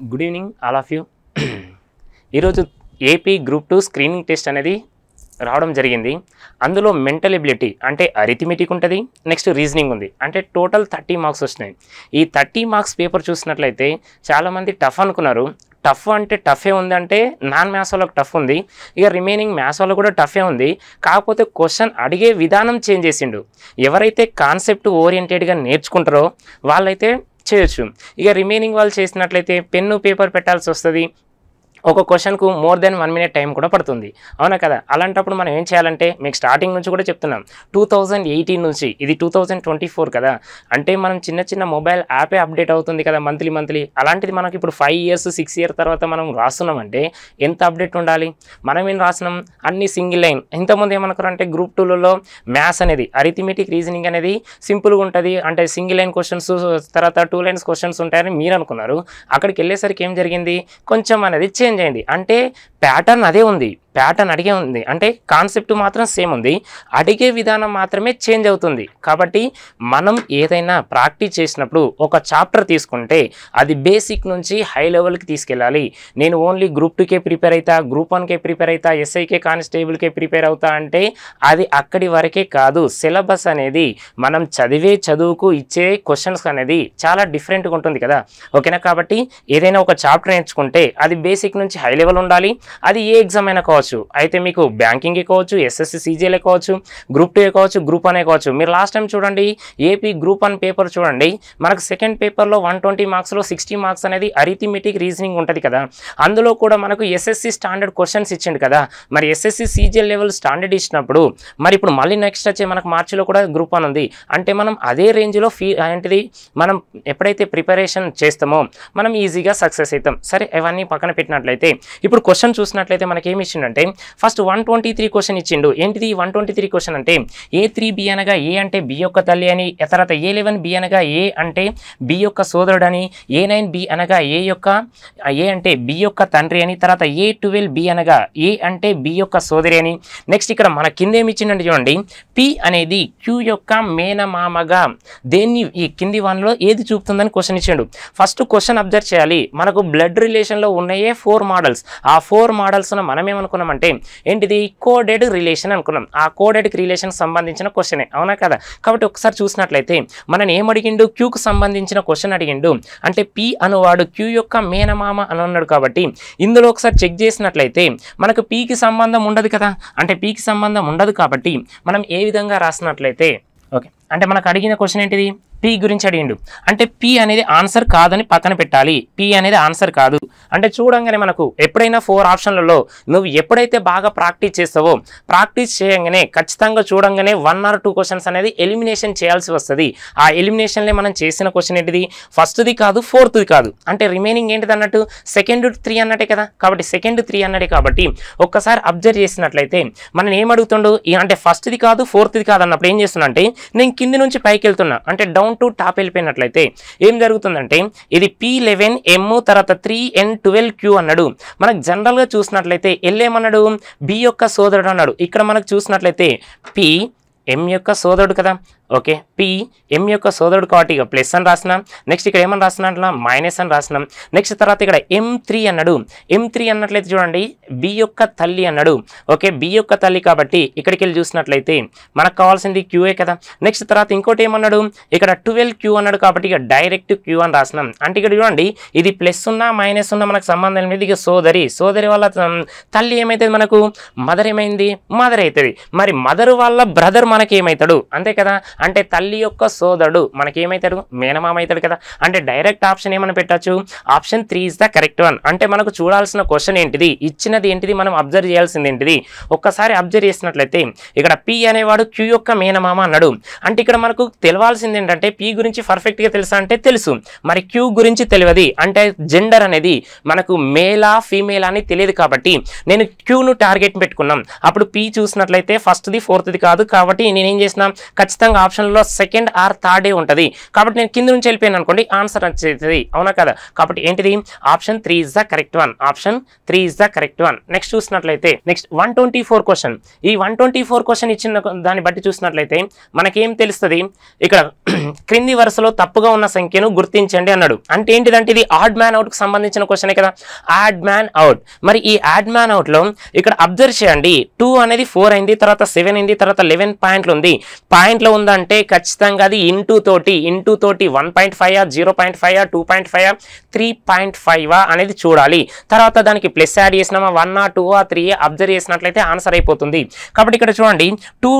Good evening all of you. ఈరోజు AP group two screening test అనేది రావడం జరిగింది. అందులో మెంటల్ ఎబిలిటీ అంటే అరిథమెటిక్ ఉంటుంది నెక్స్ట్ రీజనింగ్ ఉంది. అంటే టోటల్ థర్టీ మార్క్స్ వచ్చినాయి ఈ థర్టీ మార్క్స్ పేపర్ చూసినట్లయితే చాలామంది టఫ్ అనుకున్నారు. టఫ్ అంటే టఫే ఉందంటే నాన్ మ్యాథ్స్ వాళ్ళకి టఫ్ ఉంది. ఇక రిమైనింగ్ మ్యాథ్స్ వాళ్ళకి కూడా టఫే ఉంది. కాకపోతే క్వశ్చన్ అడిగే విధానం చేంజ్ చేసిండు. ఎవరైతే కాన్సెప్ట్ ఓరియంటెడ్గా నేర్చుకుంటారో వాళ్ళైతే చేయొచ్చు. ఇక రిమైనింగ్ వాళ్ళు చేసినట్లయితే పెన్ను పేపర్ పెట్టాల్సి వస్తుంది. ఒక క్వశ్చన్కు more than one minute time కూడా పడుతుంది. అవునా కదా? అలాంటప్పుడు మనం ఏం చేయాలంటే మీకు స్టార్టింగ్ నుంచి కూడా చెప్తున్నాం. టూ థౌజండ్ ఎయిటీన్ నుంచి ఇది టూ ట్వంటీ ఫోర్ కదా? అంటే మనం చిన్న చిన్న మొబైల్ యాపే అప్డేట్ అవుతుంది కదా మంత్లీ మంత్లీ. అలాంటిది మనకి ఇప్పుడు ఫైవ్ ఇయర్స్ సిక్స్ ఇయర్ తర్వాత మనం రాస్తున్నామంటే ఎంత అప్డేట్ ఉండాలి? మనం ఏం రాసినాం అన్ని సింగిల్ లైన్. ఇంతకుముందు ఏమనుకున్నారు అంటే గ్రూప్ టూలలో మ్యాథ్స్ అనేది అరిథమెటిక్ రీజనింగ్ అనేది సింపుల్గా ఉంటుంది. అంటే సింగిల్ లైన్ క్వశ్చన్స్ తర్వాత టూ లైన్స్ క్వశ్చన్స్ ఉంటాయని మీరు అనుకున్నారు. అక్కడికి వెళ్ళేసరికి ఏం జరిగింది? కొంచెం అనేది చేంజ్ అయింది. అంటే ప్యాటర్న్ అదే ఉంది. ప్యాటర్న్ అడిగే ఉంది. అంటే కాన్సెప్ట్ మాత్రం సేమ్ ఉంది. అడిగే విధానం మాత్రమే చేంజ్ అవుతుంది. కాబట్టి మనం ఏదైనా ప్రాక్టీస్ చేసినప్పుడు ఒక చాప్టర్ తీసుకుంటే అది బేసిక్ నుంచి హై లెవెల్కి తీసుకెళ్ళాలి. నేను ఓన్లీ గ్రూప్ టూకే ప్రిపేర్ అవుతా గ్రూప్ వన్కే ప్రిపేర్ అవుతా ఎస్ఐకే కానిస్టేబుల్కే ప్రిపేర్ అవుతా అంటే అది అక్కడి వరకే కాదు. సిలబస్ అనేది మనం చదివే చదువుకు ఇచ్చే క్వశ్చన్స్ అనేది చాలా డిఫరెంట్గా ఉంటుంది కదా. ఓకేనా? కాబట్టి ఏదైనా ఒక చాప్టర్ నేర్చుకుంటే అది బేసిక్ నుంచి హై లెవెల్ ఉండాలి. అది ఏ ఎగ్జామ్ అయినా కావచ్చు. అయితే మీకు బ్యాంకింగ్ కావచ్చు ఎస్ఎస్సి సీజీఎల్ కావచ్చు గ్రూప్ టూ కావచ్చు గ్రూప్ వన్ కావచ్చు. మీరు లాస్ట్ టైం చూడండి ఏపీ గ్రూప్ వన్ పేపర్ చూడండి మనకు సెకండ్ పేపర్లో వన్ ట్వంటీ మార్క్స్లో సిక్స్టీ మార్క్స్ అనేది అరిథిమెటిక్ రీజనింగ్ ఉంటుంది కదా. అందులో కూడా మనకు ఎస్ఎస్సి స్టాండర్డ్ క్వశ్చన్స్ ఇచ్చిండు కదా. మరి ఎస్ఎస్సి సీజీఎల్ లెవెల్ స్టాండర్డ్ ఇచ్చినప్పుడు మరి ఇప్పుడు మళ్ళీ నెక్స్ట్ వచ్చే మనకు మార్చిలో కూడా గ్రూప్ వన్ ఉంది. అంటే మనం అదే రేంజ్లో ఫీ ఏంటిది మనం ఎప్పుడైతే ప్రిపరేషన్ చేస్తామో మనం ఈజీగా సక్సెస్ అవుతాం సరే అవన్నీ పక్కన పెట్టినట్లయితే ఇప్పుడు క్వశ్చన్ చూసినట్లయితే మనకి ఏమి అంటే first one twenty three question ఇచ్చిండు. ఏంటిది వన్ ట్వంటీ త్రీ క్వశ్చన్ అంటే ఏ త్రీ బి అనగా ఏ అంటే బి యొక్క తల్లి అని తర్వాత ఏ లెవెన్ బి అనగా ఏ అంటే బి యొక్క సోదరుడు అని ఏ నైన్ బి అనగా ఏ యొక్క ఏ అంటే బి యొక్క తండ్రి అని తర్వాత ఏ ట్వెల్వ్ బి అనగా ఏ అంటే బి యొక్క సోదరి అని. నెక్స్ట్ ఇక్కడ మన కింద ఏమి చూడండి పి అనేది క్యూ యొక్క మేనమామగా దేన్ని ఈ కింది వన్లో ఏది చూపుతుందని క్వశ్చన్ ఇచ్చిండు. ఫస్ట్ క్వశ్చన్ అబ్జర్వ్ చేయాలి. మనకు బ్లడ్ రిలేషన్లో ఉన్నాయే ఫోర్ మోడల్స్ ఆ ఫోర్ మోడల్స్ను మనం అంటే ఏంటిది? కోడెడ్ రిలేషన్ అనుకున్నాం. ఆ కోడెడ్ రిలేషన్ సంబంధించిన క్వశ్చనే అవునా కదా? కాబట్టి ఒకసారి చూసినట్లయితే మనని ఏం అడిగిండు? క్యూకు సంబంధించిన క్వశ్చన్ అడిగిండు. అంటే పి అనువాడు క్యూ యొక్క మేనమామ అని అన్నాడు కాబట్టి ఇందులో ఒకసారి చెక్ చేసినట్లయితే మనకు పీకి సంబంధం ఉండదు కదా? అంటే పీకి సంబంధం ఉండదు కాబట్టి మనం ఏ విధంగా రాసినట్లయితే ఓకే అంటే మనకు అడిగిన క్వశ్చన్ ఏంటిది? పి గురించి అడిగిండు. అంటే పి అనేది ఆన్సర్ కాదని పక్కన పెట్టాలి. పి అనేది ఆన్సర్ కాదు. అంటే చూడంగానే మనకు ఎప్పుడైనా ఫోర్ ఆప్షన్లలో నువ్వు ఎప్పుడైతే బాగా ప్రాక్టీస్ చేస్తావో ప్రాక్టీస్ చేయగానే ఖచ్చితంగా చూడంగానే వన్ ఆర్ టూ క్వశ్చన్స్ అనేది ఎలిమినేషన్ చేయాల్సి వస్తుంది. ఆ ఎలిమినేషన్లే మనం చేసిన క్వశ్చన్ ఏంటిది? ఫస్ట్ది కాదు ఫోర్త్ది కాదు. అంటే రిమైనింగ్ ఏంటిది అన్నట్టు? సెకండ్ త్రీ అన్నట్టే కదా? కాబట్టి సెకండ్ త్రీ అన్నట్టే కాబట్టి ఒక్కసారి అబ్జర్వ్ చేసినట్లయితే మనం ఏం అడుగుతుండు? అంటే ఫస్ట్ది కాదు ఫోర్త్ది కాదు అన్నప్పుడు ఏం చేస్తున్నా అంటే నేను కింది నుంచి పైకి వెళ్తున్నా. అంటే డౌన్ టు టాప్ వెళ్ళిపోయినట్లయితే ఏం జరుగుతుందంటే ఇది పి లెవెన్ ఎమ్ తర్వాత త్రీ ఎన్ ట్వెల్వ్ క్యూ అన్నాడు. మనకు జనరల్గా చూసినట్లయితే ఎల్ ఏమన్నాడు? బి యొక్క సోదరుడు అన్నాడు. ఇక్కడ మనకు చూసినట్లయితే పి ఎం యొక్క సోదరుడు కదా. ఓకే. పి ఎం యొక్క సోదరుడు కాబట్టి ఇక ప్లస్ అని రాసినాం. నెక్స్ట్ ఇక్కడ ఏమని రాసినా అంటున్నా మైనస్ అని రాసినాం. నెక్స్ట్ తర్వాత ఇక్కడ ఎం త్రీ అన్నాడు. ఎం త్రీ అన్నట్లయితే చూడండి బి యొక్క తల్లి అన్నాడు. ఓకే బి యొక్క తల్లి కాబట్టి ఇక్కడికి వెళ్ళి చూసినట్లయితే మనకు కావాల్సింది క్యూఏ కదా. నెక్స్ట్ తర్వాత ఇంకోటి ఏమన్నాడు? ఇక్కడ ట్వెల్వ్ క్యూ అన్నాడు కాబట్టి ఇక డైరెక్ట్ క్యూ అని రాసినాం. అంటే ఇక్కడ చూడండి ఇది ప్లస్ ఉన్నా మైనస్ ఉన్నా మనకు సంబంధం లేదు. ఇక సోదరి సోదరి వాళ్ళ తల్లి ఏమైతుంది మనకు? మదర్ ఏమైంది? మదర్ అవుతుంది. మరి మదర్ వాళ్ళ బ్రదర్ మనకి ఏమవుతాడు అంతే కదా? అంటే తల్లి యొక్క సోదరుడు మనకేమవుతాడు మేనమామ అవుతాడు కదా. అంటే డైరెక్ట్ ఆప్షన్ ఏమని పెట్టచ్చు? Option three is the correct one. అంటే మనకు చూడాల్సిన క్వశ్చన్ ఏంటిది? ఇచ్చినది ఏంటిది? మనం అబ్జర్వ్ చేయాల్సింది ఏంటిది? ఒక్కసారి అబ్జర్వ్ చేసినట్లయితే ఇక్కడ పి అనేవాడు క్యూ యొక్క మేనమామ అన్నాడు. అంటే ఇక్కడ మనకు తెలవాల్సింది ఏంటంటే పి గురించి పర్ఫెక్ట్గా తెలుసా అంటే తెలుసు. మరి క్యూ గురించి తెలియదు. అంటే జెండర్ అనేది మనకు మేలా ఫీమేల్ అని తెలియదు కాబట్టి నేను క్యూను టార్గెట్ పెట్టుకున్నాం. అప్పుడు పి చూసినట్లయితే ఫస్ట్ది ఫోర్త్ది కాదు కాబట్టి నేనేం చేసిన ఖచ్చితంగా ఆప్షన్లో సెకండ్ ఆర్ థర్డ్ డే ఉంటుంది. కాబట్టి నేను కింద నుంచి వెళ్ళిపోయాను అనుకోండి ఆన్సర్ వచ్చేది. అవునా కదా? కాబట్టి ఏంటిది? Option three is the correct one. Option three is the correct one. Next చూసినట్లయితే next one twenty four question. ఈ వన్ ట్వంటీ ఫోర్ క్వశ్చన్ ఇచ్చిన దాన్ని బట్టి చూసినట్లయితే మనకేం తెలుస్తుంది? ఇక్కడ క్రింది వరుసలో తప్పుగా ఉన్న సంఖ్యను గుర్తించండి అన్నాడు. అంటే ఏంటిదంటే ఇది ఆడ్ మ్యాన్ అవుట్కి సంబంధించిన క్వశ్చనే కదా? యాడ్ మ్యాన్ అవుట్ మరి ఈ యాడ్ మ్యాన్ అవుట్లో ఇక్కడ అబ్జర్వ్ చేయండి. టూ అనేది ఫోర్ అయింది తర్వాత సెవెన్ అయింది తర్వాత లెవెన్ పాయింట్లు ఉంది. పాయింట్లో అంటే ఖచ్చితంగా అది ఇంటూ తోటి ఇంటూ తోటి one point five zero point five two point five three point five అనేది చూడాలి. తర్వాత దానికి ప్లస్ యాడ్ చేసినామా వన్ ఆ టూ ఆ త్రీ అబ్జర్వ్ చేసినట్లయితే ఆన్సర్ అయిపోతుంది. కాబట్టి ఇక్కడ చూడండి టూ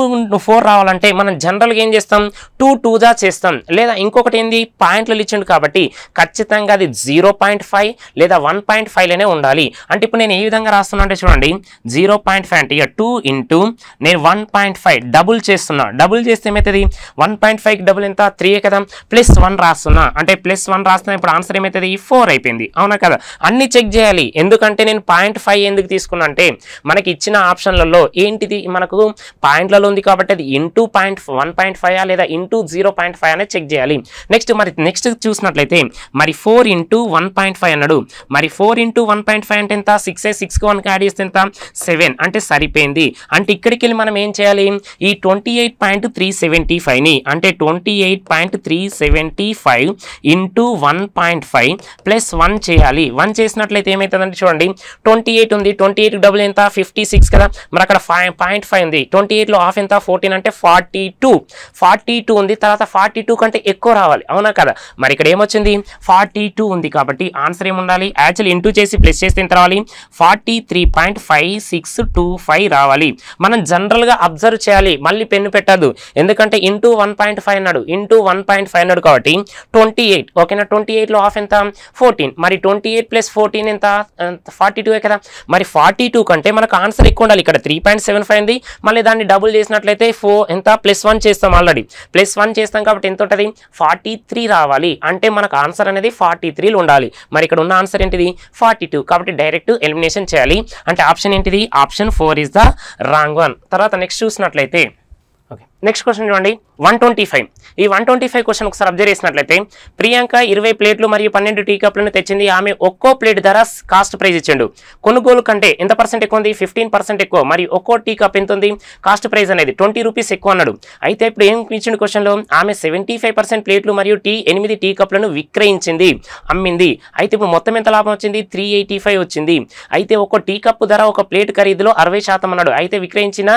ఫోర్ రావాలంటే మనం జనరల్గా ఏం చేస్తాం? టూ టూ చేస్తాం. లేదా ఇంకొకటి ఏంది? పాయింట్లు ఇచ్చిండు కాబట్టి ఖచ్చితంగా అది జీరో పాయింట్ ఫైవ్ లేదా వన్ పాయింట్ ఫైవ్లోనే ఉండాలి. అంటే ఇప్పుడు నేను ఏ విధంగా రాస్తున్నా అంటే చూడండి జీరో పాయింట్ ఫైవ్ అంటే ఇక టూ ఇంటూ నేను వన్ పాయింట్ ఫైవ్ డబుల్ చేస్తున్నా. డబుల్ చేస్తే ఏమవుతుంది? వన్ పాయింట్ ఫైవ్ డబుల్ ఎంత? త్రీ కదా. ప్లస్ వన్ రాస్తున్నా. అంటే ప్లస్ వన్ రాస్తున్నా ఇప్పుడు ఆన్సర్ ఏమవుతుంది ఫోర్ అయిపోయింది. అవునా కదా? అన్ని చెక్ చేయాలి. ఎందుకంటే నేను పాయింట్ ఫైవ్ ఎందుకు తీసుకున్నా అంటే మనకి ఇచ్చిన ఆప్షన్లలో ఏంటిది? మనకు పాయింట్లలో ఉంది కాబట్టి అది into point one point five లేదా ఇంటూ జీరో పాయింట్ ఫైవ్ అనేది చెక్ చేయాలి. నెక్స్ట్ మరి నెక్స్ట్ చూసినట్లయితే మరి four into one point five అన్నాడు. మరి four into one point five అంటే ఎంత? సిక్స్ సిక్స్కి వన్కి యాడ్ చేస్తే ఎంత? సెవెన్. అంటే సరిపోయింది. అంటే ఇక్కడికి వెళ్ళి మనం ఏం చేయాలి? ఈ twenty eight point three seventy ఫైవ్ని అంటే twenty eight point three seventy five into one point five plus one చేయాలి. వన్ చేసినట్లయితే ఏమవుతుందంటే చూడండి ట్వంటీ ఎయిట్ ఉంది ట్వంటీ ఎయిట్ డబుల్ ఎంత? ఫిఫ్టీ సిక్స్ కదా. మరి అక్కడ ఫైవ్ పాయింట్ ఫైవ్ ఉంది. ట్వంటీ ఎయిట్లో హాఫ్ ఎంత? ఫోర్టీన్ అంటే ఫార్టీ టూ ఫార్టీ టూ ఉంది తర్వాత ఫార్టీ టూ కంటే ఎక్కువ రావాలి. అవునా కదా? మరి ఇక్కడ ఏమొచ్చింది? ఫార్టీ టూ ఉంది కాబట్టి ఆన్సర్ ఏముండాలి? యాక్చువల్ ఇంటూ చేసి ప్లస్ చేస్తే ఎంత రావాలి? Forty three point five six two five రావాలి. మనం జనరల్గా అబ్జర్వ్ చేయాలి. మళ్ళీ పెన్ను పెట్టద్దు. ఎందుకంటే ఇంటూ వన్ పాయింట్ ఫైవ్ అన్నాడు. ఇంటూ వన్ పాయింట్ ఫైవ్ అన్నాడు కాబట్టి ట్వంటీ ఎయిట్ ఓకేనా ట్వంటీ ఎయిట్లో హాఫ్ ఎంత? ఫోర్టీన్ మరి ట్వంటీ ఎయిట్ ప్లస్ ఫోర్టీన్ ఎంత ఫార్టీ టూ కదా? మరి ఫార్టీ టూ కంటే మనకు ఆన్సర్ ఎక్కువ ఉండాలి. ఇక్కడ త్రీ పాయింట్ సెవెన్ ఫైవ్ ఉంది మళ్ళీ దాన్ని డబుల్ చేసినట్లయితే ఫోర్ ఎంత? ప్లస్ వన్ చేస్తాం ఆల్రెడీ ప్లస్ వన్ చేస్తాం కాబట్టి ఎంత ఉంటుంది? ఫార్టీ త్రీ రావాలి. అంటే మనకు ఆన్సర్ అనేది ఫార్టీ త్రీలు ఉండాలి. మరి ఇక్కడ ఉన్న ఆన్సర్ ఏంటిది? ఫార్టీ టూ కాబట్టి డైరెక్ట్ ఎలిమినేషన్ చేయాలి. అంటే ఆప్షన్ ఏంటిది? Option four is the wrong one తర్వాత నెక్స్ట్ చూసినట్లయితే ఓకే నెక్స్ట్ క్వశ్చన్ చూడండి. వన్ ట్వంటీ ఫైవ్ ఈ వన్ ట్వంటీ ఫైవ్ క్వశ్చన్ ఒకసారి అబ్జర్వ్ చేసినట్లయితే ప్రియాంక ఇరవై ప్లేట్లు మరియు పన్నెండు టీ కప్లను తెచ్చింది. ఆమె ఒక్కో ప్లేట్ ధర కాస్ట్ ప్రైజ్ ఇచ్చిండు. కొనుగోలు కంటే ఎంత పర్సెంట్ ఎక్కువ ఉంది? ఫిఫ్టీన్ పర్సెంట్ ఎక్కువ. మరియు ఒక్కో టీ కప్ ఎంత ఉంది? కాస్ట్ ప్రైజ్ అనేది ట్వంటీ రూపీస్ ఎక్కువ అన్నాడు. అయితే ఇప్పుడు ఏం ఇచ్చిండు క్వశ్చన్లో ఆమె సెవెంటీ ఫైవ్ పర్సెంట్ ప్లేట్లు మరియు టీ ఎనిమిది టీ కప్లను విక్రయించింది అమ్మింది. అయితే ఇప్పుడు మొత్తం ఎంత లాభం వచ్చింది? త్రీ ఎయిటీ ఫైవ్ వచ్చింది. అయితే ఒక టీ కప్ ధర ఒక ప్లేట్ ఖరీదులో అరవై శాతం అన్నాడు. అయితే విక్రయించిన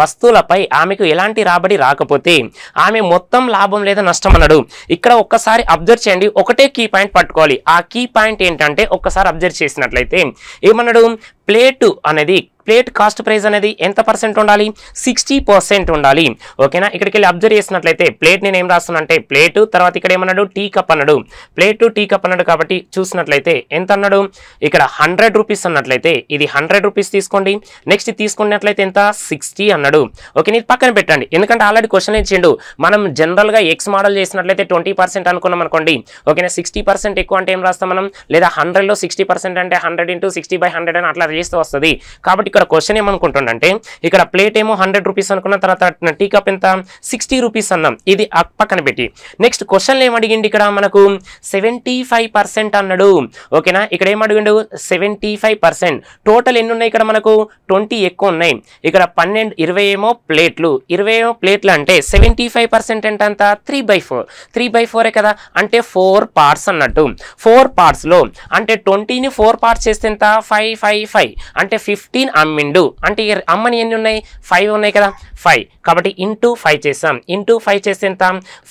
వస్తువులపై ఆమెకు ఎలాంటి రాబడి రాకపోతే ఆమె మొత్తం లాభం లేదా నష్టం అన్నాడు. ఇక్కడ ఒక్కసారి అబ్జర్వ్ చేయండి. ఒకటే కీ పాయింట్ పట్టుకోవాలి. ఆ కీ పాయింట్ ఏంటంటే ఒక్కసారి అబ్జర్వ్ చేసినట్లయితే ఏమన్నాడు? ప్లేటు అనేది ప్లేట్ కాస్ట్ ప్రైస్ అనేది ఎంత పర్సెంట్ ఉండాలి? సిక్స్టీ పర్సెంట్ ఉండాలి. ఓకేనా? ఇక్కడికి వెళ్ళి అబ్జర్వ్ చేసినట్లయితే ప్లేట్ నేను ఏం రాస్తున్నా అంటే ప్లేటు తర్వాత ఇక్కడ ఏమన్నాడు? టీ కప్ అన్నాడు. ప్లేటు టీ కప్ అన్నాడు కాబట్టి చూసినట్లయితే ఎంత అన్నాడు? ఇక్కడ హండ్రెడ్ రూపీస్ అన్నట్లయితే ఇది హండ్రెడ్ రూపీస్ తీసుకోండి. నెక్స్ట్ తీసుకున్నట్లయితే ఎంత? సిక్స్టీ అన్నాడు. ఓకే ఇది పక్కన పెట్టండి. ఎందుకంటే ఆల్రెడీ క్వశ్చన్ ఇచ్చిండు మనం జనరల్గా ఎక్స్ మోడల్ చేసినట్లయితే ట్వంటీ పర్సెంట్ అనుకున్నాం అనుకోండి. ఓకేనా? సిక్స్టీ పర్సెంట్ ఎక్కువ అంటే ఏం రాస్తాం మనం? లేదా హండ్రెడ్లో సిక్స్టీ పర్సెంట్ అంటే hundred into sixty by hundred అని అట్లా చేస్తూ వస్తుంది. కాబట్టి ఇక్కడ క్వశ్చన్ ఏమనుకుంటుండంటే ఇక్కడ ప్లేట్ ఏమో హండ్రెడ్ రూపీస్ అనుకున్న తర్వాత టీ కప్ ఎంత? సిక్స్టీ రూపీస్ అన్నాం. ఇది పక్కన పెట్టి. నెక్స్ట్ క్వశ్చన్ ఏం ఇక్కడ మనకు? సెవెంటీ ఫైవ్ పర్సెంట్ అన్నాడు ఓకేనా ఇక్కడ ఏం అడిగిండు సెవెంటీ ఫైవ్ పర్సెంట్ టోటల్ ఎన్ని ఉన్నాయి ఇక్కడ మనకు? ట్వంటీ ఎక్కువ ఉన్నాయి. ఇక్కడ పన్నెండు ఇరవై ఏమో ప్లేట్లు. ఇరవై ఏమో ప్లేట్లు అంటే సెవెంటీ ఫైవ్ పర్సెంట్ ఏంటంత అంత three by four three by ఫోరే కదా? అంటే ఫోర్ పార్ట్స్ అన్నట్టు. ఫోర్ పార్ట్స్లో అంటే ట్వంటీని ఫోర్ పార్ట్స్ చేస్తే ఎంత? ఫైవ్ ఫైవ్ ఫైవ్ అంటే ఫిఫ్టీన్ అమ్మిండు. అంటే ఈ అమ్మని ఎన్ని ఉన్నాయి? ఫైవ్ ఉన్నాయి కదా? ఫైవ్ కాబట్టి ఇంటూ ఫైవ్ చేసాం ఇంటూ ఫైవ్ చేస్తే ఎంత?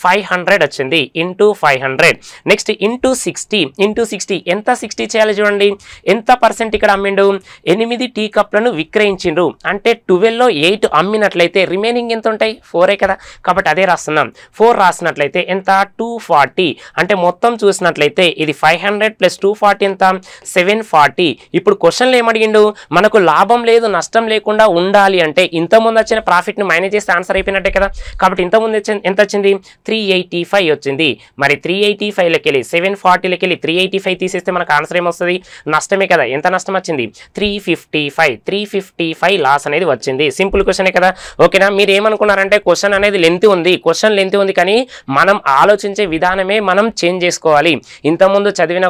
ఫైవ్ హండ్రెడ్ వచ్చింది. Into five hundred next into sixty into sixty ఎంత సిక్స్టీ చేయాలి చూడండి? ఎంత పర్సెంట్ ఇక్కడ అమ్మిండు? ఎనిమిది టీ కప్లను విక్రయించిండ్రు. అంటే ట్వెల్వ్లో ఎయిట్ అమ్మినట్లయితే రిమైనింగ్ ఎంత ఉంటాయి? ఫోరే కదా? కాబట్టి అదే రాస్తున్నాం. ఫోర్ రాసినట్లయితే ఎంత? టూ ఫార్టీ అంటే మొత్తం చూసినట్లయితే ఇది five hundred plus two forty ఎంత? సెవెన్ ఫార్టీ ఇప్పుడు క్వశ్చన్లు ఏమడిగిండు మనకు లాభం లేదు నష్టం లేకుండా ఉండాలి అంటే ఇంతకుముందు వచ్చిన ప్రాఫిట్ని మైనస్ చేస్తే ఆన్సర్ అయిపోయినట్టే కదా. కాబట్టి ఇంతకుముందు వచ్చింది ఎంత వచ్చింది? త్రీ ఎయిటీ ఫైవ్ వచ్చింది. మరి త్రీ ఎయిటీ ఫైవ్లోకి వెళ్ళి సెవెన్ ఫార్టీలోకి వెళ్ళి త్రీ ఎయిటీ ఫైవ్ తీసేస్తే మనకు ఆన్సర్ ఏమొస్తుంది? నష్టమే కదా. ఎంత నష్టం వచ్చింది? Three fifty five three fifty five loss అనేది వచ్చింది. సింపుల్ క్వశ్చనే కదా. ఓకేనా మీరు ఏమనుకున్నారంటే క్వశ్చన్ అనేది లెంత్ ఉంది. క్వశ్చన్ లెంత్ ఉంది కానీ మనం ఆలోచించే విధానమే మనం చేంజ్ చేసుకోవాలి. ఇంతకుముందు చదివిన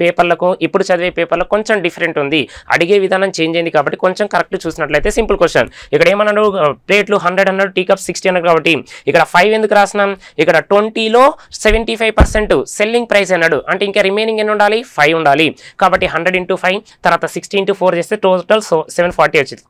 పేపర్లకు ఇప్పుడు చదివే పేపర్లకు కొంచెం డిఫరెంట్ ఉంది. అడిగే విధానం చేంజ్ అయింది కాబట్టి కొంచెం కరెక్ట్ చూసినట్లయితే సింపుల్ క్వశ్చన్ ఇక్కడ ఏమన్నాడు? ప్లేట్లు హండ్రెడ్ అన్నాడు టీ కప్ సిక్స్టీ అన్నాడు కాబట్టి ఇక్కడ ఫైవ్ ఎందుకు రాసినాం? ఇక్కడ ట్వంటీలో seventy five percent selling price అన్నాడు. అంటే ఇంకా రిమైనింగ్ ఎన్ని ఉండాలి? ఫైవ్ ఉండాలి. కాబట్టి హండ్రెడ్ ఇంటూ ఫైవ్ తర్వాత సిక్స్టీ ఇంటూ ఫోర్ చేస్తే టోటల్ సెవెన్ ఫార్టీ వచ్చింది.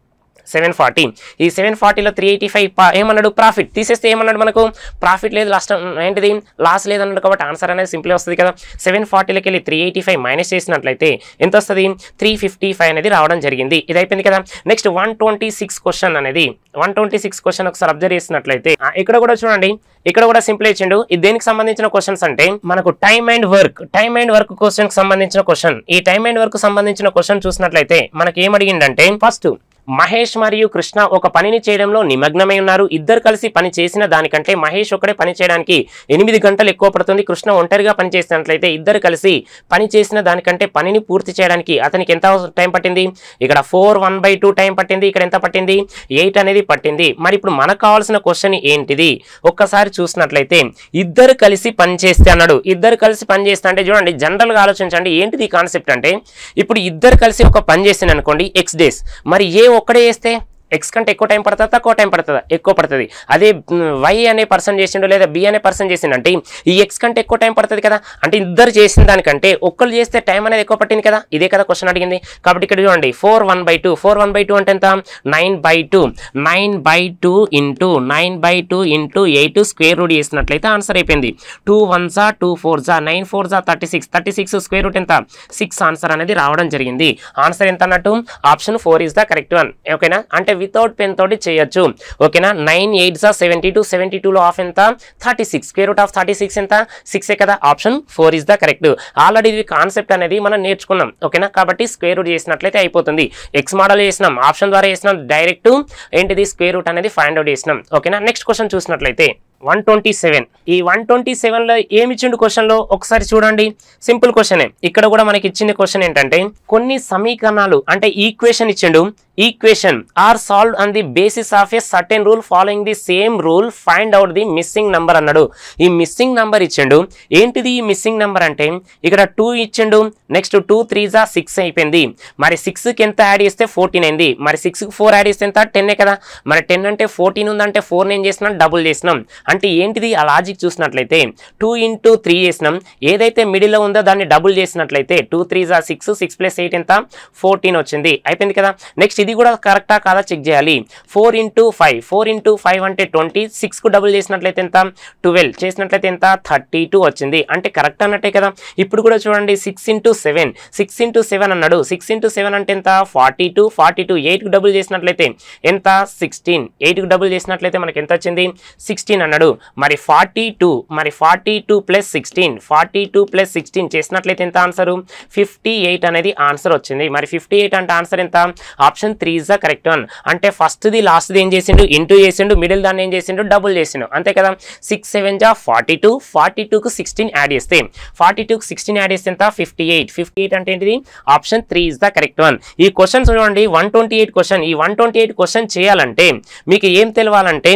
Seven forty. ఈ సెవెన్ ఫార్టీలో త్రీ ఎయిటీ ఫైవ్ ఏమన్నాడు? ప్రాఫిట్ తీసేస్తే ఏమన్నాడు మనకు? ప్రాఫిట్ లేదు లాస్ట్ ఏంటిది? లాస్ లేదన్నాడు కాబట్టి ఆన్సర్ అనేది సింపుల్ వస్తుంది కదా. సెవెన్ ఫార్టీలోకి వెళ్ళి త్రీ ఎయిటీ ఫైవ్ మైనస్ చేసినట్లయితే ఎంత వస్తుంది? త్రీ ఫిఫ్టీ ఫైవ్ అనేది రావడం జరిగింది. ఇది అయిపోయింది కదా. Next one twenty six question అనేది వన్ ట్వంటీ సిక్స్ క్వశ్చన్ ఒకసారి అబ్జర్వ్ చేసినట్లయితే ఇక్కడ కూడా చూడండి. ఇక్కడ కూడా సింపుల్ ఇచ్చిండు. ఇది దేనికి సంబంధించిన క్వశ్చన్స్ అంటే మనకు time and work time and work question సంబంధించిన క్వశ్చన్ ఈ టైమ్ అండ్ వర్క్ సంబంధించిన క్వశ్చన్ చూసినట్లయితే మనకి ఏం అడిగిందంటే ఫస్ట్ మహేష్ మరియు కృష్ణ ఒక పనిని చేయడంలో నిమగ్నమై ఉన్నారు. ఇద్దరు కలిసి పని చేసిన దానికంటే మహేష్ ఒకడే పని చేయడానికి ఎనిమిది గంటలు ఎక్కువ పడుతుంది. కృష్ణ ఒంటరిగా పని చేసినట్లయితే ఇద్దరు కలిసి పని చేసిన దానికంటే పనిని పూర్తి చేయడానికి అతనికి ఎంత టైం పట్టింది? ఇక్కడ four one by two time పట్టింది. ఇక్కడ ఎంత పట్టింది? ఎయిట్ అనేది పట్టింది. మరి ఇప్పుడు మనకు కావాల్సిన క్వశ్చన్ ఏంటిది? ఒక్కసారి చూసినట్లయితే ఇద్దరు కలిసి పని చేస్తే అన్నాడు. ఇద్దరు కలిసి పని చేస్తే అంటే చూడండి జనరల్గా ఆలోచించండి. ఏంటిది కాన్సెప్ట్ అంటే ఇప్పుడు ఇద్దరు కలిసి ఒక పని చేసింది అనుకోండి ఎక్స్ డేస్ మరి ఏ ఒక్కడే చేస్తే ఎక్స్ కంటే ఎక్కువ టైం పడుతుందా? తక్కువ టైం పడుతుందా? ఎక్కువ పడుతుంది. అదే వై అనే పర్సన్ చేసిండు లేదా బి అనే పర్సన్ చేసిండంటే ఈ ఎక్స్ కంటే ఎక్కువ టైం పడుతుంది కదా? అంటే ఇద్దరు చేసిన దానికంటే ఒక్కరు చేస్తే టైం అనేది ఎక్కువ పట్టింది కదా? ఇదే కదా క్వశ్చన్ అడిగింది. కాబట్టి ఇక్కడ చూడండి four one by two four one by two అంటే ఎంత? Nine by two nine by two into nine by two into eight square root చేసినట్లయితే ఆన్సర్ అయిపోయింది. టూ వన్ జా టూ ఫోర్ జా నైన్ ఫోర్ జా thirty six thirty six square root ఎంత? Six answer అనేది రావడం జరిగింది. ఆన్సర్ ఎంత అన్నట్టు? Option four is the correct one ఓకేనా అంటే వితౌట్ పెన్ తోటి చేయొచ్చు. ఓకేనా? Nine eight sir seventy two seventy టూలో ఆఫ్ ఎంత? Thirty six square root of thirty six ఎంత? సిక్సే కదా? Option four is the correct already ఇది కాన్సెప్ట్ అనేది మనం నేర్చుకున్నాం. ఓకేనా? కాబట్టి స్క్వేర్ రూట్ చేసినట్లయితే అయిపోతుంది. ఎక్స్ మోడల్ చేసినాం. ఆప్షన్ ద్వారా చేసినాం. డైరెక్ట్ ఏంటిది? స్క్వేర్ రూట్ అనేది ఫైండ్ అవుట్ చేసినాం. ఓకేనా? నెక్స్ట్ క్వశ్చన్ చూసినట్లయితే వన్ ట్వంటీ సెవెన్ ఈ వన్ ట్వంటీ సెవెన్లో ఏమిచ్చిండు క్వశ్చన్లో ఒకసారి చూడండి. సింపుల్ క్వశ్చనే ఇక్కడ కూడా మనకి ఇచ్చిన క్వశ్చన్ ఏంటంటే కొన్ని సమీకరణాలు అంటే ఈక్వేషన్ ఇచ్చిండు. Equation are solve on the basis of a certain rule following the same rule find out the missing number అన్నాడు. ఈ మిస్సింగ్ నంబర్ ఇచ్చిండు. ఏంటిది ఈ మిస్సింగ్ నంబర్ అంటే? ఇక్కడ టూ ఇచ్చిండు. నెక్స్ట్ టూ త్రీజా సిక్స్ అయిపోయింది. మరి సిక్స్కి ఎంత యాడ్ చేస్తే ఫోర్టీన్ అయింది. మరి సిక్స్కి ఫోర్ యాడ్ చేస్తే ఎంత? టెన్నే కదా. మరి టెన్ అంటే ఫోర్టీన్ ఉందంటే ఫోర్ నేను చేసినాం డబుల్ చేసినాం. అంటే ఏంటిది? ఆ లాజిక్ చూసినట్లయితే టూ ఇంటూ త్రీ చేసినాం. ఏదైతే మిడిల్లో ఉందో దాన్ని డబుల్ చేసినట్లయితే టూ త్రీజా సిక్స్ సిక్స్ ప్లస్ ఎయిట్ ఎంత? ఫోర్టీన్ వచ్చింది. అయిపోయింది కదా. నెక్స్ట్ ఇది కూడా కరెక్టా కాదా చెక్ చేయాలి? Four into five. Four into five అంటే ట్వంటీ. సిక్స్కు డబుల్ చేసినట్లయితే ఎంత? ట్వెల్వ్. చేసినట్లయితే ఎంత? థర్టీ టూ వచ్చింది. అంటే కరెక్ట్ అన్నట్టే కదా? ఇప్పుడు కూడా చూడండి six into seven. Six into seven అన్నాడు. సిక్స్ ఇంటూ సెవెన్ అంటే ఎంత? Forty two. ఫార్టీ టూ ఎయిట్కి డబుల్ చేసినట్లయితే ఎంత? సిక్స్టీన్. ఎయిట్కి డబుల్ చేసినట్లయితే మనకి ఎంత వచ్చింది? సిక్స్టీన్ అన్నాడు. మరి ఫార్టీ టూ మరి forty two plus sixteen. Forty two plus sixteen చేసినట్లయితే ఎంత ఆన్సరు? ఫిఫ్టీ ఎయిట్ అనేది ఆన్సర్ వచ్చింది. మరి ఫిఫ్టీ ఎయిట్ అంటే ఆన్సర్ ఎంత? Option three is the correct one అంటే ఫస్ట్ది లాస్ట్ది ఏం చేసిండు? ఇంటూ చేసిండు మిడిల్ దాన్ని ఏం చేసిండు? డబుల్ చేసిండు. అంతే కదా? సిక్స్ సెవెన్ జా ఫార్టీ టూ ఫార్టీ టూకు సిక్స్టీన్ యాడ్ చేస్తే ఫార్టీ టూకి సిక్స్టీన్ యాడ్ చేస్తే ఎంత? ఫిఫ్టీ ఎయిట్ ఫిఫ్టీ ఎయిట్ అంటే ఏంటిది? Option three is the correct one ఈ క్వశ్చన్ చూడండి వన్ ట్వంటీ ఎయిట్ క్వశ్చన్ ఈ వన్ ట్వంటీ ఎయిట్ క్వశ్చన్ చేయాలంటే మీకు ఏం తెలియాలంటే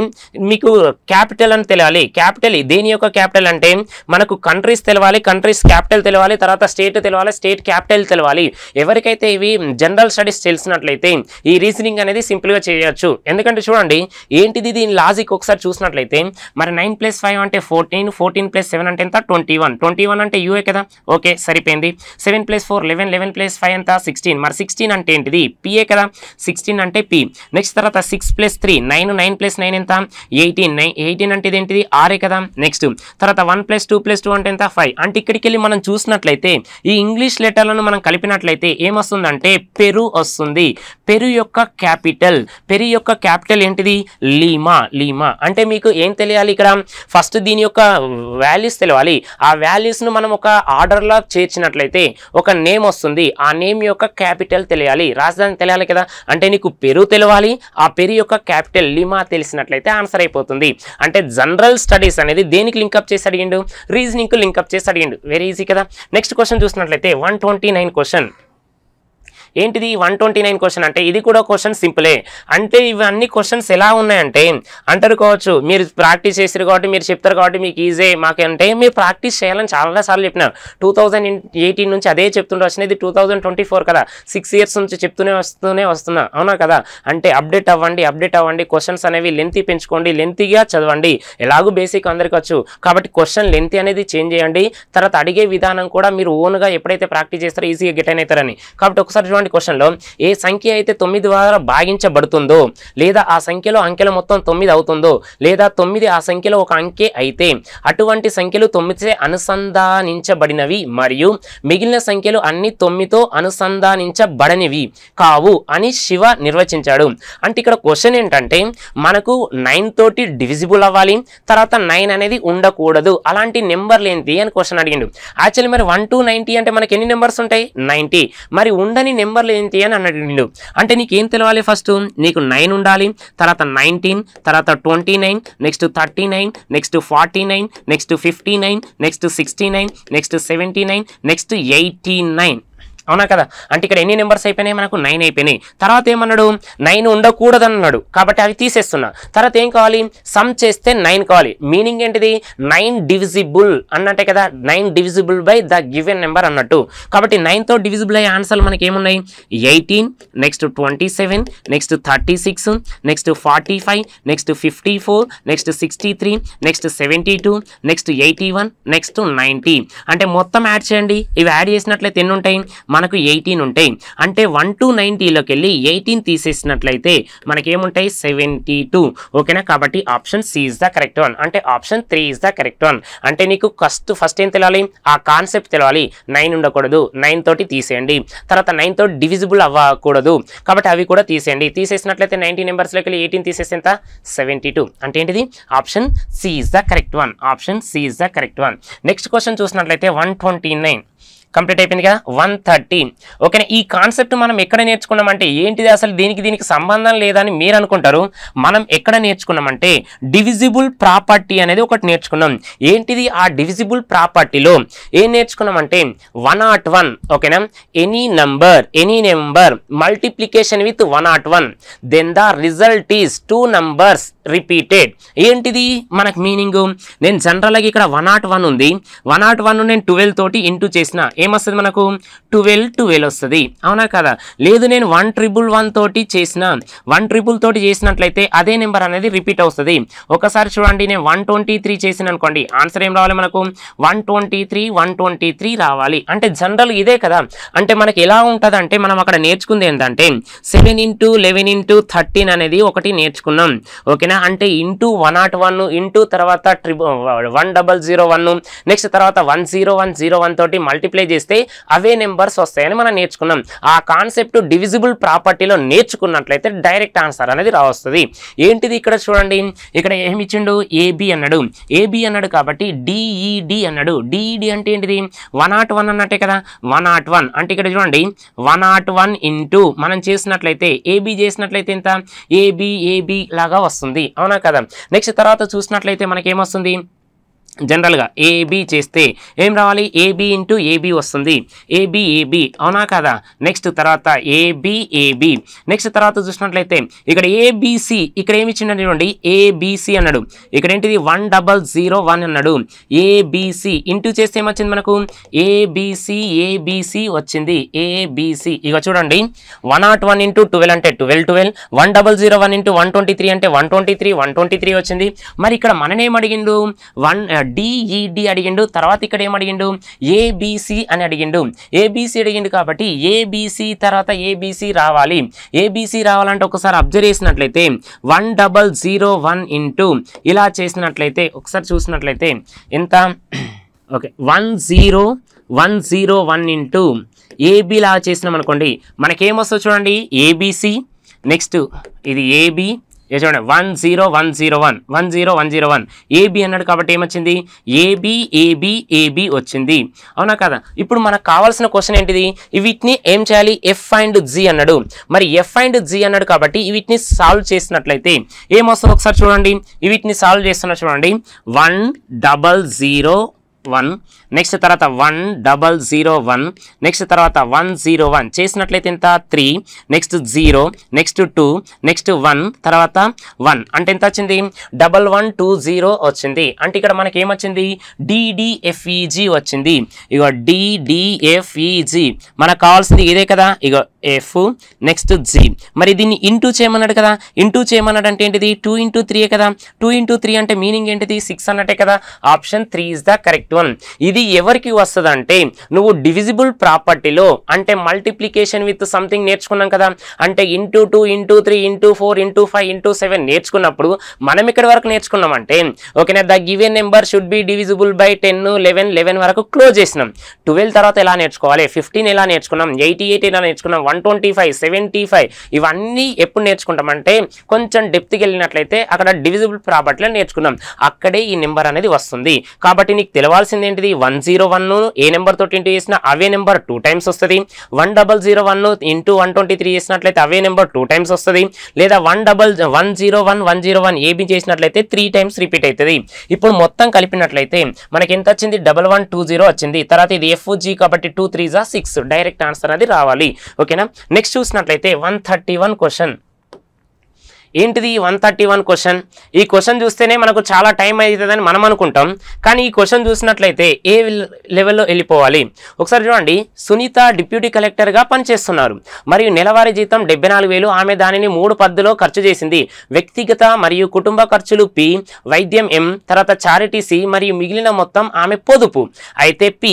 మీకు క్యాపిటల్ అని తెలియాలి క్యాపిటల్ దేని యొక్క క్యాపిటల్ అంటే మనకు కంట్రీస్ తెలవాలి కంట్రీస్ క్యాపిటల్ తెలవాలి తర్వాత స్టేట్ తెలవాలి స్టేట్ క్యాపిటల్ తెలవాలి. ఎవరికైతే ఇవి జనరల్ స్టడీస్ తెలిసినట్లయితే ఈ రీజనింగ్ అనేది సింపుల్గా చేయొచ్చు. ఎందుకంటే చూడండి ఏంటిది దీని లాజిక్ ఒకసారి చూసినట్లయితే మరి నైన్ ప్లస్ ఫైవ్ అంటే ఫోర్టీన్ ఫోర్టీన్ ప్లస్ సెవెన్ అంటే ఎంత? ట్వంటీ వన్ ట్వంటీ వన్ అంటే యూఏ కదా? ఓకే సరిపోయింది. Seven plus four eleven eleven plus five ఎంత? సిక్స్టీన్ మరి సిక్స్టీన్ అంటే ఏంటిది? పిఏ కదా? సిక్స్టీన్ అంటే పి నెక్స్ట్ తర్వాత six plus three nine nine plus nine ఎంత? ఎయిటీన్ నైన్ ఎయిటీన్ అంటే ఏంటిది? ఆరే కదా? నెక్స్ట్ తర్వాత one plus two plus two అంటే ఎంత? ఫైవ్ అంటే ఇక్కడికి వెళ్ళి మనం చూసినట్లయితే ఈ ఇంగ్లీష్ లెటర్లను మనం కలిపినట్లయితే ఏమొస్తుందంటే పెరు వస్తుంది. పెరు పెరు యొక్క క్యాపిటల్. పెరు యొక్క క్యాపిటల్ ఏంటిది? Lima Lima. అంటే మీకు ఏం తెలియాలి ఇక్కడ? ఫస్ట్ దీని యొక్క వాల్యూస్ తెలియాలి ఆ వాల్యూస్ను మనం ఒక ఆర్డర్లో చేర్చినట్లయితే ఒక నేమ్ వస్తుంది. ఆ నేమ్ యొక్క క్యాపిటల్ తెలియాలి. రాజధాని తెలియాలి కదా? అంటే నీకు పెరు తెలవాలి. ఆ పెరు యొక్క క్యాపిటల్ లీమా తెలిసినట్లయితే ఆన్సర్ అయిపోతుంది. అంటే జనరల్ స్టడీస్ అనేది దేనికి లింకప్ చేసి అడిగిండు? రీజనింగ్కు లింకప్ చేసి అడిగిండు. వెరీ ఈజీ కదా? నెక్స్ట్ క్వశ్చన్ చూసినట్లయితే వన్ ట్వంటీ నైన్ క్వశ్చన్ ఏంటిది? వన్ ట్వంటీ నైన్ క్వశ్చన్ అంటే ఇది కూడా క్వశ్చన్ సింపులే అంటే ఇవన్నీ క్వశ్చన్స్ ఎలా ఉన్నాయంటే అంటారు కావచ్చు మీరు ప్రాక్టీస్ చేసారు కాబట్టి మీరు చెప్తారు కాబట్టి మీకు ఈజీ మాకు అంటే మీరు ప్రాక్టీస్ చేయాలని చాలా సార్లు చెప్పినారు. టూ థౌజండ్ ఎయిటీన్ నుంచి అదే చెప్తుంటే వచ్చినది టూ ట్వంటీ ఫోర్ కదా. సిక్స్ ఇయర్స్ నుంచి చెప్తూనే వస్తూనే వస్తున్నా. అవునా కదా? అంటే అప్డేట్ అవ్వండి అప్డేట్ అవ్వండి. క్వశ్చన్స్ అనేవి లెంతీ పెంచుకోండి లెంతీగా చదవండి. ఎలాగూ బేసిక్ అందరికి వచ్చు. కాబట్టి క్వశ్చన్ లెంత్ అనేది చేంజ్ చేయండి. తర్వాత అడిగే విధానం కూడా మీరు ఓన్గా ఎప్పుడైతే ప్రాక్టీస్ చేస్తారో ఈజీగా గెట్ అయిన అవుతారని. కాబట్టి ఒకసారి చూడండి క్వశ్చన్లో ఏ సంఖ్య అయితే తొమ్మిది ద్వారా భాగించబడుతుందో లేదా ఆ సంఖ్యలో అంకెలు మొత్తం తొమ్మిది అవుతుందో లేదా తొమ్మిది ఆ సంఖ్యలో ఒక అంకె అయితే అటువంటి సంఖ్యలు తొమ్మిదిచే అనుసంధానించబడినవి మరియు మిగిలిన సంఖ్యలు అన్ని తొమ్మిదితో అనుసంధానించబడనివి కావు అని శివ నిర్వచించాడు. అంటే ఇక్కడ క్వశ్చన్ ఏంటంటే మనకు నైన్ తోటి డివిజిబుల్ అవ్వాలి తర్వాత నైన్ అనేది ఉండకూడదు. అలాంటి నెంబర్లు ఏంటి అని క్వశ్చన్ అడిగిండు. యాక్చువల్లీ మరి వన్ టు నైంటీ అంటే మనకి ఎన్ని నెంబర్స్ ఉంటాయి? నైంటీ మరి ఉండని నెంబర్లు ఏంటి అని అడిగిండు అంటే నీకు ఏం తెలవాలి ఫస్ట్? నీకు నైన్ ఉండాలి తర్వాత నైన్టీన్ తర్వాత twenty nine next thirty nine next forty nine next fifty nine next sixty nine next seventy nine next eighty nine. అవునా కదా? అంటే ఇక్కడ ఎన్ని నెంబర్స్ అయిపోయినాయి? మనకు నైన్ అయిపోయినాయి. తర్వాత ఏమన్నాడు? నైన్ ఉండకూడదన్నాడు. కాబట్టి అవి తీసేస్తున్నా. తర్వాత ఏం కావాలి? సమ్ చేస్తే నైన్ కావాలి. మీనింగ్ ఏంటిది? నైన్ డివిజిబుల్ అన్నట్టే కదా? Nine divisible by the given number అన్నట్టు. కాబట్టి నైన్తో డివిజిబుల్ అయ్యే ఆన్సర్లు మనకి ఏమున్నాయి? Eighteen next twenty seven next thirty six next forty five next fifty four next sixty three next seventy two next eighty one next ninety అంటే మొత్తం add చేయండి. ఇవి యాడ్ చేసినట్లయితే ఎన్ని ఉంటాయి? మనకు ఎయిటీన్ ఉంటాయి. అంటే వన్ టు నైంటీలోకి వెళ్ళి ఎయిటీన్ తీసేసినట్లయితే మనకి ఏముంటాయి సెవెంటీ టూ. ఓకేనా? కాబట్టి option C is the correct one. అంటే option three is the correct one. అంటే నీకు ఫస్ట్ ఫస్ట్ ఏం తెలియాలి ఆ కాన్సెప్ట్ తెలియాలి నైన్ ఉండకూడదు. నైన్ తోటి తీసేయండి. తర్వాత నైన్ తోటి డివిజిబుల్ అవ్వకూడదు. కాబట్టి అవి కూడా తీసేయండి. తీసేసినట్లయితే నైన్టీ నెంబర్స్లోకి వెళ్ళి ఎయిటీన్ తీసేస్తే ఎంత? Seventy two. అంటే ఏంటిది? Option C is the correct one. Option C is the correct one. Next question చూసినట్లయితే వన్ ట్వంటీ నైన్. కంప్లీట్ అయిపోయింది కదా? వన్ థర్టీ ఓకేనా ఈ కాన్సెప్ట్ మనం ఎక్కడ నేర్చుకున్నామంటే ఏంటిది అసలు దీనికి దీనికి సంబంధం లేదని మీరు అనుకుంటారు. మనం ఎక్కడ నేర్చుకున్నామంటే డివిజిబుల్ ప్రాపర్టీ అనేది ఒకటి నేర్చుకున్నాం. ఏంటిది ఆ డివిజిబుల్ ప్రాపర్టీలో ఏం నేర్చుకున్నామంటే వన్ నాట్ వన్ ఓకేనా? Any number any number multiplication with one not one then the result is two numbers repeated ఏంటిది? మనకు మీనింగ్ నేను జనరల్గా ఇక్కడ వన్ నాట్ వన్ ఉంది. వన్ నాట్ వన్ నేను ట్వెల్వ్ తోటి ఇంటూ చేసిన. ఏమొస్తుంది మనకు? ట్వెల్వ్ ట్వెల్వ్ వస్తుంది. అవునా కదా? లేదు నేను వన్ ట్రిపుల్ వన్ తోటి చేసిన వన్ ట్రిపుల్ తోటి చేసినట్లయితే అదే నెంబర్ అనేది రిపీట్ అవుతుంది ఒకసారి చూడండి నేను వన్ ట్వంటీ త్రీ చేసిన అనుకోండి ఆన్సర్ ఏం రావాలి మనకు? One twenty three one twenty three రావాలి. అంటే జనరల్ ఇదే కదా. అంటే మనకి ఎలా ఉంటుంది అంటే మనం అక్కడ నేర్చుకుంది ఏంటంటే seven into eleven into thirteen అనేది ఒకటి నేర్చుకున్నాం. ఓకేనా? అంటే into one not one into తర్వాత ట్రిబు one double zero one next తర్వాత one zero one zero one తోటి మల్టిప్లై చేస్తే అవే నెంబర్స్ వస్తాయని మనం నేర్చుకున్నాం. ఆ కాన్సెప్ట్ డివిజిబుల్ ప్రాపర్టీలో నేర్చుకున్నట్లయితే డైరెక్ట్ ఆన్సర్ అనేది రావస్తుంది. ఏంటిది ఇక్కడ చూడండి. ఇక్కడ ఏమి ఇచ్చిండు? ఏబి అన్నాడు. ఏబి అన్నాడు కాబట్టి డిఈడి అన్నాడు. డిఈడి అంటే ఏంటిది? వన్ నాట్ వన్ అన్నట్టే కదా. One not one. అంటే ఇక్కడ చూడండి. వన్ నాట్ వన్ ఇంటూ మనం చేసినట్లయితే ఏబి చేసినట్లయితే ఎంత? ఏబి ఏబి లాగా వస్తుంది. అవునా కదా? నెక్స్ట్ తర్వాత చూసినట్లయితే మనకి ఏమొస్తుంది జనరల్గా ఏబి చేస్తే ఏం రావాలి A B into A B వస్తుంది ఏబి ఏబి అవునా కదా నెక్స్ట్ తర్వాత ఏబి ఏబి నెక్స్ట్ తర్వాత చూసినట్లయితే ఇక్కడ ఏబిసి ఇక్కడ ఏమి ఇచ్చిండు చూడండి ఏబిసి అన్నాడు ఇక్కడ ఏంటిది వన్ డబల్ జీరో వన్ అన్నాడు ఏబిసి ఇంటూ చేస్తే ఏమొచ్చింది మనకు ఏబిసి ఏబిసి వచ్చింది ఏబిసి ఇక చూడండి one not one into twelve అంటే twelve twelve one double zero one into one twenty three అంటే one twenty three one twenty three వచ్చింది మరి ఇక్కడ మననేం అడిగిండు వన్ డిఈడి e, అడిగిండు. తర్వాత ఇక్కడ ఏం అడిగిండు? ఏబిసి అని అడిగిండు. ఏబిసి అడిగిండు కాబట్టి ఏబిసి తర్వాత ఏబిసి రావాలి. ఏబిసి రావాలంటే ఒకసారి అబ్జర్వ్ చేసినట్లయితే one double zero one into ఇలా చేసినట్లయితే ఒకసారి చూసినట్లయితే ఎంత? Okay one zero one zero one into AB చేసినాం అనుకోండి మనకేమొస్తుంది చూడండి. ఏబిసి నెక్స్ట్ ఇది ఏబి ఏ చూడండి one zero one zero one one zero one zero one AB అన్నాడు కాబట్టి ఏమొచ్చింది? ఏబి ఏబి ఏబి వచ్చింది. అవునా కదా? ఇప్పుడు మనకు కావాల్సిన క్వశ్చన్ ఏంటిది? వీటిని ఏం చేయాలి? ఎఫ్ అండ్ జి అన్నాడు. మరి ఎఫ్ అండ్ జి అన్నాడు కాబట్టి వీటిని సాల్వ్ చేసినట్లయితే ఏమొస్తుంది ఒకసారి చూడండి. వీటిని సాల్వ్ చేస్తున్నా చూడండి. One double zero one. Next తర్వాత one double zero one. Next తర్వాత వన్ జీరో వన్. చేసినట్లయితే ఎంత? Three. Next zero. Next two. Next one. తర్వాత వన్. అంటే ఎంత వచ్చింది? డబల్ వన్ టూ జీరో వచ్చింది. అంటే ఇక్కడ మనకి ఏమొచ్చింది? డిడిఎఫ్ఈజి వచ్చింది. ఇగో డిడిఎఫ్ఈజి మనకు కావాల్సింది ఇదే కదా? ఇగో ఎఫ్. Next G. మరి దీన్ని ఇంటూ చేయమన్నాడు కదా? ఇంటూ చేయమన్నాడు అంటే ఏంటిది? టూ ఇంటూ త్రీ కదా? టూ ఇంటూ త్రీ అంటే మీనింగ్ ఏంటిది? సిక్స్ అన్నట్టే కదా? Option three is the correct one ఇది ఎవరికి వస్తుంది అంటే నువ్వు డివిజిబుల్ ప్రాపర్టీలో అంటే మల్టిప్లికేషన్ విత్ సంథింగ్ నేర్చుకున్నాం కదా అంటే into two into three into four into five into seven నేర్చుకున్నప్పుడు మనం ఇక్కడి వరకు నేర్చుకున్నామంటే ఓకేనా the given number should be divisible by ten eleven eleven వరకు క్లోజ్ చేసినాం. ట్వెల్వ్ తర్వాత ఎలా నేర్చుకోవాలి? ఫిఫ్టీన్ ఎలా నేర్చుకున్నాం? ఎయిటీ ఎయిట్ ఎలా నేర్చుకున్నాం? One twenty five seventy five ఇవన్నీ ఎప్పుడు నేర్చుకుంటామంటే కొంచెం డెప్త్కి వెళ్ళినట్లయితే అక్కడ డివిజిబుల్ ప్రాపర్టీలో నేర్చుకున్నాం. అక్కడే ఈ నెంబర్ అనేది వస్తుంది. కాబట్టి నీకు రావాల్సింది ఏంటిది వన్ జీరో వన్ ఏ నెంబర్ తోటి ఇంటూ చేసినా అవే నెంబర్ టూ టైమ్స్ వస్తుంది. One double zero one into one twenty three చేసినట్లయితే అవే నెంబర్ టూ టైమ్స్ వస్తుంది. లేదా one double one zero one one zero one AB చేసినట్లయితే త్రీ టైమ్స్ రిపీట్ అవుతుంది ఇప్పుడు మొత్తం కలిపినట్లయితే మనకి ఎంత వచ్చింది? డబల్ వన్ టూ జీరో వచ్చింది. తర్వాత ఇది ఎఫ్ జీ కాబట్టి టూ త్రీ జా సిక్స్. డైరెక్ట్ ఆన్సర్ అనేది రావాలి. ఓకేనా? నెక్స్ట్ చూసినట్లయితే వన్ థర్టీ వన్ క్వశ్చన్. ఏంటిది వన్ థర్టీ వన్ క్వశ్చన్ ఈ క్వశ్చన్ చూస్తేనే మనకు చాలా టైం అవుతుందని మనం అనుకుంటాం. కానీ ఈ క్వశ్చన్ చూసినట్లయితే ఏ లెవెల్లో వెళ్ళిపోవాలి? ఒకసారి చూడండి. సునీత డిప్యూటీ కలెక్టర్గా పనిచేస్తున్నారు. మరియు నెలవారీ జీతం డెబ్బై నాలుగు వేలు. ఆమె దానిని మూడు పద్ధతిలో ఖర్చు చేసింది. వ్యక్తిగత మరియు కుటుంబ ఖర్చులు పి వైద్యం ఎం తర్వాత చారిటీ సి మరియు మిగిలిన మొత్తం ఆమె పొదుపు. అయితే పి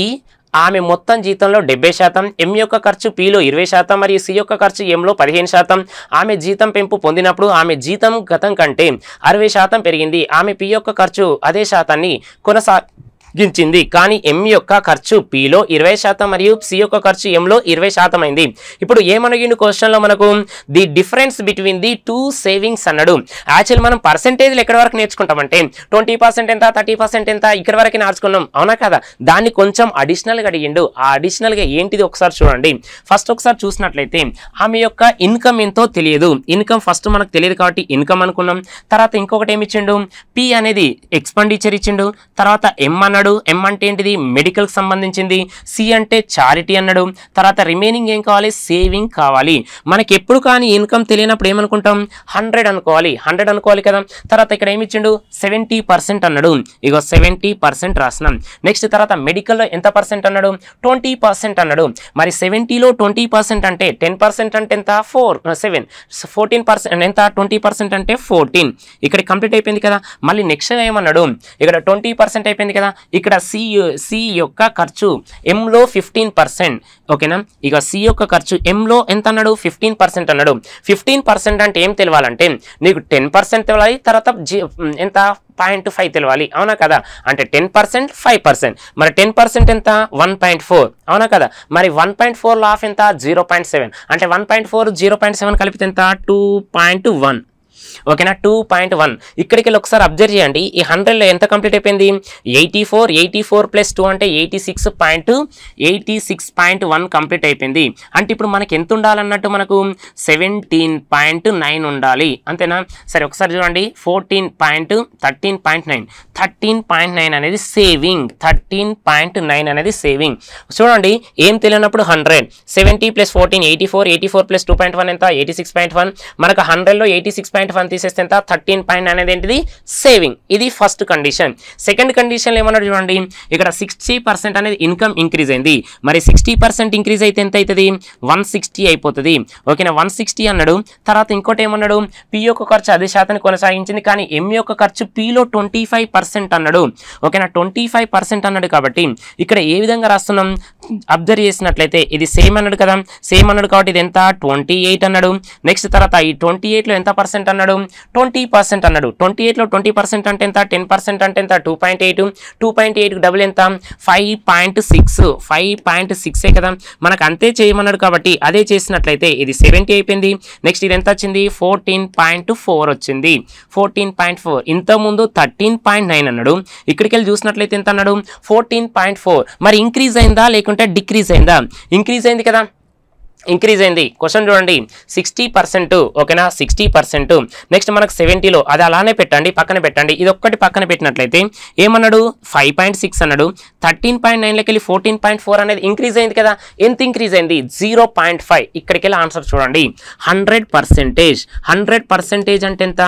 ఆమె మొత్తం జీతంలో డెబ్బై శాతం ఎం యొక్క ఖర్చు పిలో ఇరవై శాతం మరియు సి యొక్క ఖర్చు ఎంలో పదిహేను శాతం. ఆమె జీతం పెంపు పొందినప్పుడు ఆమె జీతం గతం కంటే అరవై శాతం పెరిగింది. ఆమె పి యొక్క ఖర్చు అదే శాతాన్ని కొనసా గించింది కానీ ఎం యొక్క ఖర్చు పిలో ఇరవై శాతం మరియు సి యొక్క ఖర్చు ఎంలో ఇరవై శాతం అయింది. ఇప్పుడు ఏమనగిండు క్వశ్చన్లో మనకు the difference between the two savings అన్నాడు. యాక్చువల్ మనం పర్సెంటేజ్లు ఎక్కడి వరకు నేర్చుకుంటామంటే ట్వంటీ పర్సెంట్ ఎంత థర్టీ పర్సెంట్ ఎంత ఇక్కడ వరకు నేర్చుకున్నాం. అవునా కదా? దాన్ని కొంచెం అడిషనల్గా అడిగిండు. ఆ అడిషనల్గా ఏంటిది ఒకసారి చూడండి. ఫస్ట్ ఒకసారి చూసినట్లయితే ఆమె యొక్క ఇన్కమ్ ఎంతో తెలియదు. ఇన్కమ్ ఫస్ట్ మనకు తెలియదు కాబట్టి ఇన్కమ్ అనుకున్నాం. తర్వాత ఇంకొకటి ఏమి ఇచ్చిండు? పి అనేది ఎక్స్పెండిచర్ ఇచ్చిండు. తర్వాత ఎం అన్నాడు. ఎం అంటే ఏంటిది? మెడికల్కి సంబంధించింది. సి అంటే చారిటీ అన్నాడు. తర్వాత రిమైనింగ్ ఏం కావాలి? సేవింగ్ కావాలి. మనకి ఎప్పుడు కానీ ఇన్కమ్ తెలియనప్పుడు ఏమనుకుంటాం? హండ్రెడ్ అనుకోవాలి. హండ్రెడ్ అనుకోవాలి కదా. తర్వాత ఇక్కడ ఏమి ఇచ్చిండు? సెవెంటీ పర్సెంట్ అన్నాడు. ఇగో సెవెంటీ పర్సెంట్ రాసినాం. నెక్స్ట్ తర్వాత మెడికల్లో ఎంత పర్సెంట్ అన్నాడు? ట్వంటీ పర్సెంట్ అన్నాడు. మరి సెవెంటీలో ట్వంటీ పర్సెంట్ అంటే టెన్ పర్సెంట్ అంటే ఎంత? ఫోర్ సెవెన్ ఫోర్టీన్ పర్సెంట్ ఎంత? ట్వంటీ పర్సెంట్ అంటే ఫోర్టీన్ ఇక్కడ కంప్లీట్ అయిపోయింది కదా. మళ్ళీ నెక్స్ట్ ఏమన్నాడు? ఇక్కడ ట్వంటీ పర్సెంట్ అయిపోయింది కదా. ఇక్కడ సి సి యొక్క ఖర్చు ఎంలో ఫిఫ్టీన్ పర్సెంట్ ఓకేనా? ఇక సి యొక్క ఖర్చు ఎంలో ఎంత అన్నాడు ఫిఫ్టీన్ పర్సెంట్ అన్నాడు. ఫిఫ్టీన్ పర్సెంట్ అంటే ఏం తెలియాలంటే నీకు టెన్ పర్సెంట్ తెలియాలి తర్వాత జీ ఎంత? పాయింట్ ఫైవ్ తెలియాలి అవునా కదా? అంటే టెన్ పర్సెంట్ ఫైవ్ పర్సెంట్ మరి టెన్ పర్సెంట్ ఎంత? వన్ పాయింట్ ఫోర్ అవునా కదా? మరి వన్ పాయింట్ ఫోర్లో ఆఫ్ ఎంత? జీరో పాయింట్ సెవెన్ అంటే one point four zero point seven కలిపితే ఎంత? టూ పాయింట్ వన్ ఓకేనా? టూ పాయింట్ వన్ ఇక్కడికి వెళ్ళి ఒకసారి అబ్జర్వ్ చేయండి. ఈ హండ్రెడ్లో ఎంత కంప్లీట్ అయిపోయింది? Eighty four eighty four plus two అంటే eighty six point eighty six point one complete అయిపోయింది. అంటే ఇప్పుడు మనకి ఎంత ఉండాలన్నట్టు మనకు? సెవెంటీన్ పాయింట్ నైన్ ఉండాలి. అంతేనా? సరే ఒకసారి చూడండి. Fourteen point thirteen point nine thirteen point nine అనేది సేవింగ్ థర్టీన్ పాయింట్ నైన్ అనేది సేవింగ్ చూడండి ఏం తెలియనప్పుడు hundred seventy plus fourteen eighty four eighty four plus two point one ఎంత? ఎయిటీ సిక్స్ పాయింట్ వన్ మనకు హండ్రెడ్లో ఎయిటీ సిక్స్ పాయింట్ వన్ తీసేస్తే ఎంత? థర్టీన్ పాయింట్ అనేది ఏంటిది? సేవింగ్. ఇది ఫస్ట్ కండిషన్. సెకండ్ కండిషన్ ఏమన్నాడు చూడండి. ఇక్కడ సిక్స్టీ పర్సెంట్ అనేది ఇన్కమ్ ఇంక్రీజ్ అయింది. మరి సిక్స్టీ పర్సెంట్ ఇంక్రీజ్ అయితే ఎంత అవుతుంది? వన్ సిక్స్టీ అయిపోతుంది. ఓకేనా? వన్ సిక్స్టీ అన్నాడు. తర్వాత ఇంకోటి ఏమన్నాడు? పి యొక్క ఖర్చు అదే శాతాన్ని కొనసాగించింది. కానీ ఎం యొక్క ఖర్చు పిలో ట్వంటీ ఫైవ్ పర్సెంట్ అన్నాడు. ఓకేనా? ట్వంటీ ఫైవ్ పర్సెంట్ అన్నాడు కాబట్టి ఇక్కడ ఏ విధంగా రాస్తున్నాం? అబ్జర్వ్ చేసినట్లయితే ఇది సేమ్ అన్నాడు కదా. సేమ్ అన్నాడు కాబట్టి ఇది ఎంత? ట్వంటీ ఎయిట్ అన్నాడు. నెక్స్ట్ తర్వాత ఈ ట్వంటీ ఎయిట్లో ఎంత పర్సెంట్ అన్నాడు? ట్వంటీ పర్సెంట్ అన్నాడు. ట్వంటీ ఎయిట్లో ట్వంటీ పర్సెంట్ అంటే ఎంత? టెన్ పర్సెంట్ అంటే ఎంత? Two point eight. Two point eight double ఎంత? Five point six. Five point సిక్సే కదా. మనకు అంతే చేయమన్నాడు కాబట్టి అదే చేసినట్లయితే ఇది సెవెంటీ అయిపోయింది. నెక్స్ట్ ఇది ఎంత వచ్చింది? ఫోర్టీన్ పాయింట్ ఫోర్ వచ్చింది. Fourteen point four. ఇంతకుముందు థర్టీన్ పాయింట్ నైన్ అన్నాడు. ఇక్కడికి వెళ్ళి చూసినట్లయితే ఎంత అన్నాడు? Fourteen point four. మరి ఇంక్రీజ్ అయిందా లేకుంటే డిక్రీజ్ అయిందా? ఇంక్రీజ్ అయింది కదా. ఇంక్రీజ్ అయింది. క్వశ్చన్ చూడండి. సిక్స్టీ పర్సెంట్ ఓకేనా? సిక్స్టీ పర్సెంట్ నెక్స్ట్ మనకు సెవెంటీలో అది అలానే పెట్టండి పక్కన పెట్టండి. ఇది ఒక్కటి పక్కన పెట్టినట్లయితే ఏమన్నాడు? ఫైవ్ పాయింట్ సిక్స్ అన్నాడు. థర్టీన్ పాయింట్ నైన్లోకి వెళ్ళి ఫోర్టీన్ పాయింట్ ఫోర్ అనేది ఇంక్రీజ్ అయింది కదా. ఎంత ఇంక్రీజ్ అయింది? జీరో పాయింట్ ఫైవ్ ఇక్కడికి వెళ్ళి ఆన్సర్ చూడండి. హండ్రెడ్ పర్సెంటేజ్ హండ్రెడ్ పర్సెంటేజ్ అంటే ఎంత?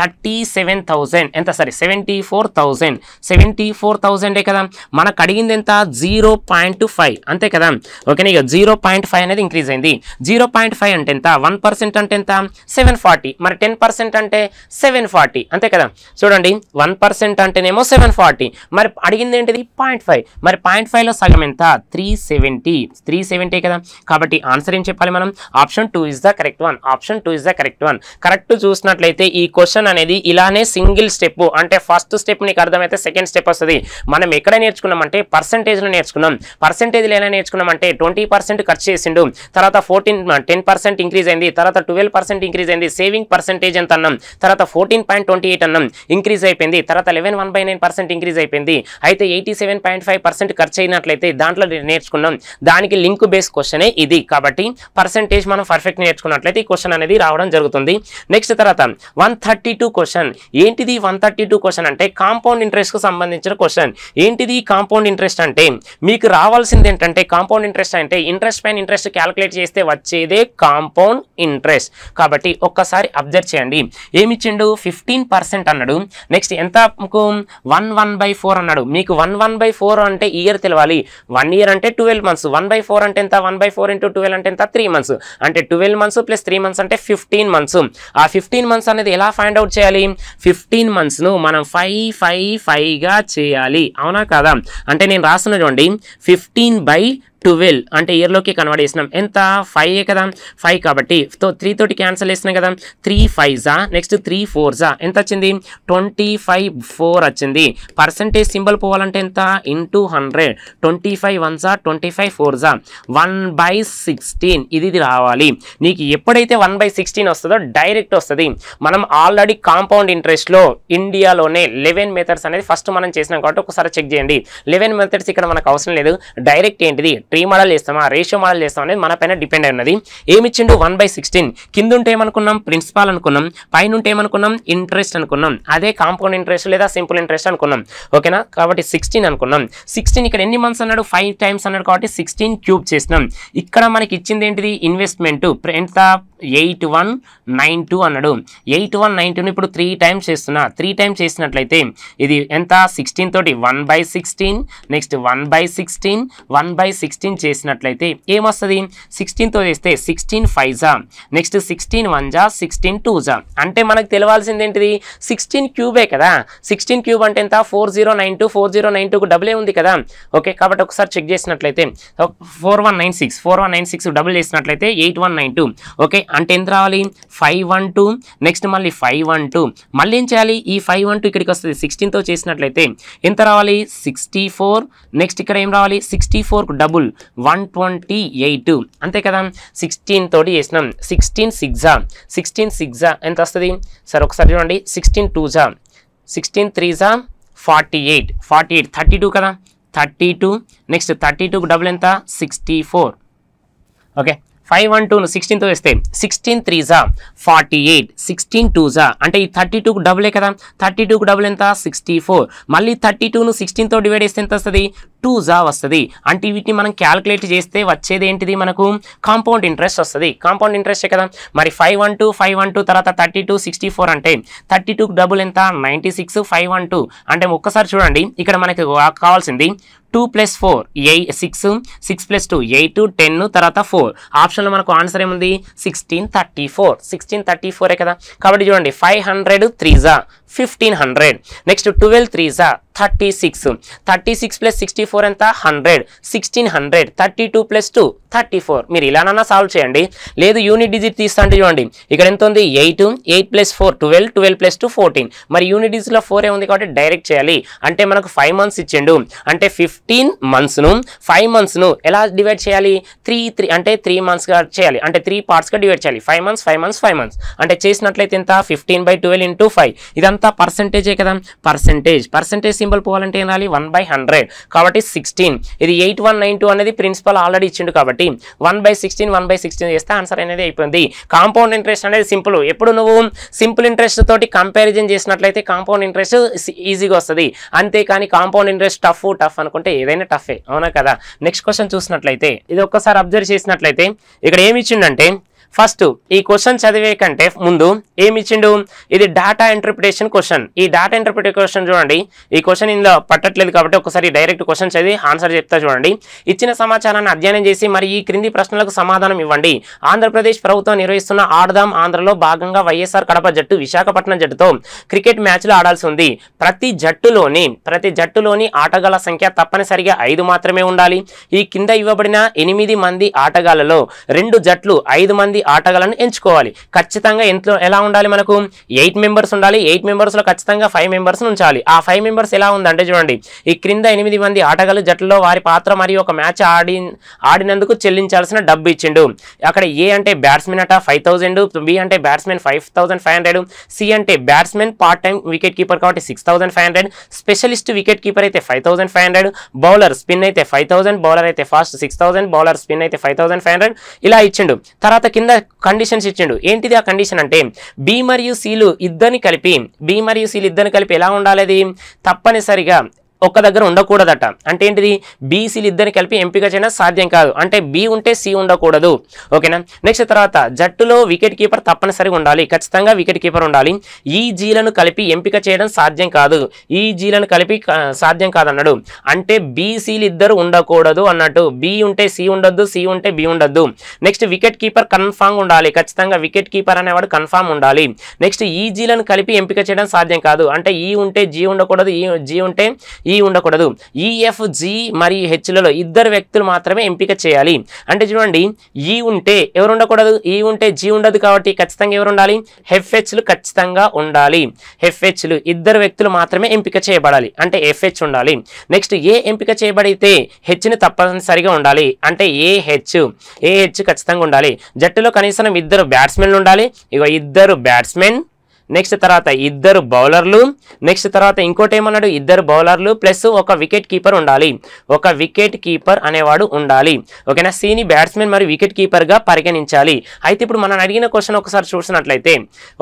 థర్టీ సెవెన్ థౌసండ్ ఎంత? సరే seventy four thousand seventy four థౌసండే కదా? మనకు అడిగింది ఎంత? జీరో పాయింట్ ఫైవ్ అంతే కదా? ఓకేనా? ఇక జీరో పాయింట్ ఫైవ్ అనేది ఇంక్రీజ్ అయింది. జీరో పాయింట్ ఫైవ్ అంటే ఎంత వన్ పర్సెంట్ అంటే ఎంత సెవెన్ ఫార్టీ. మరి టెన్ పర్సెంట్ అంటే సెవెన్ ఫార్టీ. అంతే కదా? చూడండి వన్ పర్సెంట్ అంటేనేమో సెవెన్ ఫార్టీ. మరి అడిగింది ఏంటిది? Point five. మరి పాయింట్ ఫైవ్లో సగం ఎంత? Three seventy. త్రీ సెవెంటీ కదా? కాబట్టి ఆన్సర్ ఏం చెప్పాలి మనం? Option two is the correct one. Option two is the correct one. Correct చూసినట్లయితే ఈ క్వశ్చన్ అనేది ఇలానే సింగిల్ స్టెప్. అంటే ఫస్ట్ స్టెప్ నీకు అర్థమైతే సెకండ్ స్టెప్ వస్తుంది. మనం ఎక్కడ నేర్చుకున్నామంటే పర్సంటేజ్లో నేర్చుకున్నాం. పర్సంటేజ్లో ఎలా నేర్చుకున్నామంటే ట్వంటీ పర్సెంట్ ఖర్చు చేసిండు. తర్వాత ఫోర్టీన్ టెన్ పర్సెంట్ ఇంక్రీజ్ అయింది తర్వాత ట్వెల్వ్ పర్సెంట్ ఇంక్రీజ్ అయింది సేవింగ్ పర్సెంటేజ్ ఎంత అన్నాం? తర్వాత ఫోర్టీన్ పాయింట్ ట్వంటీ ఎయిట్ అన్నాం ఇంక్రీజ్ అయిపోయింది తర్వాత eleven one by nine percent increase అయిపోయింది. అయితే eighty seven point five percent ఖర్చు అయినట్లయితే దాంట్లో నేర్చుకున్నాం. దానికి లింక్ బేస్ క్వశ్చనే ఇది. కాబట్టి పర్సెంటేజ్ మనం పర్ఫెక్ట్ నేర్చుకున్నట్లయితే ఈ క్వశ్చన్ అనేది రావడం జరుగుతుంది. నెక్స్ట్ తర్వాత వన్ థర్టీ టూ క్వశ్చన్. ఏంటిది వన్ థర్టీ టూ క్వశ్చన్ అంటే కాంపౌండ్ ఇంట్రెస్ట్కు సంబంధించిన క్వశ్చన్. ఏంటిది కాంపౌండ్ ఇంట్రెస్ట్ అంటే? మీకు రావాల్సింది ఏంటంటే కాంపౌండ్ ఇంట్రెస్ట్ అంటే ఇంట్రెస్ట్ పైన ఇంట్రెస్ట్ క్యాలిక్యులేట్ చేస్తే వచ్చేదే కాంపౌండ్ ఇంట్రెస్ట్ కాబట్టి ఒక్కసారి అబ్జర్వ్ చేయండి. ఏమిచ్చిండు? ఫిఫ్టీన్ పర్సెంట్ అన్నాడు. నెక్స్ట్ ఎంత వన్ వన్ బై ఫోర్ అన్నాడు. మీకు వన్ వన్ బై ఫోర్ అంటే ఇయర్ తెలవాలి. వన్ ఇయర్ అంటే twelve months one by four అంటే ఎంత? One by four into twelve అంటే ఎంత? త్రీ మంత్స్ అంటే twelve months plus three months అంటే ఫిఫ్టీన్ మంత్స్ ఆ ఫిఫ్టీన్ మంత్స్ అనేది ఎలా ఫైండ్ అవుట్ చేయాలి? ఫిఫ్టీన్ మంత్స్ను మనం ఫైవ్ ఫైవ్ ఫైవ్గా చేయాలి. అవునా కాదా? అంటే నేను రాస్తున్న చూడండి. ఫిఫ్టీన్ బై ట్వెల్వ్ అంటే ఇయర్లోకి కన్వర్ట్ చేసినాం. ఎంత? ఫైవ్ కదా? ఫైవ్ కాబట్టి తో త్రీ తోటి క్యాన్సిల్ చేసినాం కదా. త్రీ ఫైవ్జా నెక్స్ట్ త్రీ ఫోర్జా ఎంత వచ్చింది? ట్వంటీ ఫైవ్ ఫోర్ వచ్చింది. పర్సంటేజ్ సింబల్ పోవాలంటే ఎంత? ఇంటూ హండ్రెడ్ ట్వంటీ ఫైవ్ వన్సా ట్వంటీ ఫైవ్ ఫోర్జా వన్ బై సిక్స్టీన్ ఇది ఇది రావాలి. నీకు ఎప్పుడైతే వన్ బై సిక్స్టీన్ వస్తుందో డైరెక్ట్ వస్తుంది. మనం ఆల్రెడీ కాంపౌండ్ ఇంట్రెస్ట్లో ఇండియాలోనే లెవెన్ మెథడ్స్ అనేది ఫస్ట్ మనం చేసినాం కాబట్టి ఒకసారి చెక్ చేయండి. లెవెన్ మెథడ్స్ ఇక్కడ మనకు అవసరం లేదు. డైరెక్ట్ ఏంటిది? ట్రీ మోడల్ చేస్తామా రేషియో మోడల్ చేస్తాం అనేది మన పైన డిపెండ్ అయి ఉన్నది. ఏమిచ్చిండు వన్ బై సిక్స్టీన్. కింద ఉంటే ఏమనుకున్నాం? ప్రిన్సిపాల్ అనుకున్నాం. పైన ఉంటే ఏమనుకున్నాం? ఇంట్రెస్ట్ అనుకున్నాం. అదే కాంపౌండ్ ఇంట్రెస్ట్ లేదా సింపుల్ ఇంట్రెస్ట్ అనుకున్నాం. ఓకేనా? కాబట్టి సిక్స్టీన్ అనుకున్నాం. సిక్స్టీన్ ఇక్కడ ఎన్ని మంత్స్ అన్నాడు? ఫైవ్ టైమ్స్ అన్నాడు కాబట్టి సిక్స్టీన్ క్యూబ్ చేసినాం. ఇక్కడ మనకి ఇచ్చింది ఏంటిది? ఇన్వెస్ట్మెంట్ ఎంత ఎయిట్ వన్ నైన్ టూ అన్నాడు. ఎయిట్ వన్ నైన్ టూని ఇప్పుడు త్రీ టైమ్స్ చేస్తున్నా. త్రీ టైమ్స్ చేసినట్లయితే ఇది ఎంత? సిక్స్టీన్ తోటి one by sixteen next one by sixteen one by sixteen చేసినట్లయితే ఏమొస్తుంది? సిక్స్టీన్తో చేస్తే సిక్స్టీన్ ఫైవ్ జా నెక్స్ట్ సిక్స్టీన్ వన్ జా సిక్స్టీన్ టూ జా. అంటే మనకు తెలియాల్సింది ఏంటిది? సిక్స్టీన్ క్యూబే కదా. సిక్స్టీన్ క్యూబ్ అంటే ఎంత? Four zero nine two four zero nine టూకు డబులే ఉంది కదా. ఓకే కాబట్టి ఒకసారి చెక్ చేసినట్లయితే four one nine six four one nine six double చేసినట్లయితే eight one nine two okay అంటే ఎంత రావాలి? ఫైవ్ వన్ టూ నెక్స్ట్ మళ్ళీ ఫైవ్ వన్ టూ మళ్ళీ ఏం చేయాలి? ఈ ఫైవ్ వన్ టూ ఇక్కడికి వస్తుంది. సిక్స్టీన్తో చేసినట్లయితే ఎంత రావాలి? సిక్స్టీ ఫోర్ నెక్స్ట్ ఇక్కడ ఏం రావాలి? సిక్స్టీ ఫోర్కు డబుల్ వన్ ట్వంటీ ఎయిట్ అంతే కదా? సిక్స్టీన్ తోటి చేసినాం. సిక్స్టీన్ సిక్సా సిక్స్టీన్ సిక్సా ఎంత వస్తుంది? సరే ఒకసారి చూడండి. సిక్స్టీన్ టూజా sixteen త్రీజా forty eight forty eight thirty two కదా? థర్టీ టూ నెక్స్ట్ థర్టీ టూకు డబుల్ ఎంత? Sixty four okay five one టూను సిక్స్టీన్తో వేస్తే సిక్స్టీన్ త్రీ జా ఫార్టీ ఎయిట్ సిక్స్టీన్ టూ జా అంటే ఈ థర్టీ టూకు డబులే కదా? థర్టీ టూకు డబుల్ ఎంత? సిక్స్టీ ఫోర్ మళ్ళీ థర్టీ టూను సిక్స్టీన్తో డివైడ్ చేస్తే ఎంత వస్తుంది? టూ జా వస్తుంది. అంటే వీటిని మనం క్యాలిక్యులేట్ చేస్తే వచ్చేది ఏంటిది మనకు? కాంపౌండ్ ఇంట్రెస్ట్ వస్తుంది. కాంపౌండ్ ఇంట్రెస్టే కదా? మరి five one two five one two తర్వాత థర్టీ టూ సిక్స్టీ ఫోర్ అంటే థర్టీ టూకు డబుల్ ఎంత? Ninety six five one two అంటే ఒక్కసారి చూడండి. ఇక్కడ మనకి కావాల్సింది two plus four eight six six plus two eight ten తర్వాత ఫోర్ ఆప్షన్లో మనకు ఆన్సర్ ఏముంది? Sixteen thirty four sixteen thirty ఫోరే కదా? కాబట్టి చూడండి ఫైవ్ హండ్రెడ్ త్రీజా fifteen hundred next twelve త్రీజా thirty six thirty six plus sixty four ఎంత? Hundred sixteen hundred thirty two plus two thirty four మీరు ఇలానన్నా సాల్వ్ చేయండి. లేదు యూనిట్ డిజిట్ తీస్తాంటే చూడండి. ఇక్కడ ఎంత ఉంది? Eight eight plus four twelve twelve plus two fourteen మరి యూనిట్ డిజిట్లో ఫోర్ ఉంది కాబట్టి డైరెక్ట్ చేయాలి. అంటే మనకు ఫైవ్ మంత్స్ ఇచ్చిండు. అంటే ఫిఫ్టీన్ మంత్స్ను ఫైవ్ మంత్స్ను ఎలా డివైడ్ చేయాలి? త్రీ త్రీ అంటే త్రీ మంత్స్గా చేయాలి. అంటే త్రీ పార్ట్స్గా డివైడ్ చేయాలి. Five months five months five months అంటే చేసినట్లయితే ఎంత? Fifteen by twelve into five ఇదంతా పర్సెంటేజే కదా? పర్సెంటేజ్ పర్సెంటేజ్ సింబల్ పోవాలంటే ఏం రాలి? One by hundred. కాబట్టి సిక్స్టీన్. ఇది ఎయిట్ వన్ నైన్ టూ అనేది ప్రిన్సిపల్ ఆల్రెడీ ఇచ్చిండు కాబట్టి one by sixteen one by sixteen చేస్తే ఆన్సర్ అనేది అయిపోయింది. కాంపౌండ్ ఇంట్రెస్ట్ అనేది సింపుల్. ఎప్పుడు నువ్వు సింపుల్ ఇంట్రెస్ట్ తోటి కంపారిజన్ చేసినట్లయితే కాంపౌండ్ ఇంట్రెస్ట్ ఈజీగా వస్తుంది. అంతేకాని కాంపౌండ్ ఇంట్రెస్ట్ టఫ్ టఫ్ అనుకుంటే ఏదైనా టఫే. అవునా కదా? నెక్స్ట్ క్వశ్చన్ చూసినట్లయితే ఇది ఒక్కసారి అబ్జర్వ్ చేసినట్లయితే ఇక్కడ ఏమి ఇచ్చిండంటే ఫస్ట్ ఈ క్వశ్చన్ చదివే కంటే ముందు ఏమి ఇచ్చిండు? ఇది డాటా ఇంటర్ప్రిటేషన్ క్వశ్చన్ ఈ డాటా ఇంటర్ప్రిటేషన్ క్వశ్చన్ చూడండి. ఈ క్వశ్చన్ ఇందులో పట్టట్లేదు కాబట్టి ఒకసారి డైరెక్ట్ క్వశ్చన్ చదివి ఆన్సర్ చెప్తా చూడండి. ఇచ్చిన సమాచారాన్ని అధ్యయనం చేసి మరి ఈ క్రింది ప్రశ్నలకు సమాధానం ఇవ్వండి. ఆంధ్రప్రదేశ్ ప్రభుత్వం నిర్వహిస్తున్న ఆడదాం ఆంధ్రలో భాగంగా వైఎస్ఆర్ కడప జట్టు విశాఖపట్నం జట్టుతో క్రికెట్ మ్యాచ్లు ఆడాల్సి ఉంది. ప్రతి జట్టులోని ప్రతి జట్టులోని ఆటగాళ్ళ సంఖ్య తప్పనిసరిగా ఐదు మాత్రమే ఉండాలి. ఈ కింద ఇవ్వబడిన ఎనిమిది మంది ఆటగాళ్ళలో రెండు జట్లు ఐదు మంది ఆటగాళ్ళను ఎంచుకోవాలి. ఖచ్చితంగా ఎంతో ఎలా ఉండాలి మనకు? ఎయిట్ మెంబర్స్ ఉండాలి. ఎయిట్ మెంబర్స్లో ఖచ్చితంగా ఫైవ్ మెంబర్స్ ఉంచాలి. ఆ ఫైవ్ మెంబర్స్ ఎలా ఉందంటే చూడండి ఈ క్రింద ఎనిమిది మంది ఆటగాళ్ళు జట్టులో వారి పాత్ర మరియు ఒక మ్యాచ్ ఆడి ఆడినందుకు చెల్లించాల్సిన డబ్బు ఇచ్చిండు. అక్కడ ఏ అంటే బ్యాట్స్మెన్ అట ఫైవ్ థౌసండ్ బి అంటే batsmen five thousand five hundred C అంటే batsmen part time wicket keeper కాబట్టి six thousand five hundred specialist wicket keeper అయితే five thousand five hundred bowler spin అయితే ఫైవ్ థౌసండ్ బౌలర్ అయితే fast six thousand bowler spin అయితే five thousand five hundred ఇలా ఇచ్చిండు. తర్వాత కింద కండిషన్స్ ఇచ్చిండు. ఏంటిది ఆ కండిషన్ అంటే బి మరియు సిలు ఇద్దరిని కలిపి బి మరియు సిలు ఇద్దరిని కలిపి ఎలా ఉండాలి తప్పనిసరిగా ఒక్క దగ్గర ఉండకూడదట. అంటే ఏంటిది? బీసీలు ఇద్దరిని కలిపి ఎంపిక చేయడం సాధ్యం కాదు. అంటే బి ఉంటే సి ఉండకూడదు. ఓకేనా? నెక్స్ట్ తర్వాత జట్టులో వికెట్ కీపర్ తప్పనిసరిగా ఉండాలి. ఖచ్చితంగా వికెట్ కీపర్ ఉండాలి. ఈ జీలను కలిపి ఎంపిక చేయడం సాధ్యం కాదు. ఈ జీలను కలిపి సాధ్యం కాదన్నాడు. అంటే బీసీలు ఇద్దరు ఉండకూడదు అన్నట్టు. బి ఉంటే సి ఉండొద్దు సి ఉంటే బి ఉండొద్దు. నెక్స్ట్ వికెట్ కీపర్ కన్ఫామ్ ఉండాలి. ఖచ్చితంగా వికెట్ కీపర్ అనేవాడు కన్ఫామ్ ఉండాలి. నెక్స్ట్ ఈ జీలను కలిపి ఎంపిక చేయడం సాధ్యం కాదు. అంటే ఈ ఉంటే జీ ఉండకూడదు e, ఈ జీ ఉంటే ఈ ఉండకూడదు. E, ఈఎఫ్ జి మరియు హెచ్లలో ఇద్దరు వ్యక్తులు మాత్రమే ఎంపిక చేయాలి. అంటే చూడండి ఈ ఉంటే ఎవరు ఉండకూడదు? ఈ ఉంటే జీ ఉండదు కాబట్టి ఖచ్చితంగా ఎవరు ఉండాలి? హెఫ్హెచ్లు ఖచ్చితంగా ఉండాలి. హెఫ్హెచ్లు ఇద్దరు వ్యక్తులు మాత్రమే ఎంపిక చేయబడాలి. అంటే ఎఫ్హెచ్ ఉండాలి. నెక్స్ట్ ఏ ఎంపిక చేయబడితే హెచ్ని తప్పనిసరిగా ఉండాలి. అంటే ఏ హెచ్ ఏ హెచ్ ఖచ్చితంగా ఉండాలి. జట్టులో కనీసం ఇద్దరు బ్యాట్స్మెన్లు ఉండాలి. ఇక ఇద్దరు బ్యాట్స్మెన్ నెక్స్ట్ తర్వాత ఇద్దరు బౌలర్లు. నెక్స్ట్ తర్వాత ఇంకోటి ఏమన్నాడు? ఇద్దరు బౌలర్లు ప్లస్ ఒక వికెట్ కీపర్ ఉండాలి. ఒక వికెట్ కీపర్ అనేవాడు ఉండాలి. ఓకేనా? సీని బ్యాట్స్మెన్ మరియు వికెట్ కీపర్గా పరిగణించాలి. అయితే ఇప్పుడు మనం అడిగిన క్వశ్చన్ ఒకసారి చూసినట్లయితే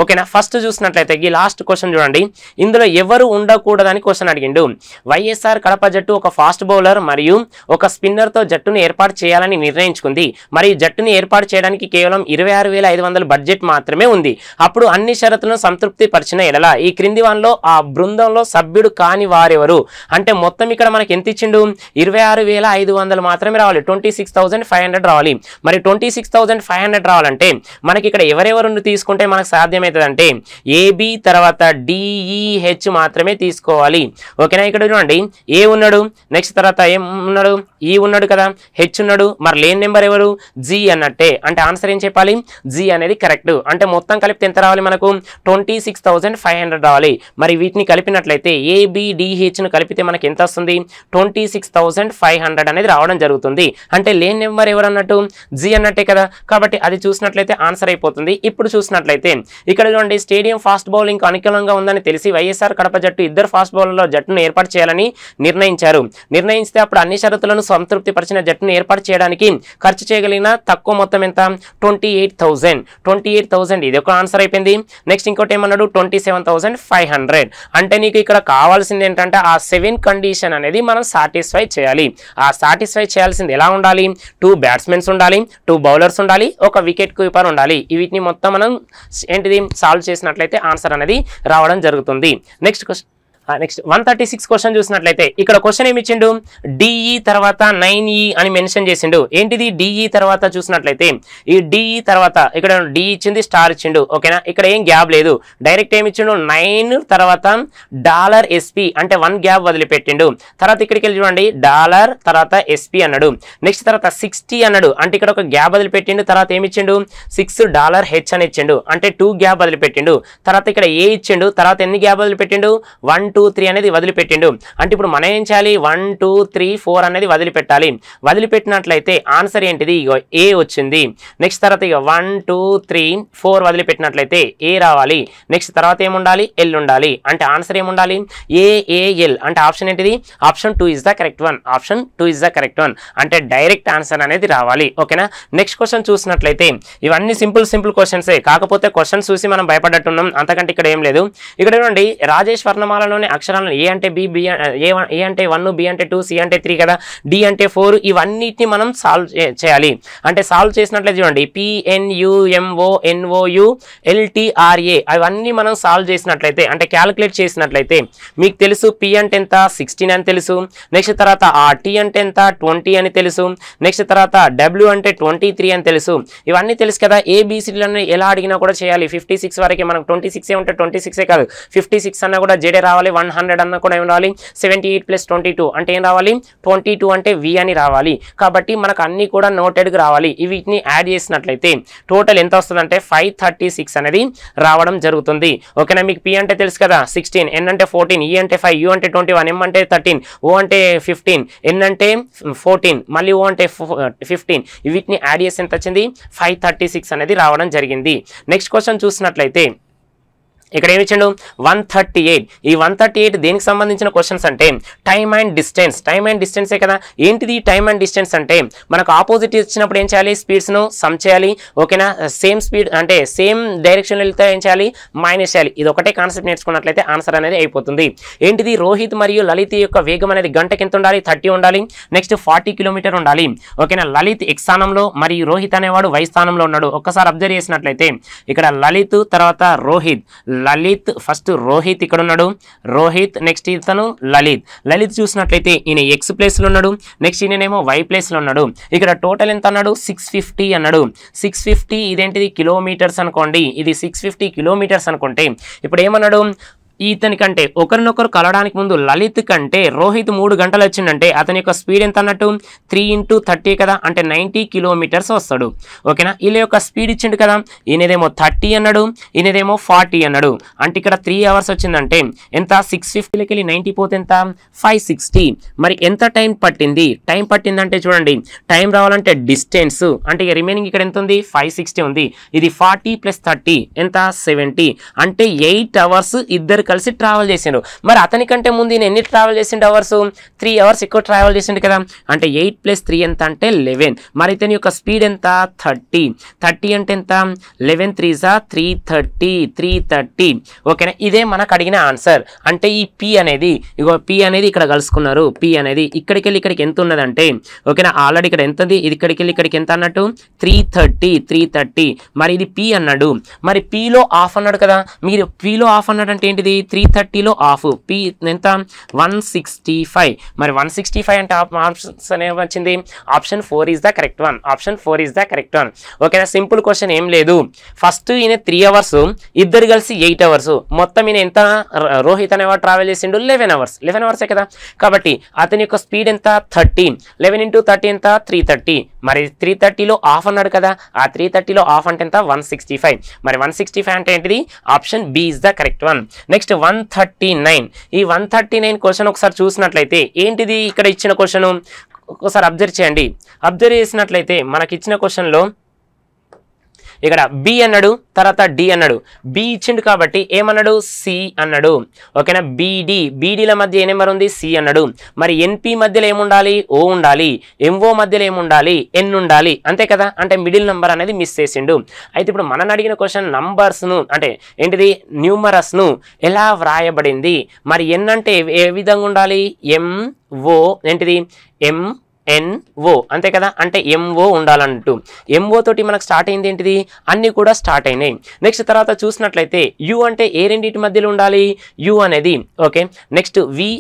ఓకేనా? ఫస్ట్ చూసినట్లయితే ఈ లాస్ట్ క్వశ్చన్ చూడండి. ఇందులో ఎవరు ఉండకూడదని క్వశ్చన్ అడిగిండు. వైఎస్ఆర్ కడప జట్టు ఒక ఫాస్ట్ బౌలర్ మరియు ఒక స్పిన్నర్తో జట్టును ఏర్పాటు చేయాలని నిర్ణయించుకుంది. మరియు జట్టుని ఏర్పాటు చేయడానికి కేవలం ఇరవై ఆరు వేల ఐదు వందల బడ్జెట్ మాత్రమే ఉంది. అప్పుడు అన్ని షరతులను సంతృప్తి పరిచిన ఎడల ఈ క్రింది వన్లో ఆ బృందంలో సభ్యుడు కాని వారెవరు? అంటే మొత్తం ఇక్కడ మనకి ఎంత ఇచ్చిండు? ఇరవై ఆరు వేల ఐదు వందలు మాత్రమే రావాలి. ట్వంటీ సిక్స్ ఫైవ్ హండ్రెడ్ రావాలి. మరి ట్వంటీ సిక్స్ ఫైవ్ హండ్రెడ్ రావాలంటే మనకి ఇక్కడ ఎవరెవరు తీసుకుంటే మనకు సాధ్యమవుతుంది అంటే ఏబి తర్వాత డిఈహెచ్ మాత్రమే తీసుకోవాలి. ఓకేనా ఇక్కడ చూడండి. ఏ ఉన్నాడు? నెక్స్ట్ తర్వాత ఏం ఉన్నాడు? ఈ ఉన్నాడు కదా. హెచ్ ఉన్నాడు. మరి లేని నెంబర్ ఎవరు? జి అన్నట్టే. అంటే ఆన్సర్ ఏం చెప్పాలి? జి అనేది కరెక్ట్. అంటే మొత్తం కలిపితే ఎంత రావాలి మనకు? Twenty six thousand five hundred రావాలి మరి వీటిని కలిపినట్లయితే ఏబిడిహెచ్ను కలిపితే మనకి ఎంత వస్తుంది? Twenty six thousand five hundred అనేది రావడం జరుగుతుంది. అంటే లేని నెంబర్ ఎవరు అన్నట్టు? అన్నట్టే కదా. కాబట్టి అది చూసినట్లయితే ఆన్సర్ అయిపోతుంది. ఇప్పుడు చూసినట్లయితే ఇక్కడ చూడండి స్టేడియం ఫాస్ట్ బౌలింగ్ అనుకూలంగా ఉందని తెలిసి వైఎస్ఆర్ కడప జట్టు ఇద్దరు ఫాస్ట్ బౌలర్ల జట్టును ఏర్పాటు చేయాలని నిర్ణయించారు. నిర్ణయిస్తే అప్పుడు అన్ని షరతులను సంతృప్తిపరిచిన జట్టును ఏర్పాటు చేయడానికి ఖర్చు చేయగలిగిన తక్కువ మొత్తం ఎంత? Twenty eight thousand twenty eight thousand ఇది ఒక ఆన్సర్ అయిపోయింది. నెక్స్ట్ ఇంకోటి ఏమన్నాడు? ట్వంటీ సెవెన్ ఫైవ్ హండ్రెడ్ అంటే నీకు ఇక్కడ కావాల్సింది ఏంటంటే ఆ సెవెన్ కండిషన్ అనేది మనం సాటిస్ఫై చేయాలి. ఆ సాటిస్ఫై చేయాల్సింది ఎలా ఉండాలి? టూ బ్యాట్స్మెన్స్ ఉండాలి టూ బౌలర్స్ ఉండాలి ఒక వికెట్ కీపర్ ఉండాలి. వీటిని మొత్తం మనం ఏంటిది? సాల్వ్ చేసినట్లయితే ఆన్సర్ అనేది రావడం జరుగుతుంది. Next question next one thirty six question చూసినట్లయితే ఇక్కడ క్వశ్చన్ ఏమి ఇచ్చిండు డిఈ తర్వాత నైన్ ఈ e అని మెన్షన్ చేసిండు. ఏంటిది? డిఈ తర్వాత చూసినట్లయితే ఈ డిఈ తర్వాత ఇక్కడ డి ఇచ్చింది స్టార్ ఇచ్చిండు. ఓకేనా? ఇక్కడ ఏం గ్యాప్ లేదు. డైరెక్ట్ ఏమి ఇచ్చిండు నైన్ తర్వాత డాలర్ ఎస్పీ అంటే వన్ గ్యాప్ వదిలిపెట్టిండు. తర్వాత ఇక్కడికి వెళ్ళి చూడండి. డాలర్ తర్వాత ఎస్పీ అన్నాడు. నెక్స్ట్ తర్వాత సిక్స్టీ అన్నాడు. అంటే ఇక్కడ ఒక గ్యాప్ వదిలిపెట్టిండు. తర్వాత ఏమి ఇచ్చిండు సిక్స్ డాలర్ హెచ్ అని ఇచ్చిండు. అంటే టూ గ్యాప్ వదిలిపెట్టిండు. తర్వాత ఇక్కడ ఏ ఇచ్చిండు. తర్వాత ఎన్ని గ్యాప్ వదిలిపెట్టిండు? వన్ టూ టూ త్రీ అనేది వదిలిపెట్టిండు. అంటే ఇప్పుడు మనం ఏం చేయాలి? వన్ టూ త్రీ ఫోర్ అనేది వదిలిపెట్టాలి. వదిలిపెట్టినట్లయితే ఆన్సర్ ఏంటిది? ఇగో ఏ వచ్చింది. నెక్స్ట్ తర్వాత ఇక వన్ టూ త్రీ ఫోర్ వదిలిపెట్టినట్లయితే ఏ రావాలి. నెక్స్ట్ తర్వాత ఏముండాలి ఎల్ ఉండాలి. అంటే ఆన్సర్ ఏముండాలి ఏఏఎల్ అంటే ఆప్షన్ ఏంటిది? Option two is the correct one option two is the correct one అంటే డైరెక్ట్ ఆన్సర్ అనేది రావాలి. ఓకేనా నెక్స్ట్ క్వశ్చన్ చూసినట్లయితే ఇవన్నీ సింపుల్ సింపుల్ క్వశ్చన్సే కాకపోతే క్వశ్చన్స్ చూసి మనం భయపడ్డట్టున్నాం. అంతకంటే ఇక్కడ ఏం లేదు. ఇక్కడ చూడండి రాజేశ్వర్ణమాలలోని అక్షరాలను ఏ అంటే బి బి ఏ ఏ అంటే వన్ బి అంటే టూ సి అంటే త్రీ కదా డి అంటే ఫోర్ ఇవన్నిటిని మనం సాల్వ్ చేయాలి. అంటే సాల్వ్ చేసినట్లయితే చూడండి పిఎన్యుఎంఓ ఎన్ఓయు ఎల్టీఆర్ఏ అవన్నీ మనం సాల్వ్ చేసినట్లయితే అంటే క్యాలిక్యులేట్ చేసినట్లయితే మీకు తెలుసు పి అంటే ఎంత సిక్స్టీన్ అని తెలుసు నెక్స్ట్ తర్వాత ఆ టీ అంటే ఎంత ట్వంటీ అని తెలుసు నెక్స్ట్ తర్వాత డబ్ల్యూ అంటే ట్వంటీ త్రీ అని తెలుసు ఇవన్నీ తెలుసు కదా ఏబిసిడీలను ఎలా అడిగినా కూడా చేయాలి. ఫిఫ్టీ సిక్స్ వరకే మనకు ట్వంటీ సిక్స్ ఉంటే ట్వంటీ సిక్సే కాదు ఫిఫ్టీ సిక్స్ అన్నా కూడా జేడే రావాలి వన్ హండ్రెడ్ అన్న కూడా ఏం రావాలి? Seventy eight plus twenty two అంటే ఏం రావాలి? ట్వంటీ టూ అంటే వి అని రావాలి. కాబట్టి మనకు అన్ని కూడా నోటెడ్కి రావాలి. వీటిని యాడ్ చేసినట్లయితే టోటల్ ఎంత వస్తుందంటే ఫైవ్ థర్టీ సిక్స్ అనేది రావడం జరుగుతుంది. ఓకేనా? మీకు పి అంటే తెలుసు కదా? సిక్స్టీన్ ఎన్ అంటే ఫోర్టీన్ ఈ e అంటే ఫైవ్ యూ అంటే ట్వంటీ వన్ ఎం అంటే థర్టీన్ ఓ అంటే ఫిఫ్టీన్ ఎన్ అంటే ఫోర్టీన్ మళ్ళీ ఓ అంటే ఫిఫ్టీన్ వీటిని యాడ్ చేసి ఎంత వచ్చింది? ఫైవ్ థర్టీ సిక్స్ అనేది రావడం జరిగింది. నెక్స్ట్ క్వశ్చన్ చూసినట్లయితే ఇక్కడ ఏమి ఇచ్చిండు వన్ థర్టీ ఎయిట్ ఈ వన్ థర్టీ ఎయిట్ దేనికి సంబంధించిన క్వశ్చన్స్ అంటే time and distance time and డిస్టెన్సే కదా? ఏంటిది టైమ్ అండ్ డిస్టెన్స్ అంటే? మనకు ఆపోజిట్ ఇచ్చినప్పుడు ఏం చేయాలి? స్పీడ్స్ను సమ్ చేయాలి. ఓకేనా? సేమ్ స్పీడ్ అంటే సేమ్ డైరెక్షన్ వెళ్తే ఏం చేయాలి? మైనస్ చేయాలి. ఇది ఒకటే కాన్సెప్ట్ నేర్చుకున్నట్లయితే ఆన్సర్ అనేది అయిపోతుంది. ఏంటిది? రోహిత్ మరియు లలిత్ యొక్క వేగం అనేది గంటకి ఎంత ఉండాలి? థర్టీ ఉండాలి. నెక్స్ట్ ఫార్టీ కిలోమీటర్ ఉండాలి. ఓకేనా? లలిత్ ఎక్స్ స్థానంలో మరియు రోహిత్ అనేవాడు వై స్థానంలో ఉన్నాడు. ఒక్కసారి అబ్జర్వ్ చేసినట్లయితే ఇక్కడ లలిత్ తర్వాత రోహిత్. లలిత్. ఫస్ట్ రోహిత్ ఇక్కడ ఉన్నాడు రోహిత్ నెక్స్ట్ ఇతను లలిత్. లలిత్ చూసినట్లయితే ఈయన ఎక్స్ ప్లేస్లో ఉన్నాడు. నెక్స్ట్ ఈయనేమో వై ప్లేస్లో ఉన్నాడు. ఇక్కడ టోటల్ ఎంత అన్నాడు? సిక్స్ ఫిఫ్టీ అన్నాడు. సిక్స్ ఫిఫ్టీ ఇదేంటిది? కిలోమీటర్స్ అనుకోండి. ఇది సిక్స్ ఫిఫ్టీ కిలోమీటర్స్ అనుకుంటే ఇప్పుడు ఏమన్నాడు? ఇతని కంటే ఒకరినొకరు కలవడానికి ముందు లలిత్ కంటే రోహిత్ మూడు గంటలు వచ్చిందంటే అతని యొక్క స్పీడ్ ఎంత అన్నట్టు? త్రీ ఇంటూ థర్టీ కదా? అంటే నైంటీ కిలోమీటర్స్ వస్తాడు. ఓకేనా? వీళ్ళ యొక్క స్పీడ్ ఇచ్చిండు కదా? ఈయనదేమో థర్టీ అన్నాడు. ఈయనదేమో ఫార్టీ అన్నాడు. అంటే ఇక్కడ త్రీ అవర్స్ వచ్చిందంటే ఎంత? సిక్స్ ఫిఫ్టీలకి వెళ్ళి నైంటీ పోతే ఎంత? Five sixty. మరి ఎంత టైం పట్టింది? టైం పట్టిందంటే చూడండి. టైం రావాలంటే డిస్టెన్స్. అంటే ఇక రిమైనింగ్ ఇక్కడ ఎంత ఉంది? ఫైవ్ సిక్స్టీ ఉంది. ఇది ఫార్టీ ప్లస్ థర్టీ. ఎంత? సెవెంటీ. అంటే ఎయిట్ అవర్స్ ఇద్దరు కలిసి ట్రావెల్ చేసిండు. మరి అతని కంటే ముందు ఈయన ఎన్ని ట్రావెల్ చేసిండు అవర్స్ త్రీ అవర్స్ ఎక్కువ ట్రావెల్ చేసిండు కదా. అంటే ఎయిట్ ప్లస్ త్రీ ఎంత అంటే లెవెన్ మరి ఇతని యొక్క స్పీడ్ ఎంత? థర్టీ థర్టీ అంటే ఎంత? లెవెన్ త్రీ జా త్రీ థర్టీ త్రీ థర్టీ ఓకేనా ఇదే మనకు అడిగిన ఆన్సర్ అంటే ఈ పి అనేది ఇగో పి అనేది ఇక్కడ కలుసుకున్నారు. పి అనేది ఇక్కడికి వెళ్ళి ఇక్కడికి ఎంత ఉన్నదంటే ఓకేనా ఆల్రెడీ ఇక్కడ ఎంత ఉంది ఇది ఇక్కడికి వెళ్ళి ఇక్కడికి ఎంత అన్నట్టు? త్రీ థర్టీ త్రీ థర్టీ మరి ఇది పి అన్నాడు. మరి పిలో ఆఫ్ అన్నాడు కదా. మీరు పిలో ఆఫ్ అన్నాడు అంటే ఏంటిది? త్రీ థర్టీలో ఆఫ్ పి ఎంత వన్ సిక్స్టీ ఫైవ్ మరి వన్ సిక్స్టీ ఫైవ్ అంటే ఆప్షన్స్ అనేవి వచ్చింది. Option four is the correct one option four is the correct one ఓకేనా? సింపుల్ క్వశ్చన్ ఏం లేదు. ఫస్ట్ ఈయన త్రీ అవర్స్ ఇద్దరు కలిసి ఎయిట్ అవర్స్ మొత్తం ఈయన ఎంత? రోహిత్ అనేవాడు ట్రావెల్ చేసిండు లెవెన్ అవర్స్ లెవెన్ అవర్సే కదా? కాబట్టి అతని యొక్క స్పీడ్ ఎంత? థర్టీ లెవెన్ ఇంటూ థర్టీ ఎంత? త్రీ థర్టీ మరి త్రీ థర్టీలో ఆఫ్ అన్నాడు కదా? ఆ త్రీ థర్టీలో ఆఫ్ అంటే ఎంత? వన్ సిక్స్టీ ఫైవ్ మరి వన్ సిక్స్టీ ఫైవ్ అంటే ఏంటిది? Option B is the correct one next next one thirty nine ఈ వన్ థర్టీ నైన్ క్వశ్చన్ ఒకసారి చూసినట్లయితే ఏంటిది ఇక్కడ ఇచ్చిన క్వశ్చన్ ఒకసారి అబ్జర్వ్ చేయండి. అబ్జర్వ్ చేసినట్లయితే మనకి ఇచ్చిన క్వశ్చన్లో ఇక్కడ బి అన్నాడు తర్వాత డి అన్నాడు. బి ఇచ్చిండు కాబట్టి ఏమన్నాడు? సి అన్నాడు. ఓకేనా? బీడి బీడీల మధ్య ఏ నెంబర్ ఉంది? సి అన్నాడు. మరి ఎన్పి మధ్యలో ఏముండాలి? ఓ ఉండాలి. ఎంఓ మధ్యలో ఏముండాలి? ఎన్ ఉండాలి. అంతే కదా? అంటే మిడిల్ నెంబర్ అనేది మిస్ చేసిండు. అయితే ఇప్పుడు మనని అడిగిన క్వశ్చన్ నంబర్స్ను అంటే ఏంటిది? న్యూమరస్ను ఎలా వ్రాయబడింది? మరి ఎన్ అంటే ఏ- ఏ విధంగా ఉండాలి? ఎం ఓ ఏంటిది? ఎం ఎన్ఓ అంతే కదా? అంటే ఎంఓ ఉండాలంటూ. ఎంఓ తోటి మనకు స్టార్ట్ అయింది ఏంటిది? అన్నీ కూడా స్టార్ట్ అయినాయి. నెక్స్ట్ తర్వాత చూసినట్లయితే యు అంటే ఏ రెండింటి మధ్యలో ఉండాలి? యు అనేది okay next V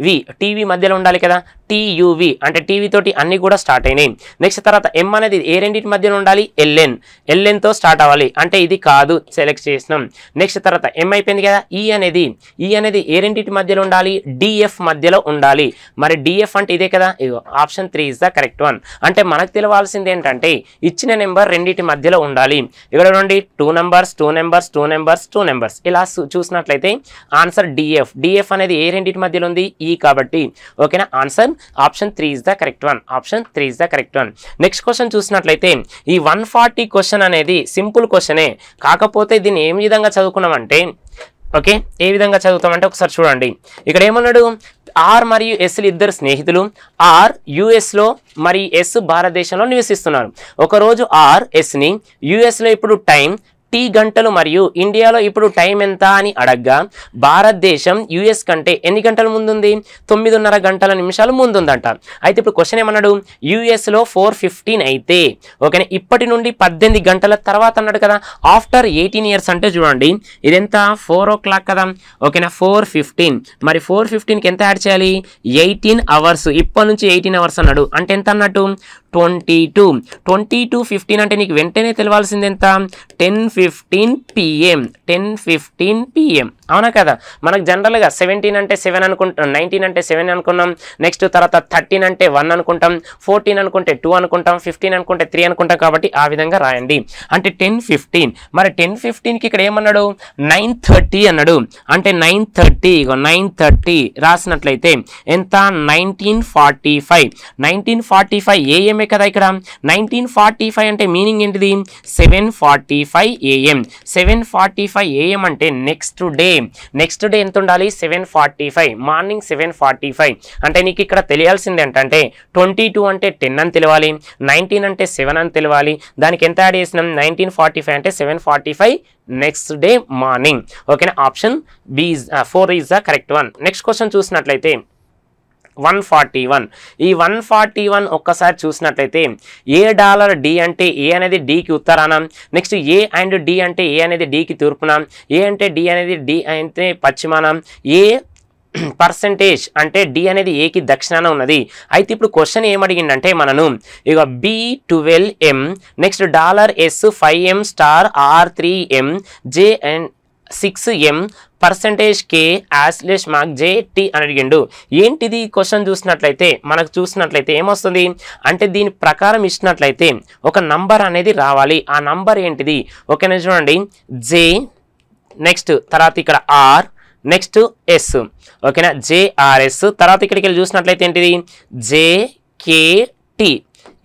V. TV మధ్యలో ఉండాలి కదా? టీయువి. అంటే టీవీ తోటి అన్ని కూడా స్టార్ట్ అయినాయి. నెక్స్ట్ తర్వాత ఎం అనేది ఏ రెండింటి మధ్యలో ఉండాలి? ఎల్ఎన్. ఎల్ఎన్తో స్టార్ట్ అవ్వాలి. అంటే ఇది కాదు. సెలెక్ట్ చేసినాం. నెక్స్ట్ తర్వాత ఎం అయిపోయింది కదా? ఈ అనేది. ఈ అనేది ఏ రెండింటి మధ్యలో ఉండాలి? డిఎఫ్ మధ్యలో ఉండాలి. మరి డిఎఫ్ అంటే ఇదే కదా? ఇగో option three is the correct one. అంటే మనకు తెలవాల్సింది ఏంటంటే ఇచ్చిన నెంబర్ రెండింటి మధ్యలో ఉండాలి. ఇక్కడ నుండి two numbers two numbers two numbers two numbers. ఇలా చూసినట్లయితే ఆన్సర్ డిఎఫ్. డిఎఫ్ అనేది ఏ రెండింటి మధ్యలో ఉంది? ఈ కాబట్టి ఓకేనా answer option three is the correct one option three is the correct one next question చూసినట్లయితే ఈ వన్ ఫార్టీ క్వశ్చన్ అనేది సింపుల్ క్వశ్చనే కాకపోతే దీన్ని ఏ విధంగా చదువుకున్నామంటే ఓకే ఏ విధంగా చదువుతామంటే ఒకసారి చూడండి. ఇక్కడ ఏమన్నాడు? ఆర్ మరియు ఎస్లు ఇద్దరు స్నేహితులు. ఆర్ యుఎస్లో మరి ఎస్ భారతదేశంలో నివసిస్తున్నారు. ఒకరోజు ఆర్ ఎస్ని యుఎస్లో ఇప్పుడు టైం టీ గంటలు మరియు ఇండియాలో ఇప్పుడు టైం ఎంత అని అడగ్గా భారతదేశం యుఎస్ కంటే ఎన్ని గంటల ముందుంది? తొమ్మిదిన్నర గంటల నిమిషాలు ముందుందంట. అయితే ఇప్పుడు క్వశ్చన్ ఏమన్నాడు? యుఎస్లో ఫోర్ ఫిఫ్టీన్ అయితే ఓకేనా ఇప్పటి నుండి పద్దెనిమిది గంటల తర్వాత అన్నాడు కదా. ఆఫ్టర్ ఎయిటీన్ ఇయర్స్ అంటే చూడండి ఇదెంత? ఫోర్ ఓ క్లాక్ కదా. ఓకేనా ఫోర్ ఫిఫ్టీన్. మరి ఫోర్ ఫిఫ్టీన్కి ఎంత యాడ్ చేయాలి? ఎయిటీన్ అవర్స్ ఇప్పటి నుంచి ఎయిటీన్ అవర్స్ అన్నాడు. అంటే ఎంత అన్నట్టు? Twenty two. Twenty two fifteen అంటే నీకు వెంటనే తెలవాల్సింది ఎంత? Ten fifteen PM ten fifteen PM అవునా కదా? మనకు జనరల్గా సెవెంటీన్ అంటే సెవెన్ అనుకుంటాం నైన్టీన్ అంటే సెవెన్ అనుకున్నాం నెక్స్ట్ తర్వాత థర్టీన్ అంటే వన్ అనుకుంటాం ఫోర్టీన్ అనుకుంటే టూ అనుకుంటాం ఫిఫ్టీన్ అనుకుంటే త్రీ అనుకుంటాం కాబట్టి ఆ విధంగా రాయండి. అంటే టెన్ ఫిఫ్టీన్ మరి టెన్ ఫిఫ్టీన్కి ఇక్కడ ఏమన్నాడు? నైన్ థర్టీ అన్నాడు. అంటే నైన్ థర్టీ ఇగో నైన్ థర్టీ రాసినట్లయితే ఎంత? Nineteen forty five. Nineteen forty five AMA కదా ఇక్కడ? నైన్టీన్ ఫార్టీ ఫైవ్ అంటే మీనింగ్ ఏంటిది? Seven forty five AM seven forty five AM అంటే నెక్స్ట్ డే. నెక్స్ట్ డే ఎంత ఉండాలి? Seven forty five morning seven forty five అంటే నీకు ఇక్కడ తెలియాల్సింది ఏంటంటే ట్వంటీ టూ అంటే టెన్ అని తెలియాలి నైన్టీన్ అంటే సెవెన్ అని తెలియాలి. దానికి ఎంత యాడ్ చేసినాం? నైన్టీన్ ఫార్టీ ఫైవ్ అంటే seven forty five next day morning ఓకేనా option B four is the correct one next question చూసినట్లయితే వన్ ఫార్టీ వన్. ఈ వన్ ఫార్టీ వన్ ఒక్కసారి చూసినట్లయితే ఏ డాలర్ డి అంటే ఏ అనేది డికి ఉత్తరాన నెక్స్ట్ ఏ అండ్ డి అంటే ఏ అనేది డికి తూర్పున ఏ అంటే డి అనేది డి అంటే పశ్చిమాన ఏ పర్సంటేజ్ అంటే డి అనేది ఏకి దక్షిణాన ఉన్నది. అయితే ఇప్పుడు క్వశ్చన్ ఏమడిగిందంటే మనను ఇక B twelve M next dollar S five M star R three M J and six M percentage K యాస్లెస్ mark J T అని అడిగిండు. ఏంటిది? క్వశ్చన్ చూసినట్లయితే మనకు చూసినట్లయితే ఏమొస్తుంది? అంటే దీని ప్రకారం ఇచ్చినట్లయితే ఒక నంబర్ అనేది రావాలి. ఆ నంబర్ ఏంటిది? ఓకేనా చూడండి. జే నెక్స్ట్ తర్వాత ఇక్కడ ఆర్ నెక్స్ట్ ఎస్ ఓకేనా? జేఆర్ఎస్ తర్వాత ఇక్కడికి వెళ్ళి చూసినట్లయితే ఏంటిది? జేకేటీ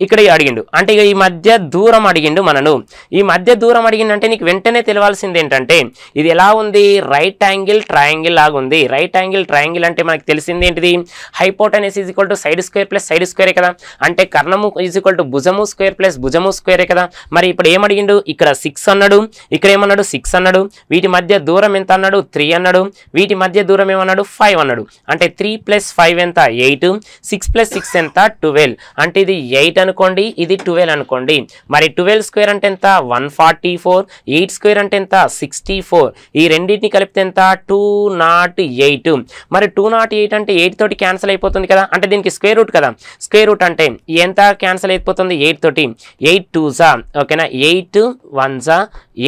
ఇక్కడ అడిగిండు. అంటే ఈ మధ్య దూరం అడిగిండు మనను. ఈ మధ్య దూరం అడిగిండంటే నీకు వెంటనే తెలియాల్సింది ఏంటంటే ఇది ఎలా ఉంది? రైట్ యాంగిల్ ట్రయాంగిల్ లాగా ఉంది. రైట్ యాంగిల్ ట్రయాంగిల్ అంటే మనకు తెలిసింది ఏంటిది hypotenuse is equal to side square plus side స్క్వేరే కదా. అంటే కర్ణము ఈజ్ ఈక్వల్ టు భుజము స్క్వేర్ ప్లస్ భుజము స్క్వేరే కదా. మరి ఇప్పుడు ఏమడిగిండు? ఇక్కడ సిక్స్ అన్నాడు. ఇక్కడ ఏమన్నాడు? సిక్స్ అన్నాడు. వీటి మధ్య దూరం ఎంత అన్నాడు? త్రీ అన్నాడు. వీటి మధ్య దూరం ఏమన్నాడు? ఫైవ్ అన్నాడు. అంటే త్రీ ప్లస్ ఫైవ్ ఎంత? ఎయిట్. సిక్స్ ప్లస్ సిక్స్ ఎంత? ట్వెల్వ్. అంటే ఇది ఎయిట్ అనుకోండి ఇది ట్వెల్వ్ అనుకోండి. మరి ట్వెల్వ్ స్క్వేర్ అంటే ఎంత? One forty four. Eight square అంటే ఎంత? Sixty four. ఈ రెండింటిని కలిపితే ఎంత? Two nought eight. మరి టూ నాట్ ఎయిట్ అంటే ఎయిట్ తోటి క్యాన్సిల్ అయిపోతుంది కదా? అంటే దీనికి స్క్వేర్ రూట్ కదా? స్క్వేర్ రూట్ అంటే ఎంత క్యాన్సిల్ అయిపోతుంది? ఎయిట్ తోటి. ఎయిట్ టూ జా ఓకేనా? ఎయిట్ వన్ జా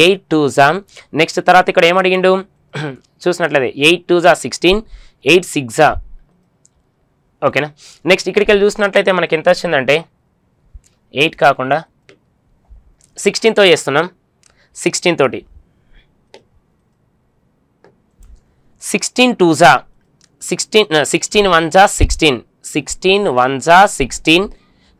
ఎయిట్ టూ జా నెక్స్ట్ తర్వాత ఇక్కడ ఏమడిగిండు చూసినట్లయితే ఎయిట్ టూ జా సిక్స్టీన్. ఎయిట్ సిక్స్ జా ఓకేనా? నెక్స్ట్ ఇక్కడికి వెళ్ళి చూసినట్లయితే మనకి ఎంత వచ్చిందంటే ఎయిట్ కాకుండా సిక్స్టీన్తో చేస్తున్నాం. సిక్స్టీన్ తోటి. సిక్స్టీన్ టూ జా సిక్స్టీన్ సిక్స్టీన్ వన్ జా సిక్స్టీన్ సిక్స్టీన్ వన్ జా సిక్స్టీన్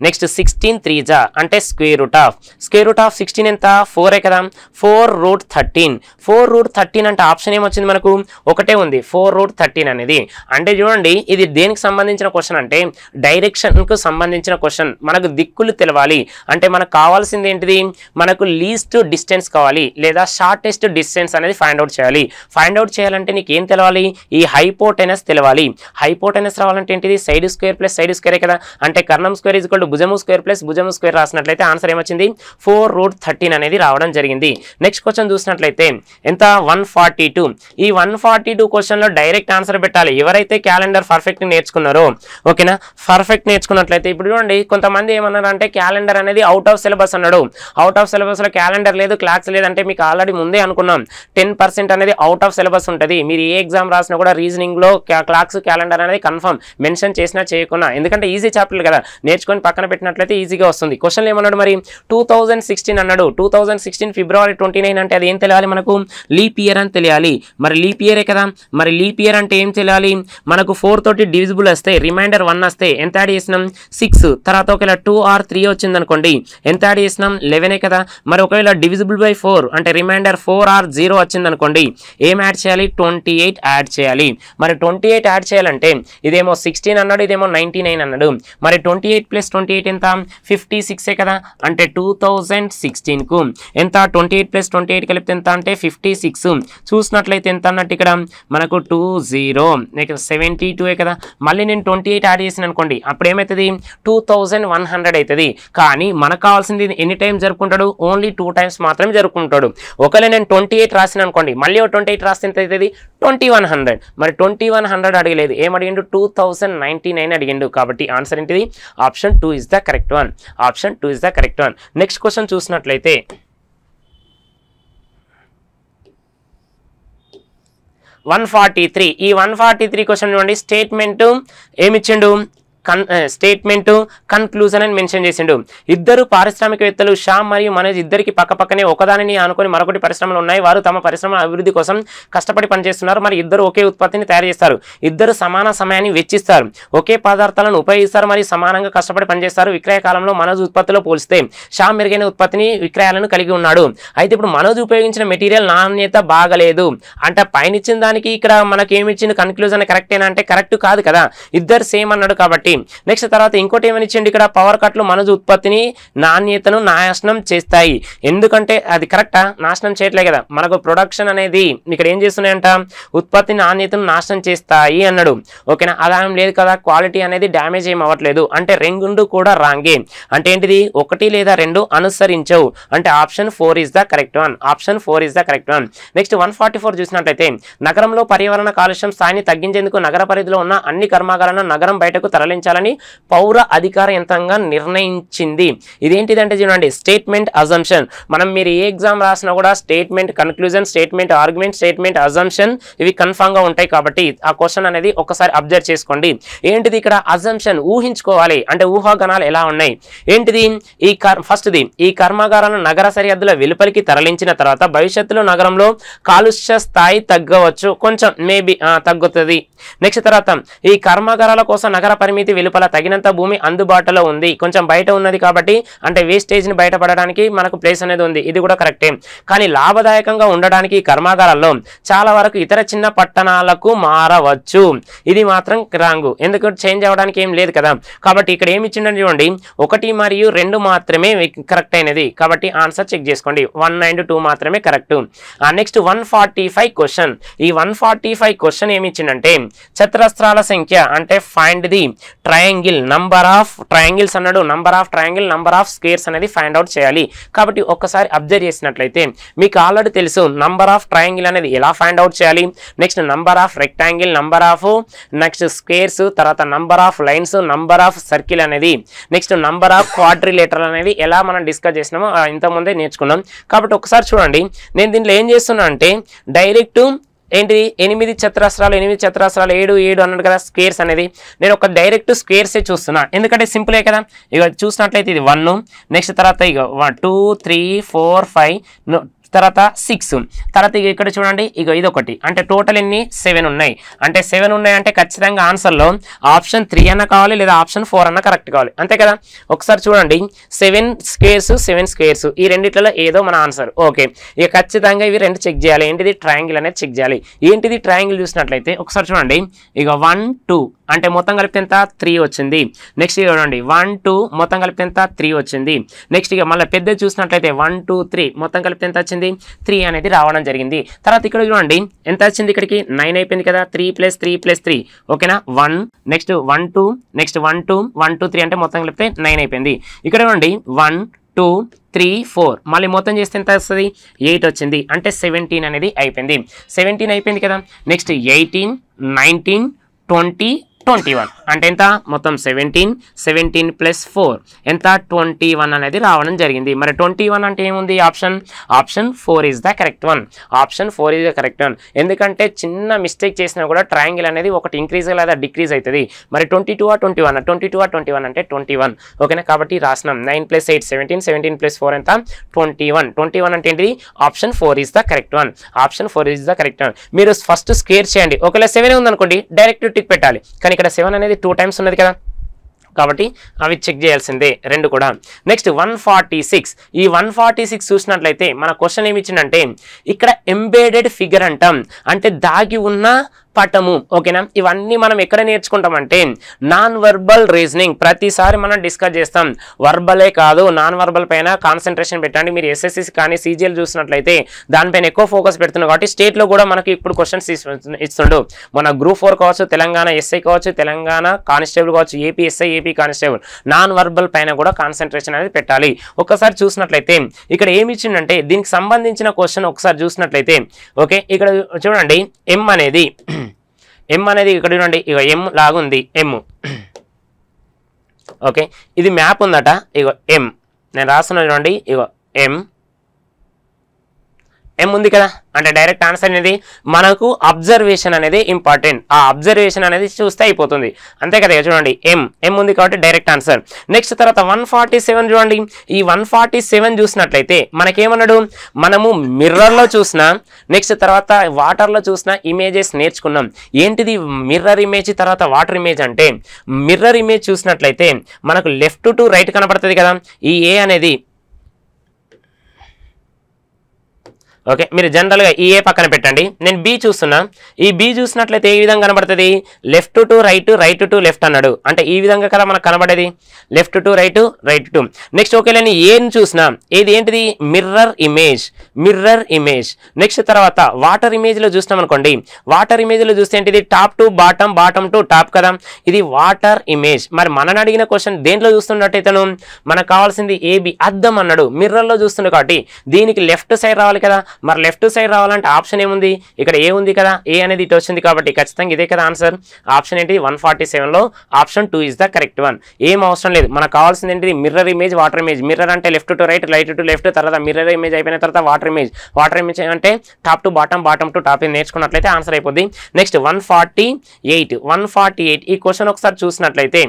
నెక్స్ట్ సిక్స్టీన్ త్రీ జా అంటే square root of square root of sixteen ఎంత? ఫోరే కదా. Four root thirteen four root thirteen అంటే ఆప్షన్ ఏమొచ్చింది మనకు? ఒకటే ఉంది. ఫోర్ రూట్ థర్టీన్ అనేది. అంటే చూడండి ఇది దేనికి సంబంధించిన క్వశ్చన్ అంటే డైరెక్షన్కు సంబంధించిన క్వశ్చన్ మనకు దిక్కులు తెలవాలి. అంటే మనకు కావాల్సింది ఏంటిది? మనకు లీస్ట్ డిస్టెన్స్ కావాలి. లేదా షార్టెస్ట్ డిస్టెన్స్ అనేది ఫైండ్ అవుట్ చేయాలి. ఫైండ్ అవుట్ చేయాలంటే నీకు ఏం తెలవాలి? ఈ హైపోటెనస్ తెలవాలి. హైపోటెనస్ రావాలంటే ఏంటిది? సైడ్ స్క్వేర్ ప్లస్ సైడ్ స్క్వేరే కదా. అంటే కర్ణం స్క్వేర్ ఈజ్ టు భుజము స్క్వేర్ ప్లస్ భుజము స్క్వేర్ రాసినట్లయితే ఆన్సర్ ఏమొచ్చింది? ఫోర్ రూట్ థర్టీన్ అనేది రావడం జరిగింది. నెక్స్ట్ క్వశ్చన్ చూసినట్లయితే ఎంత? One forty two. ఈ వన్ ఫార్టీ టూ క్వశ్చన్లో డైరెక్ట్ ఆన్సర్ పెట్టాలి. ఎవరైతే క్యాలెండర్ పర్ఫెక్ట్ నేర్చుకున్నారో ఓకేనా? పర్ఫెక్ట్ నేర్చుకున్నట్లయితే ఇప్పుడు చూడండి కొంతమంది ఏమన్నారంటే క్యాలెండర్ అనేది అవుట్ ఆఫ్ సిలబస్ అన్నాడు. అవుట్ ఆఫ్ సిలబస్లో క్యాలెండర్ లేదు క్లాక్స్ లేదంటే మీకు ఆల్రెడీ ముందే అనుకున్నాం. టెన్ పర్సెంట్ అనేది అవుట్ ఆఫ్ సిలబస్ ఉంటుంది. మీరు ఏ ఎగ్జామ్ రాసినా కూడా రీజనింగ్లో క్లాక్స్ క్యాలెండర్ అనేది కన్ఫర్మ్ మెన్షన్ చేసినా చేయకున్నా. ఎందుకంటే ఈజీ చాప్టర్లు కదా. నేర్చుకొని పక్కన పెట్టినట్లయితే ఈజీగా వస్తుంది. క్వశ్చన్ ఏమన్నాడు మరి? టూ సిక్స్టీన్ అన్నాడు. Two sixteen February twenty nine అంటే అది ఏం తెలియాలి మనకు? లీప్ ఇయర్ అని తెలియాలి. మరి లీప్ ఇయరే కదా? మరి లీప్ ఇయర్ అంటే ఏం తెలియాలి? మనకు ఫోర్ తోటి డివిజిబుల్ వస్తే రిమైండర్ వన్ వస్తే ఎంత యాడ్ చేసినాం? సిక్స్ తర్వాత ఒకవేళ టూ ఆర్ త్రీ వచ్చింది అనుకోండి ఎంత యాడ్ చేసినాం? లెవెనే కదా? మరి ఒకవేళ డివిజిబుల్ బై ఫోర్ అంటే రిమైండర్ ఫోర్ ఆర్ జీరో వచ్చింది అనుకోండి ఏం యాడ్ చేయాలి? ట్వంటీ ఎయిట్ యాడ్ చేయాలి. మరి ట్వంటీ ఎయిట్ యాడ్ చేయాలంటే ఇదేమో సిక్స్టీన్ అన్నాడు ఇదేమో నైన్టీ నైన్ అన్నాడు. మరి twenty eight plus twenty twenty eight ఎంత? ఫిఫ్టీ సిక్సే కదా? అంటే టూ థౌజండ్ సిక్స్టీన్కు ఎంత? Twenty eight plus twenty eight కలిపితే ఎంత అంటే ఫిఫ్టీ సిక్స్. చూసినట్లయితే ఎంత అన్నట్టు ఇక్కడ? మనకు టూ జీరో. సెవెంటీ టూఏ కదా? మళ్ళీ నేను ట్వంటీ ఎయిట్ యాడ్ చేసిన అనుకోండి అప్పుడు ఏమవుతుంది టూ థౌజండ్ వన్ హండ్రెడ్ అవుతుంది కానీ మనకు కావాల్సింది ఎన్ని టైమ్స్ జరుపుకుంటాడు? ఓన్లీ టూ టైమ్స్ మాత్రమే జరుపుకుంటాడు. ఒకవేళ నేను ట్వంటీ ఎయిట్ రాసిన అనుకోండి మళ్ళీ ట్వంటీ ఎయిట్ రాస్తే ఎంత అవుతుంది ట్వంటీ వన్ హండ్రెడ్. మరి ట్వంటీ వన్ హండ్రెడ్ అడగలేదు. ఏం అడిగిండు? టూ థౌసండ్ నైంటీ నైన్ అడిగిండు. కాబట్టి ఆన్సర్ ఏంటిది? Option two is the correct one option two is the correct one next question చూసినట్లయితే వన్ ఫార్టీ త్రీ ఈ వన్ ఫార్టీ త్రీ క్వశ్చన్ ఇవ్వండి స్టేట్మెంట్ ఏమిచ్చిండు? కన్ స్టేట్మెంట్ కన్క్లూజన్ అని మెన్షన్ చేసిండు. ఇద్దరు పారిశ్రామికవేత్తలు షా మరియు మనోజ్ ఇద్దరికి పక్కపక్కనే ఒకదానిని అనుకుని మరొకటి పరిశ్రమలు ఉన్నాయి. వారు తమ పరిశ్రమ అభివృద్ధి కోసం కష్టపడి పనిచేస్తున్నారు. మరి ఇద్దరు ఒకే ఉత్పత్తిని తయారు చేస్తారు. ఇద్దరు సమాన సమయాన్ని వెచ్చిస్తారు. ఒకే పదార్థాలను ఉపయోగిస్తారు మరియు సమానంగా కష్టపడి పనిచేస్తారు. విక్రయ కాలంలో మనోజ్ ఉత్పత్తిలో పోలిస్తే షా మెరుగైన ఉత్పత్తిని విక్రయాలను కలిగి ఉన్నాడు. అయితే ఇప్పుడు మనోజ్ ఉపయోగించిన మెటీరియల్ నాణ్యత బాగలేదు. అంటే పైన ఇచ్చిన దానికి ఇక్కడ మనకి ఏమిచ్చింది కన్క్లూజన్ కరెక్టేనా? అంటే కరెక్ట్ కాదు కదా. ఇద్దరు సేమ్ అన్నాడు కాబట్టి నెక్స్ట్ తర్వాత ఇంకోటి ఏమని ఇచ్చిండు ఇక్కడ పవర్ కట్లు మనోజ్ ఉత్పత్తిని నాణ్యతను నాశనం చేస్తాయి. ఎందుకంటే అది కరెక్టా నాశనం చేయట్లే కదా. మనకు ప్రొడక్షన్ అనేది ఇక్కడ ఏం చేస్తున్నాయంట? ఉత్పత్తి నాణ్యతను నాశనం చేస్తాయి అన్నాడు. ఓకేనా అలా లేదు కదా. క్వాలిటీ అనేది డ్యామేజ్ ఏం అవ్వట్లేదు. అంటే రెండు కూడా రాంగే అంటే ఏంటిది? ఒకటి లేదా రెండు అనుసరించవు. అంటే option four is the correct one option four is the correct one next one forty four చూసినట్లయితే నగరంలో పర్యావరణ కాలుష్యం స్థాయిని తగ్గించేందుకు నగర పరిధిలో ఉన్న అన్ని కర్మాగారాలను నగరం బయటకు తరలించాలని పౌర అధికార యంత్రాంగం నిర్ణయించింది. ఇదేంటిదంటే చూడండి స్టేట్మెంట్ అజంప్షన్ మనం మీరు ఏ ఎగ్జామ్ రాసినా కూడా statement conclusion statement argument statement assumption ఇవి కన్ఫామ్గా ఉంటాయి కాబట్టి ఆ క్వశ్చన్ అనేది ఒకసారి అబ్జర్వ్ చేసుకోండి. ఏంటిది ఇక్కడ అజంప్షన్ ఊహించుకోవాలి. అంటే ఊహాగణాలు ఎలా ఉన్నాయి? ఏంటిది? ఈ కర్ ఫస్ట్ది ఈ కర్మాగారాలను నగర సరిహద్దుల వెలుపలికి తరలించిన తర్వాత భవిష్యత్తులో నగరంలో కాలుష్య స్థాయి తగ్గవచ్చు. కొంచెం మేబీ తగ్గుతుంది. నెక్స్ట్ తర్వాత ఈ కర్మాగారాల కోసం నగర పరిమితి వెలుపల తగినంత భూమి అందుబాటులో ఉంది. కొంచెం బయట ఉన్నది కాబట్టి అంటే వేస్టేజ్ని బయటపడడానికి మనకు ప్లేస్ అనేది ఉంది. ఇది కూడా కరెక్టే కానీ లాభదాయకంగా ఉండడానికి ఈ కర్మాగారాల్లో చాలా వరకు ఇతర చిన్న పట్టణాలకు మారవచ్చు. ఇది మాత్రం రాంగు. ఎందుకు చేంజ్ అవ్వడానికి ఏం లేదు కదా. కాబట్టి ఇక్కడ ఏమి ఇచ్చిండని చూడండి ఒకటి మరియు రెండు మాత్రమే కరెక్ట్ అయినది. కాబట్టి ఆన్సర్ చెక్ చేసుకోండి. వన్ అండ్ టూ మాత్రమే correct next one forty five question ఈ వన్ ఫార్టీ ఫైవ్ క్వశ్చన్ ఏమి ఇచ్చిందంటే చతురస్త్రాల సంఖ్య అంటే find the triangle number of triangles అన్నాడు. Number of triangle number of squares అనేది ఫైండ్ అవుట్ చేయాలి. కాబట్టి ఒక్కసారి అబ్జర్వ్ చేసినట్లయితే మీకు ఆల్రెడీ తెలుసు నంబర్ ఆఫ్ ట్రయాంగిల్ అనేది ఎలా ఫైండ్ అవుట్ చేయాలి. Next number of rectangle number of next squares తర్వాత number of lines number of circle అనేది. నెక్స్ట్ నంబర్ ఆఫ్ క్వాడ్రిలేటర్ అనేది ఎలా మనం డిస్కస్ చేసినామో ఇంతకుముందే నేర్చుకున్నాం. కాబట్టి ఒకసారి చూడండి. నేను దీంట్లో ఏం చేస్తున్నా అంటే డైరెక్ట్ ఏంటిది? ఎనిమిది చతురస్రాలు ఎనిమిది చతురస్రాలు ఏడు ఏడు అన్నాడు కదా స్క్వేర్స్ అనేది. నేను ఒక డైరెక్ట్ స్క్వేర్సే చూస్తున్నా. ఎందుకంటే సింపులే కదా. ఇక చూసినట్లయితే ఇది వన్. నెక్స్ట్ తర్వాత ఇక one two three four five తర్వాత సిక్స్ తర్వాత ఇక ఇక్కడ చూడండి ఇక ఇది ఒకటి అంటే టోటల్ ఎన్ని? సెవెన్ ఉన్నాయి. అంటే సెవెన్ ఉన్నాయి అంటే ఖచ్చితంగా ఆన్సర్లో ఆప్షన్ త్రీ అన్న కావాలి లేదా ఆప్షన్ ఫోర్ అన్న కరెక్ట్ కావాలి. అంతే కదా? ఒకసారి చూడండి. సెవెన్ స్క్వేర్స్ సెవెన్ స్క్వేర్స్ ఈ రెండిట్లలో ఏదో మన ఆన్సర్ ఓకే ఇక ఖచ్చితంగా ఇవి రెండు చెక్ చేయాలి. ఏంటిది? ట్రయాంగిల్ అనేది చెక్ చేయాలి. ఏంటిది ట్రయాంగిల్ చూసినట్లయితే ఒకసారి చూడండి. ఇక వన్ టూ అంటే మొత్తం కలిపితే ఎంత? త్రీ వచ్చింది. నెక్స్ట్ ఇక చూడండి. వన్ టూ మొత్తం కలిపితే ఎంత? త్రీ వచ్చింది. నెక్స్ట్ ఇక మళ్ళీ పెద్ద చూసినట్లయితే వన్ టూ త్రీ మొత్తం కలిపితే ఎంత వచ్చింది? త్రీ అనేది రావడం జరిగింది. తర్వాత ఇక్కడ చూడండి. ఎంత వచ్చింది ఇక్కడికి? నైన్ అయిపోయింది కదా. Three plus three plus three ఓకేనా one next one two next one two one two three అంటే మొత్తం కలిపితే నైన్ అయిపోయింది. ఇక్కడ చూడండి. వన్ టూ త్రీ ఫోర్ మళ్ళీ మొత్తం చేస్తే ఎంత వస్తుంది? ఎయిట్ వచ్చింది. అంటే సెవెంటీన్ అనేది అయిపోయింది. సెవెంటీన్ అయిపోయింది కదా. Next eighteen nineteen twenty twenty one అంటే ఎంత? మొత్తం సెవెంటీన్ సెవెంటీన్ ప్లస్ ఫోర్ ఎంత? ట్వంటీ వన్ అనేది రావడం జరిగింది. మరి ట్వంటీ వన్ అంటే ఏముంది? Option option four is the correct one option four is the correct one ఎందుకంటే చిన్న మిస్టేక్ చేసినా కూడా ట్రయాంగిల్ అనేది ఒకటి ఇంక్రీజ్ లేదా డిక్రీజ్ అవుతుంది. మరి ట్వంటీ టూ ఆ ట్వంటీ వన్ ట్వంటీ టూ ఆ ట్వంటీ వన్ అంటే ట్వంటీ వన్ ఓకేనా కాబట్టి రాసినాం. Nine plus eight seventeen seventeen plus four ఎంత? ట్వంటీ వన్ ట్వంటీ వన్ అంటే ఏంటిది? Option four is the correct one option four is the correct one మీరు first square చేయండి. ఒకవేళ సెవెన్ ఉందనుకోండి డైరెక్ట్ టిక్ పెట్టాలి. కానీ ఇక్కడ సెవెన్ అనేది టూ టైమ్స్ ఉన్నది కదా. కాబట్టి అవి చెక్ చేయాల్సిందే రెండు కూడా. నెక్స్ట్ వన్ ఫార్టీ సిక్స్ ఈ వన్ ఫార్టీ సిక్స్ చూసినట్లయితే మన క్వశ్చన్ ఏమి ఇచ్చిందంటే ఇక్కడ ఎంబేడెడ్ ఫిగర్ అంటాం. అంటే దాగి ఉన్న పటము ఓకేనా? ఇవన్నీ మనం ఎక్కడ నేర్చుకుంటామంటే నాన్ వర్బల్ రీజనింగ్ ప్రతిసారి మనం డిస్కస్ చేస్తాం. వర్బలే కాదు నాన్ వర్బల్ పైన కాన్సన్ట్రేషన్ పెట్టండి. మీరు ఎస్ఎస్సి కానీ సీజీఎల్ చూసినట్లయితే దానిపైన ఎక్కువ ఫోకస్ పెడుతున్నాం కాబట్టి స్టేట్లో కూడా మనకి ఇప్పుడు క్వశ్చన్స్ ఇస్తుండు. మన గ్రూప్ ఫోర్ కావచ్చు తెలంగాణ ఎస్ఐ కావచ్చు తెలంగాణ కానిస్టేబుల్ కావచ్చు AP SI AP constable non verbal పైన కూడా కాన్సన్ట్రేషన్ అనేది పెట్టాలి. ఒకసారి చూసినట్లయితే ఇక్కడ ఏమి ఇచ్చిందంటే దీనికి సంబంధించిన క్వశ్చన్ ఒకసారి చూసినట్లయితే ఓకే? ఇక్కడ చూడండి ఎం అనేది ఎం అనేది ఇక్కడ చూడండి ఇక ఎం లాగుంది ఎం ఓకే ఇది మ్యాప్ ఉందట ఇగో ఎం నేను రాస్తున్నా చూడండి ఇగో ఎం ఉంది కదా అంటే డైరెక్ట్ ఆన్సర్ అనేది మనకు అబ్జర్వేషన్ అనేది ఇంపార్టెంట్ ఆ అబ్జర్వేషన్ అనేది చూస్తే అయిపోతుంది. అంతే కదా చూడండి. ఎం ఎం ఉంది కాబట్టి డైరెక్ట్ ఆన్సర్ నెక్స్ట్ తర్వాత వన్ ఫార్టీ సెవెన్ చూడండి. ఈ వన్ ఫార్టీ సెవెన్ చూసినట్లయితే మనకేమన్నాడు? మనము మిర్రర్లో చూసిన నెక్స్ట్ తర్వాత వాటర్లో చూసిన ఇమేజెస్ నేర్చుకున్నాం. ఏంటిది మిర్రర్ ఇమేజ్ తర్వాత వాటర్ ఇమేజ్ అంటే? మిర్రర్ ఇమేజ్ చూసినట్లయితే మనకు లెఫ్ట్ టు రైట్ కనపడుతుంది కదా. ఈ ఏ అనేది ఓకే మీరు జనరల్గా ఈ ఏ పక్కన పెట్టండి. నేను బి చూస్తున్నా. ఈ బి చూసినట్లయితే ఏ విధంగా కనబడుతుంది? Left to right right to left అన్నాడు. అంటే ఈ విధంగా కదా మనకు కనబడేది? Left to right right to. Next okay నేను ఏం చూసినా. ఏది ఏంటిది? Mirror image. Mirror image. Next తర్వాత వాటర్ ఇమేజ్లో చూసినాం అనుకోండి. వాటర్ ఇమేజ్లో చూస్తే ఏంటిది? Top to bottom bottom to top కదా. ఇది వాటర్ ఇమేజ్. మరి మనని అడిగిన క్వశ్చన్ దేంట్లో చూస్తున్నట్టు మనకు కావాల్సింది ఏబి అద్దం అన్నాడు. మిర్రర్లో చూస్తుండే కాబట్టి. దీనికి లెఫ్ట్ సైడ్ రావాలి కదా. మరి లెఫ్ట్ సైడ్ రావాలంటే ఆప్షన్ ఏముంది? ఇక్కడ ఏ ఉంది కదా? ఏ అనేది ఇటు వచ్చింది కాబట్టి ఖచ్చితంగా ఇదే కదా ఆన్సర్. ఆప్షన్ ఏంటి వన్ ఫార్టీ సెవెన్లో option two is the correct one. ఏం అవసరం లేదు. మనకు కావాల్సింది ఏంటిది? Mirror image water image. Mirror అంటే left to right right to left తర్వాత మిర్రర్ ఇమేజ్ అయిపోయిన తర్వాత వాటర్ ఇమేజ్. వాటర్ ఇమేజ్ అంటే top to bottom bottom to top నేర్చుకున్నట్లయితే answer అయిపోద్ది. Next one forty eight. One forty eight. ఈ question ఒకసారి చూసినట్లయితే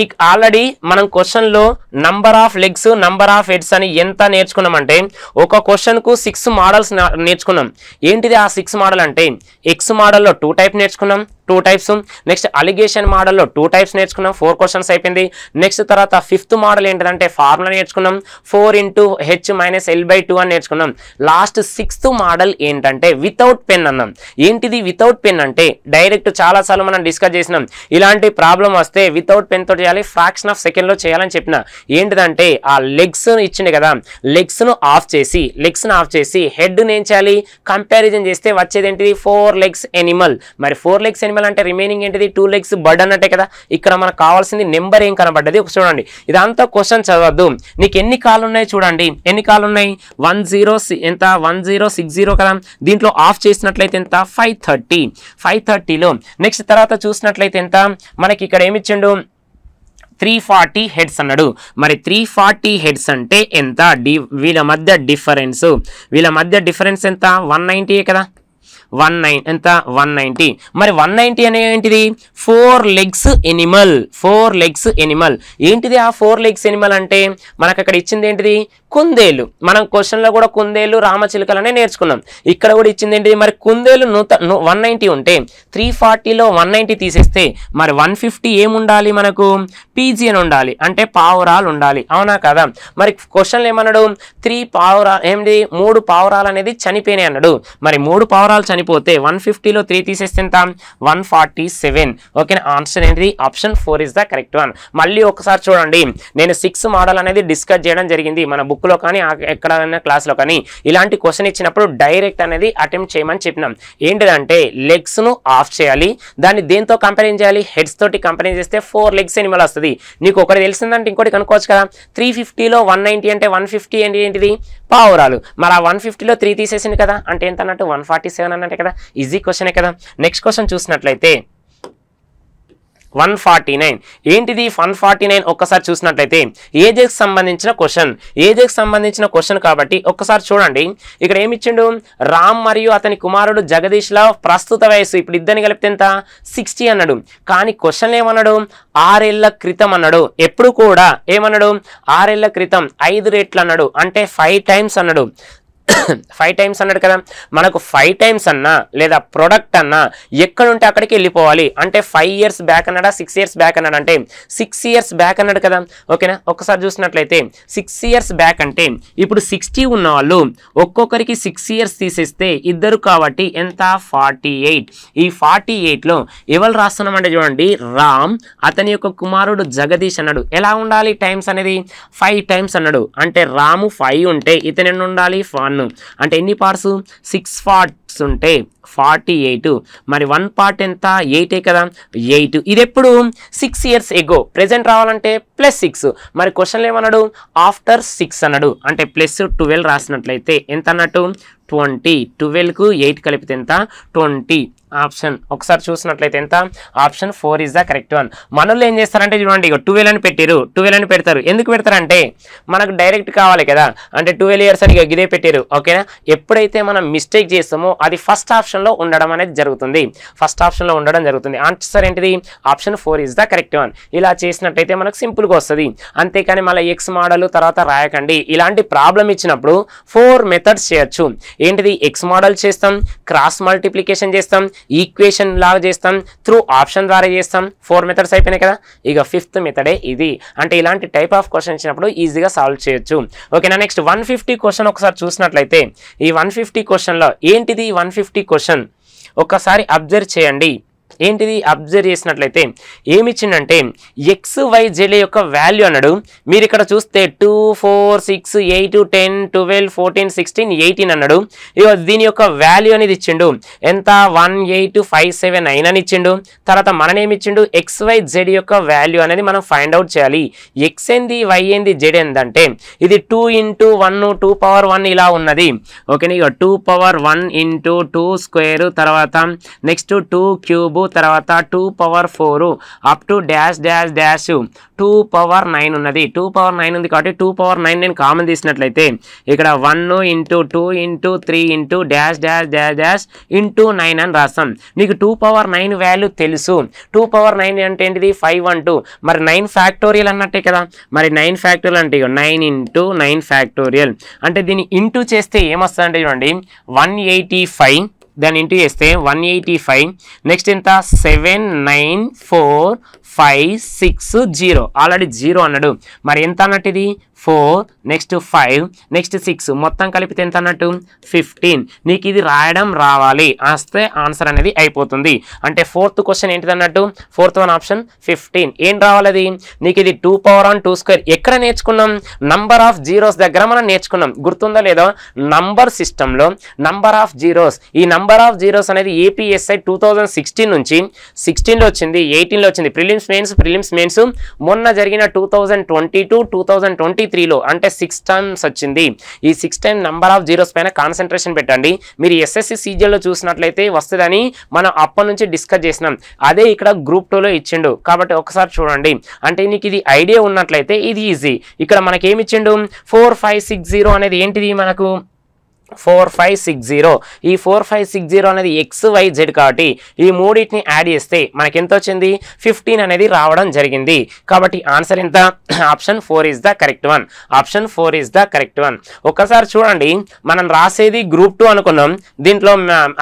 ఈ ఆల్రెడీ మనం క్వశ్చన్లో number of legs number of heads అని ఎంత నేర్చుకున్నామంటే ఒక క్వశ్చన్కు సిక్స్ మోడల్స్ నేర్చుకున్నాం. ఏంటిది ఆ సిక్స్ మోడల్ అంటే ఎక్స్ మోడల్లో టూ టైప్ నేర్చుకున్నాం. టూ టైప్స్ నెక్స్ట్ అలిగేషన్ మోడల్లో టూ టైప్స్ నేర్చుకున్నాం. ఫోర్ క్వశ్చన్స్ అయిపోయింది. నెక్స్ట్ తర్వాత ఫిఫ్త్ మోడల్ ఏంటిదంటే ఫార్ములా నేర్చుకున్నాం. Four into H minus L by two అని నేర్చుకున్నాం. లాస్ట్ సిక్స్త్ మోడల్ ఏంటంటే వితౌట్ పెన్ అన్నాం. ఏంటిది వితౌట్ పెన్ అంటే డైరెక్ట్ చాలాసార్లు మనం డిస్కస్ చేసినాం. ఇలాంటి ప్రాబ్లం వస్తే వితౌట్ పెన్ చేయాలి ఫ్రాక్షన్ ఆఫ్ సెకండ్లో చేయాలని చెప్పిన. ఏంటిదంటే ఆ లెగ్స్ ఇచ్చింది కదా లెగ్స్ను ఆఫ్ చేసి లెగ్స్ను ఆఫ్ చేసి హెడ్ ఏం చేయాలి? కంపారిజన్ చేస్తే వచ్చేది ఏంటిది? ఫోర్ లెగ్స్ ఎనిమల్ మరి ఫోర్ లెగ్స్ ఎనిమల్ అంటే రిమైనింగ్ ఏంటిది? టూ లెగ్స్ బర్డ్ అన్నట్టే కదా? ఇక్కడ మనకు కావాల్సింది నెంబర్ ఏం కనబడ్డది? ఒక చూడండి. ఇదంతా క్వశ్చన్ చదవద్దు. నీకు ఎన్ని కాళ్ళు ఉన్నాయి చూడండి. ఎన్ని కాళ్ళు ఉన్నాయి? వన్ జీరో ఎంత? వన్ జీరో సిక్స్ జీరో కదా? దీంట్లో ఆఫ్ చేసినట్లయితే ఎంత? ఫైవ్ థర్టీ ఫైవ్ థర్టీలో నెక్స్ట్ తర్వాత చూసినట్లయితే ఎంత? మనకి ఇక్కడ ఏమిచ్చిండు త్రీ ఫార్టీ హెడ్స్ అన్నాడు. మరి త్రీ ఫార్టీ హెడ్స్ అంటే ఎంత? డి వీళ్ళ మధ్య డిఫరెన్స్ వీళ్ళ మధ్య డిఫరెన్స్ ఎంత? వన్ నైంటీయే కదా? వన్ నైన్ ఎంత? వన్ నైంటీ మరి వన్ నైంటీ అనేది ఏంటిది? Four legs animal. Four legs animal. ఏంటిది ఆ ఫోర్ లెగ్స్ ఎనిమల్ అంటే? మనకు అక్కడ ఇచ్చింది ఏంటిది? కుందేలు. మనం క్వశ్చన్లో కూడా కుందేలు రామచిలుకలనే నేర్చుకున్నాం. ఇక్కడ కూడా ఇచ్చింది ఏంటిది? మరి కుందేలు నూత వన్ నైంటీ ఉంటే త్రీ ఫార్టీలో వన్ నైంటీ తీసేస్తే మరి వన్ ఫిఫ్టీ ఏముండాలి మనకు? పీజీ అని ఉండాలి. అంటే పావురాలు ఉండాలి. అవునా కదా? మరి క్వశ్చన్లు ఏమన్నాడు? త్రీ పావురా ఏంటి మూడు పావురాలు అనేది చనిపోయినాయి అన్నాడు. మరి మూడు పావురాలు సరిపోతే వన్ ఫిఫ్టీలో త్రీ తీసేస్తే ఎంత? వన్ ఫార్టీ సెవెన్ ఓకేనా ఆన్సర్ ఏంటిది? Option four is the correct one మళ్ళీ ఒకసారి చూడండి. నేను సిక్స్ మోడల్ అనేది డిస్కస్ చేయడం జరిగింది. మన బుక్లో కానీ ఎక్కడైనా క్లాస్లో కానీ. ఇలాంటి క్వశ్చన్ ఇచ్చినప్పుడు డైరెక్ట్ అనేది అటెంప్ట్ చేయమని చెప్పినాం. ఏంటిదంటే లెగ్స్ను ఆఫ్ చేయాలి. దాన్ని దేంతో కంపేరింగ్ చేయాలి? హెడ్స్ తోటి కంపేరింగ్ చేస్తే ఫోర్ లెగ్స్ ఎనిమల్ వస్తుంది. నీకు ఒకటి తెలిసిందంటే ఇంకోటి కనుక్కోవచ్చు కదా. త్రీ ఫిఫ్టీలో వన్ నైంటీ అంటే వన్ ఫిఫ్టీ ఏంటి ఏంటిది? పావురాలు. మరి ఆ వన్ ఫిఫ్టీలో త్రీ తీసేసింది కదా. అంటే ఎంత అన్నట్టు? వన్ ఫార్టీ సెవెన్ అన్నట్టే. కదా? ఈజీ క్వశ్చనే కదా? నెక్స్ట్ క్వశ్చన్ చూసినట్లయితే వన్ ఫార్టీ నైన్ ఏంటిది వన్ ఫార్టీ నైన్ ఒక్కసారి చూసినట్లయితే ఏజెకి సంబంధించిన క్వశ్చన్ ఏజెకి సంబంధించిన క్వశ్చన్ కాబట్టి ఒక్కసారి చూడండి. ఇక్కడ ఏమిచ్చిండు రామ్ మరియు అతని కుమారుడు జగదీష్లో ప్రస్తుత వయసు ఇప్పుడు ఇద్దరిని కలిపితే ఎంత? సిక్స్టీ అన్నాడు. కానీ క్వశ్చన్ ఏమన్నాడు? ఆరేళ్ళ క్రితం అన్నాడు. ఎప్పుడు కూడా ఏమన్నాడు? ఆరేళ్ళ క్రితం ఐదు రేట్లు అన్నాడు. అంటే ఫైవ్ టైమ్స్ అన్నాడు. ఫైవ్ టైమ్స్ అన్నాడు కదా. మనకు ఫైవ్ టైమ్స్ అన్నా లేదా ప్రొడక్ట్ అన్నా ఎక్కడుంటే అక్కడికి వెళ్ళిపోవాలి. అంటే ఫైవ్ ఇయర్స్ బ్యాక్ అన్నాడా సిక్స్ ఇయర్స్ బ్యాక్ అన్నాడు అంటే సిక్స్ ఇయర్స్ బ్యాక్ అన్నాడు కదా. ఓకేనా ఒకసారి చూసినట్లయితే సిక్స్ ఇయర్స్ బ్యాక్ అంటే ఇప్పుడు సిక్స్టీ ఉన్న వాళ్ళు ఒక్కొక్కరికి సిక్స్ ఇయర్స్ తీసేస్తే ఇద్దరు కాబట్టి ఎంత? ఫార్టీ ఎయిట్ ఈ ఫార్టీ ఎయిట్లో ఎవరు రాస్తున్నామంటే చూడండి రామ్ అతని యొక్క కుమారుడు జగదీష్ అన్నాడు. ఎలా ఉండాలి టైమ్స్ అనేది? ఫైవ్ టైమ్స్ అన్నాడు. అంటే రాము ఫైవ్ ఉంటే ఇతను ఎన్ని ఉండాలి? వన్ అంటే ఎన్ని పార్ట్స్ సిక్స్ పార్ట్స్ ఉంటే ఫార్టీ ఎయిట్ మరి వన్ పార్ట్ ఎంత? ఎయిటే కదా? ఎయిట్ ఇది ఎప్పుడు సిక్స్ ఇయర్స్ ఎగో ప్రెజెంట్ రావాలంటే ప్లస్ సిక్స్ మరి క్వశ్చన్లు ఏమన్నాడు? ఆఫ్టర్ సిక్స్ అన్నాడు. అంటే ప్లస్ ట్వెల్వ్ రాసినట్లయితే ఎంత అన్నట్టు? ట్వంటీ ట్వెల్వ్కు ఎయిట్ కలిపితే ఎంత? Twenty option. ఒకసారి చూసినట్లయితే ఎంత? Option four is the correct one. మనలో ఏం చేస్తారంటే చూడండి ఇక ట్వెల్వ్ అని పెట్టారు ట్వెల్వ్ అని పెడతారు. ఎందుకు పెడతారంటే మనకు డైరెక్ట్ కావాలి కదా. అంటే ట్వెల్వ్ ఇయర్స్ అని ఇక ఇదే పెట్టారు ఓకేనా? ఎప్పుడైతే మనం మిస్టేక్ చేస్తామో అది ఫస్ట్ ఆప్షన్లో ఉండడం అనేది జరుగుతుంది. ఫస్ట్ ఆప్షన్లో ఉండడం జరుగుతుంది. ఆన్సర్ ఏంటిది? Option four is the correct one. ఇలా చేసినట్టయితే మనకు సింపుల్గా వస్తుంది. అంతేకాని మళ్ళీ ఎక్స్ మోడల్ తర్వాత రాయకండి. ఇలాంటి ప్రాబ్లం ఇచ్చినప్పుడు ఫోర్ మెథడ్స్ చేయొచ్చు. ఏంటిది? ఎక్స్ మోడల్ చేస్తాం. క్రాస్ మల్టిప్లికేషన్ చేస్తాం. ఈక్వేషన్ లాగా చేస్తాం. త్రూ ఆప్షన్ ద్వారా చేస్తాం. ఫోర్ మెథడ్స్ అయిపోయినాయి కదా. ఇక ఫిఫ్త్ మెథడే ఇది. అంటే ఇలాంటి టైప్ ఆఫ్ క్వశ్చన్ ఇచ్చినప్పుడు ఈజీగా సాల్వ్ చేయొచ్చు. ఓకేనా నెక్స్ట్ వన్ ఫిఫ్టీ క్వశ్చన్ ఒకసారి చూసినట్లయితే ఈ వన్ ఫిఫ్టీ క్వశ్చన్లో ఏంటిది వన్ ఫిఫ్టీ క్వశ్చన్ ఒక్కసారి అబ్జర్వ్ చేయండి. ఏంటిది? అబ్జర్వ్ చేసినట్లయితే ఏమిచ్చిందంటే ఎక్స్ వై జెడ్ యొక్క వాల్యూ అన్నాడు. మీరు ఇక్కడ చూస్తే two four six eight ten twelve fourteen sixteen eighteen అన్నాడు. ఇగో దీని యొక్క వాల్యూ అనేది ఇచ్చిండు. ఎంత? One eight five seven nine అని ఇచ్చిండు. తర్వాత మననేమిచ్చిండు? ఎక్స్ వై జెడ్ యొక్క వాల్యూ అనేది మనం ఫైండ్ అవుట్ చేయాలి. ఎక్స్ ఏంది? వై ఏంది? జెడ్ ఏందంటే ఇది two into one two power one ఇలా ఉన్నది. ఓకేనా? ఇక two power one into two square తర్వాత నెక్స్ట్ టూ క్యూబ్ తర్వాత two power four up to dash dash dash. Two power nine ఉన్నది. టూ పవర్ నైన్ ఉంది కాబట్టి టూ పవర్ నైన్ నేను కామన్ తీసినట్లయితే ఇక్కడ one into two into three into dash dash dash dash into nine అని రాస్తాం. నీకు టూ పవర్ నైన్ వాల్యూ తెలుసు. టూ పవర్ నైన్ అంటే ఏంటిది? Five one two. మరి నైన్ ఫ్యాక్టోరియల్ అన్నట్టే కదా. మరి నైన్ ఫ్యాక్టోరియల్ అంటే నైన్ ఇంటూ నైన్ ఫ్యాక్టోరియల్. అంటే దీన్ని ఇంటూ చేస్తే ఏమొస్తుందంటే చూడండి వన్ ఎయిటీ ఫైవ్ దాన్ని ఇంటూ చేస్తే వన్ ఎయిటీ ఫైవ్ నెక్స్ట్ ఎంత? Seven nine four five six zero already zero అన్నాడు. మరి ఎంత అన్నట్టు ఇది? Four next five next six మొత్తం కలిపితే ఎంత అన్నట్టు ఫిఫ్టీన్. నీకు ఇది రాయడం రావాలి. వస్తే ఆన్సర్ అనేది అయిపోతుంది. అంటే ఫోర్త్ క్వశ్చన్ ఏంటిది అన్నట్టు ఫోర్త్ వన్ ఆప్షన్ ఫిఫ్టీన్. ఏం రావాలి నీకు ఇది two power on two square. ఎక్కడ నేర్చుకున్నాం? నంబర్ ఆఫ్ జీరోస్ దగ్గర మనం నేర్చుకున్నాం. గుర్తుందో లేదో? నంబర్ సిస్టంలో నంబర్ ఆఫ్ జీరోస్. ఈ నంబర్ ఆఫ్ జీరోస్ అనేది ఏపీఎస్ఐ టూ థౌజండ్ సిక్స్టీన్ నుంచి సిక్స్టీన్లో వచ్చింది ఎయిటీన్లో వచ్చింది. Prelims mains prelims mains. మొన్న జరిగిన two thousand twenty two two thousand twenty త్రీలో అంటే సిక్స్ టైమ్స్ వచ్చింది. ఈ six time number of zeros పైన కాన్సన్ట్రేషన్ పెట్టండి. మీరు ఎస్ఎస్సి సీజీలో చూసినట్లయితే వస్తుందని మనం అప్పటి నుంచి డిస్కస్ చేసినాం. అదే ఇక్కడ గ్రూప్ టూలో ఇచ్చిండు. కాబట్టి ఒకసారి చూడండి. అంటే నీకు ఇది ఐడియా ఉన్నట్లయితే ఇది ఈజీ ఇక్కడ మనకి ఏమి ఇచ్చిండు? ఫోర్ ఫైవ్ సిక్స్ జీరో అనేది ఏంటిది మనకు? Four five six zero. ఈ ఫోర్ ఫైవ్ సిక్స్ జీరో అనేది ఎక్స్ వై జెడ్ కాబట్టి ఈ మూడింటిని యాడ్ చేస్తే మనకి ఎంత వచ్చింది ఫిఫ్టీన్ అనేది రావడం జరిగింది. కాబట్టి ఆన్సర్ ఎంత? Option four is the correct one. Option four is the correct one. ఒక్కసారి చూడండి మనం రాసేది గ్రూప్ టూ అనుకున్నాం. దీంట్లో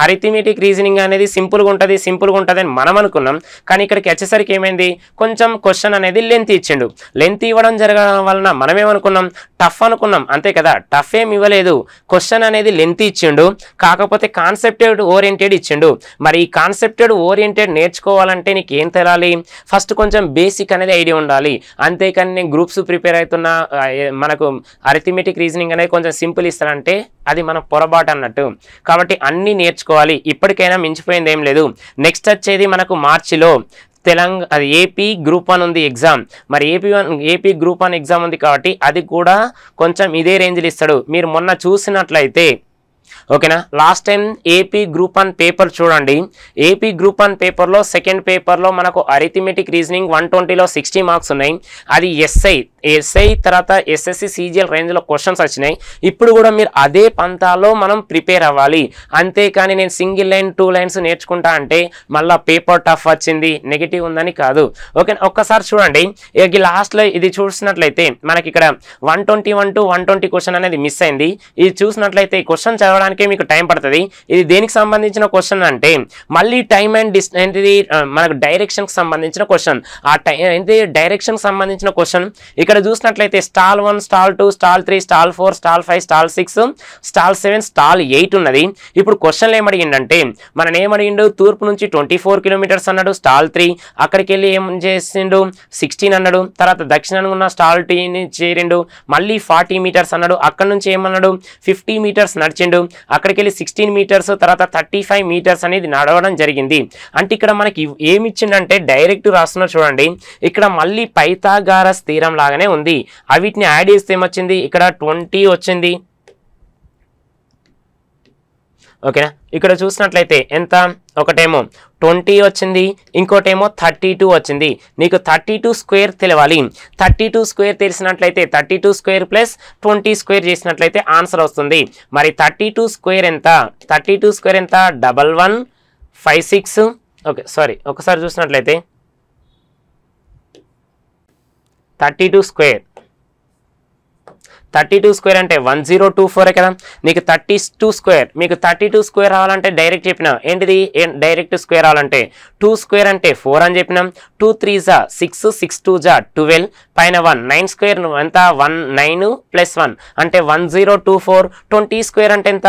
అరిథమెటిక్ రీజనింగ్ అనేది సింపుల్గా ఉంటుంది సింపుల్గా ఉంటుంది అని మనం అనుకున్నాం. కానీ ఇక్కడికి వచ్చేసరికి ఏమైంది? కొంచెం క్వశ్చన్ అనేది లెంత్ ఇచ్చిండు. లెంత్ ఇవ్వడం జరగడం వలన మనం ఏమనుకున్నాం టఫ్ అనుకున్నాం. అంతే కదా? టఫ్ ఏం ఇవ్వలేదు. క్వశ్చన్ అనేది లెంత్ ఇచ్చిండు. కాకపోతే కాన్సెప్టెడ్ ఓరియంటెడ్ ఇచ్చిండు. మరి ఈ కాన్సెప్టెడ్ ఓరియంటెడ్ నేర్చుకోవాలంటే నీకు ఏం తెలాలి? ఫస్ట్ కొంచెం బేసిక్ అనేది ఐడియా ఉండాలి. అంతేకాని నేను గ్రూప్స్ ప్రిపేర్ అవుతున్న మనకు అరిథమెటిక్ రీజనింగ్ అనేది కొంచెం సింపుల్ ఇస్తారంటే అది మన పొరపాటు అన్నట్టు. కాబట్టి అన్నీ నేర్చుకోవాలి. ఇప్పటికైనా మించిపోయింది ఏం లేదు. నెక్స్ట్ వచ్చేది మనకు మార్చిలో తెలంగాణ అది ఏపీ గ్రూప్ వన్ ఉంది ఎగ్జామ్ మరి AP one AP group one exam ఉంది కాబట్టి అది కూడా కొంచెం ఇదే రేంజ్లో ఇస్తాడు. మీరు మొన్న చూసినట్లయితే ఓకేనా? Last time AP group one paper చూడండి. ఏపీ గ్రూప్ వన్ పేపర్లో సెకండ్ పేపర్లో మనకు అరిథమెటిక్ రీజనింగ్ వన్ ట్వంటీలో సిక్స్టీ మార్క్స్ ఉన్నాయి. అది ఎస్ఐ ఎస్ఐ తర్వాత ఎస్ఎస్సి సీజిఎల్ రేంజ్లో క్వశ్చన్స్ వచ్చినాయి. ఇప్పుడు కూడా మీరు అదే పంతాలో మనం ప్రిపేర్ అవ్వాలి. అంతేకాని నేను సింగిల్ లైన్ టూ లైన్స్ నేర్చుకుంటా అంటే మళ్ళీ పేపర్ టఫ్ వచ్చింది నెగిటివ్ ఉందని కాదు. ఓకే ఒక్కసారి చూడండి. ఇక లాస్ట్లో ఇది చూసినట్లయితే మనకి ఇక్కడ one twenty one to one twenty question అనేది మిస్ అయింది. ఇది చూసినట్లయితే ఈ క్వశ్చన్ తెలుసుకోవడానికి మీకు టైం పడుతుంది. ఇది దేనికి సంబంధించిన క్వశ్చన్ అంటే మళ్ళీ టైం అండ్ డిస్ ఏంటిది మనకు డైరెక్షన్కి సంబంధించిన క్వశ్చన్ ఆ టై ఏంటి డైరెక్షన్కి సంబంధించిన క్వశ్చన్ ఇక్కడ చూసినట్లయితే stall one stall two stall three stall four stall five stall six stall seven stall eight ఉన్నది. ఇప్పుడు క్వశ్చన్లు ఏమడిగిండంటే మనం ఏమడిగిండు తూర్పు నుంచి ట్వంటీ ఫోర్ కిలోమీటర్స్ అన్నాడు స్టాల్ త్రీ అక్కడికి వెళ్ళి ఏం చేసిండు సిక్స్టీన్ అన్నాడు. తర్వాత దక్షిణానికి ఉన్న స్టాల్ టీని చేరిండు. మళ్ళీ ఫార్టీ మీటర్స్ అన్నాడు. అక్కడ నుంచి ఏమన్నాడు ఫిఫ్టీ మీటర్స్ నడిచిండు. అక్కడికి వెళ్ళి సిక్స్టీన్ మీటర్స్ తర్వాత థర్టీ ఫైవ్ మీటర్స్ అనేది నడవడం జరిగింది. అంటే ఇక్కడ మనకి ఏమిచ్చిందంటే డైరెక్ట్ రాస్తున్నా చూడండి. ఇక్కడ మళ్ళీ పైతాగారస్ తీరం లాగానే ఉంది. అవిటిని యాడ్ చేస్తే ఏమొచ్చింది? ఇక్కడ ట్వంటీ వచ్చింది. ఓకేనా? ఇక్కడ చూసినట్లయితే ఎంత? ఒకటేమో ట్వంటీ వచ్చింది ఇంకోటేమో థర్టీ టూ వచ్చింది. నీకు థర్టీ టూ స్క్వేర్ తెలవాలి. థర్టీ టూ స్క్వేర్ తెలిసినట్లయితే thirty two square plus twenty square చేసినట్లయితే ఆన్సర్ వస్తుంది. మరి థర్టీ టూ స్క్వేర్ ఎంత? థర్టీ టూ స్క్వేర్ ఎంత? Double one five six. Okay sorry ఒకసారి చూసినట్లయితే thirty two square. Thirty two square అంటే వన్ జీరో టూ ఫోరే కదా? నీకు థర్టీ టూ స్క్వేర్ మీకు థర్టీ టూ స్క్వేర్ రావాలంటే డైరెక్ట్ చెప్పిన ఏంటిది? డైరెక్ట్ స్క్వేర్ రావాలంటే టూ స్క్వేర్ అంటే ఫోర్ అని చెప్పినాం టూ త్రీ జా సిక్స్ సిక్స్ టూ జా ట్వెల్వ్ పైన వన్ నైన్ స్క్వేర్ ఎంత? వన్ నైన్ ప్లస్ వన్ అంటే one zero two four twenty square అంటే ఎంత?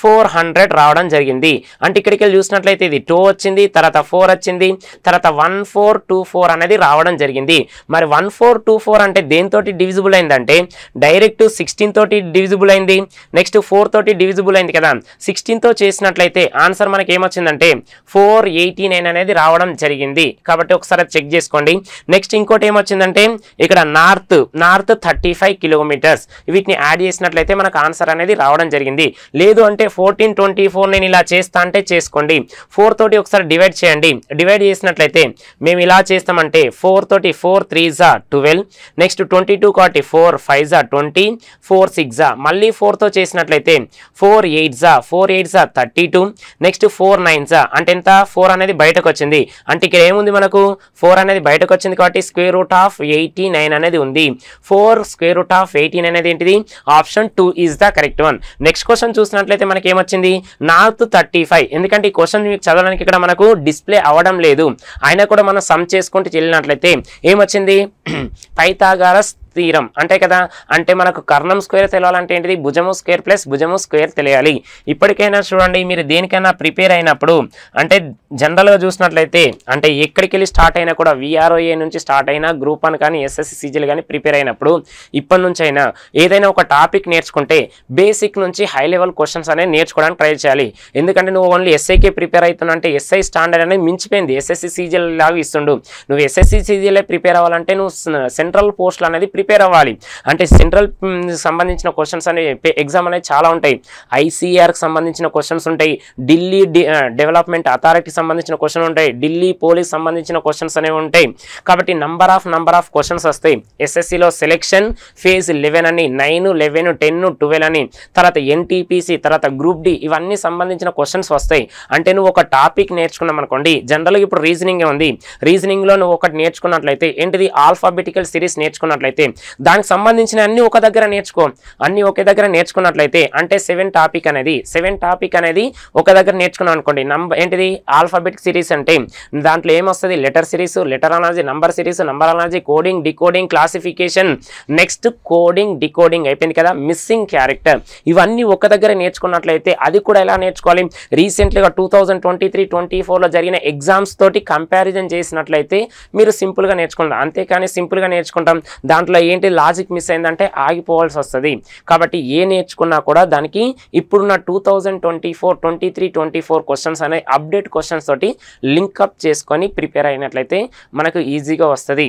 ఫోర్ హండ్రెడ్ రావడం జరిగింది. అంటే ఇక్కడికి వెళ్ళి చూసినట్లయితే ఇది టూ వచ్చింది తర్వాత ఫోర్ వచ్చింది తర్వాత వన్ ఫోర్ టూ ఫోర్ అనేది రావడం జరిగింది. మరి వన్ ఫోర్ టూ ఫోర్ అంటే దేనితోటి డివిజిబుల్ అయిందంటే డైరెక్ట్ సిక్స్టీన్ తోటి డివిజిబుల్ అయింది నెక్స్ట్ ఫోర్ తోటి డివిజిబుల్ అయింది కదా. సిక్స్టీన్తో చేసినట్లయితే ఆన్సర్ మనకి ఏమొచ్చిందంటే ఫోర్ ఎయిటీ నైన్ అనేది రావడం జరిగింది. కాబట్టి ఒకసారి చెక్ చేసుకోండి. నెక్స్ట్ ఇంకోటి ఏమొచ్చిందంటే ఇక్కడ ఇక్కడ north north thirty five kilometres వీటిని యాడ్ చేసినట్లయితే మనకు ఆన్సర్ అనేది రావడం జరిగింది. లేదు అంటే ఫోర్టీన్ ట్వంటీ ఫోర్ నేను ఇలా చేస్తా అంటే చేసుకోండి. ఫోర్ తోటి ఒకసారి డివైడ్ చేయండి. డివైడ్ చేసినట్లయితే మేము ఇలా చేస్తామంటే ఫోర్ తోటి ఫోర్ త్రీ జా ట్వెల్వ్ నెక్స్ట్ ట్వంటీ టూ కాబట్టి ఫోర్ ఫైవ్ జా ట్వంటీ ఫోర్ సిక్స్ జా మళ్ళీ ఫోర్తో చేసినట్లయితే ఫోర్ ఎయిట్ జా ఫోర్ ఎయిట్ జా thirty two next four nine జా అంటే ఎంత? ఫోర్ అనేది బయటకు వచ్చింది. అంటే ఇక్కడ ఏముంది మనకు? ఫోర్ అనేది బయటకు వచ్చింది కాబట్టి square root of eighteen nine అనేది ఉంది. Four square root of eighteen అనేది ఏంటిది? Option two is the correct one. Next question చూసినట్లయితే మనకి ఏమొచ్చింది నార్త్ థర్టీ ఫైవ్. ఎందుకంటే ఈ క్వశ్చన్ మీకు చదవడానికి ఇక్కడ మనకు డిస్ప్లే అవ్వడం లేదు. అయినా కూడా మనం సమ్ చేసుకుంటూ వెళ్ళినట్లయితే ఏమొచ్చింది? పైతాగారస్ తీరం. అంటే కదా? అంటే మనకు కర్ణం స్క్వేర్ తెలియాలంటే ఏంటిది? భుజము స్క్వేర్ ప్లస్ భుజము స్క్వేర్ తెలియాలి. ఇప్పటికైనా చూడండి మీరు దేనికైనా ప్రిపేర్ అయినప్పుడు అంటే జనరల్గా చూసినట్లయితే అంటే ఎక్కడికి వెళ్ళి స్టార్ట్ అయినా కూడా విఆర్ఓఏ నుంచి స్టార్ట్ అయినా గ్రూప్ వన్ కానీ ఎస్ఎస్సి సీజీలు కానీ ప్రిపేర్ అయినప్పుడు ఇప్పటి నుంచి అయినా ఏదైనా ఒక టాపిక్ నేర్చుకుంటే బేసిక్ నుంచి హై లెవెల్ క్వశ్చన్స్ అనేవి నేర్చుకోవడానికి ట్రై చేయాలి. ఎందుకంటే నువ్వు ఓన్లీ ఎస్ఐకే ప్రిపేర్ అవుతున్నా అంటే ఎస్ఐ స్టాండర్డ్ అనేది మించిపోయింది. ఎస్ఎస్సి సీజీఎల్ లాగా ఇస్తుండు. నువ్వు ఎస్ఎస్సి సీజీలే ప్రిపేర్ అవ్వాలంటే నువ్వు సెంట్రల్ పోస్టులు అనేది ప్రిపేర్ అవ్వాలి. అంటే సెంట్రల్ సంబంధించిన క్వశ్చన్స్ అనేవి ఎగ్జామ్ అనేది చాలా ఉంటాయి. ఐసీఆర్కి సంబంధించిన క్వశ్చన్స్ ఉంటాయి. ఢిల్లీ డెవలప్మెంట్ అథారిటీకి సంబంధించిన క్వశ్చన్ ఉంటాయి. ఢిల్లీ పోలీస్ సంబంధించిన క్వశ్చన్స్ అనేవి ఉంటాయి. కాబట్టి number of number of questions వస్తాయి. ఎస్ఎస్సిలో సెలెక్షన్ ఫేజ్ లెవెన్ అని నైన్ లెవెన్ టెన్ ట్వెల్వ్ అని తర్వాత ఎన్టీపీసీ తర్వాత గ్రూప్ డి ఇవన్నీ సంబంధించిన క్వశ్చన్స్ వస్తాయి. అంటే నువ్వు ఒక టాపిక్ నేర్చుకున్నాం అనుకోండి జనరల్గా ఇప్పుడు రీజనింగ్ ఉంది. రీజనింగ్లో నువ్వు ఒకటి నేర్చుకున్నట్లయితే ఏంటిది? ఆల్ఫాబెటికల్ సిరీస్ నేర్చుకున్నట్లయితే దానికి సంబంధించిన అన్ని ఒక దగ్గర నేర్చుకో. అన్ని ఒకే దగ్గర నేర్చుకున్నట్లయితే అంటే సెవెన్ టాపిక్ అనేది సెవెన్ టాపిక్ అనేది ఒక దగ్గర నేర్చుకున్నాం అనుకోండి. నంబర్ ఏంటిది? ఆల్ఫాబెటిక్ సిరీస్ అంటే దాంట్లో ఏమొస్తుంది? Letter series letter analogy number series number analogy coding decoding classification next coding decoding అయిపోయింది కదా? మిస్సింగ్ క్యారెక్టర్ ఇవన్నీ ఒక దగ్గర నేర్చుకున్నట్లయితే అది కూడా ఎలా నేర్చుకోవాలి? రీసెంట్లీగా two thousand twenty three twenty ఫోర్లో జరిగిన ఎగ్జామ్స్ తోటి కంపారిజన్ చేసినట్లయితే మీరు సింపుల్గా నేర్చుకుంటాం అంతేకాని సింపుల్గా నేర్చుకుంటాం. దాంట్లో ఏంటి లాజిక్ మిస్ అయిందంటే ఆగిపోవాల్సి వస్తుంది. కాబట్టి ఏ నేర్చుకున్నా కూడా దానికి ఇప్పుడున్న two thousand twenty four twenty three twenty four questions అనే అప్డేట్ క్వశ్చన్స్ తోటి లింకప్ చేసుకొని ప్రిపేర్ అయినట్లయితే మనకు ఈజీగా వస్తుంది.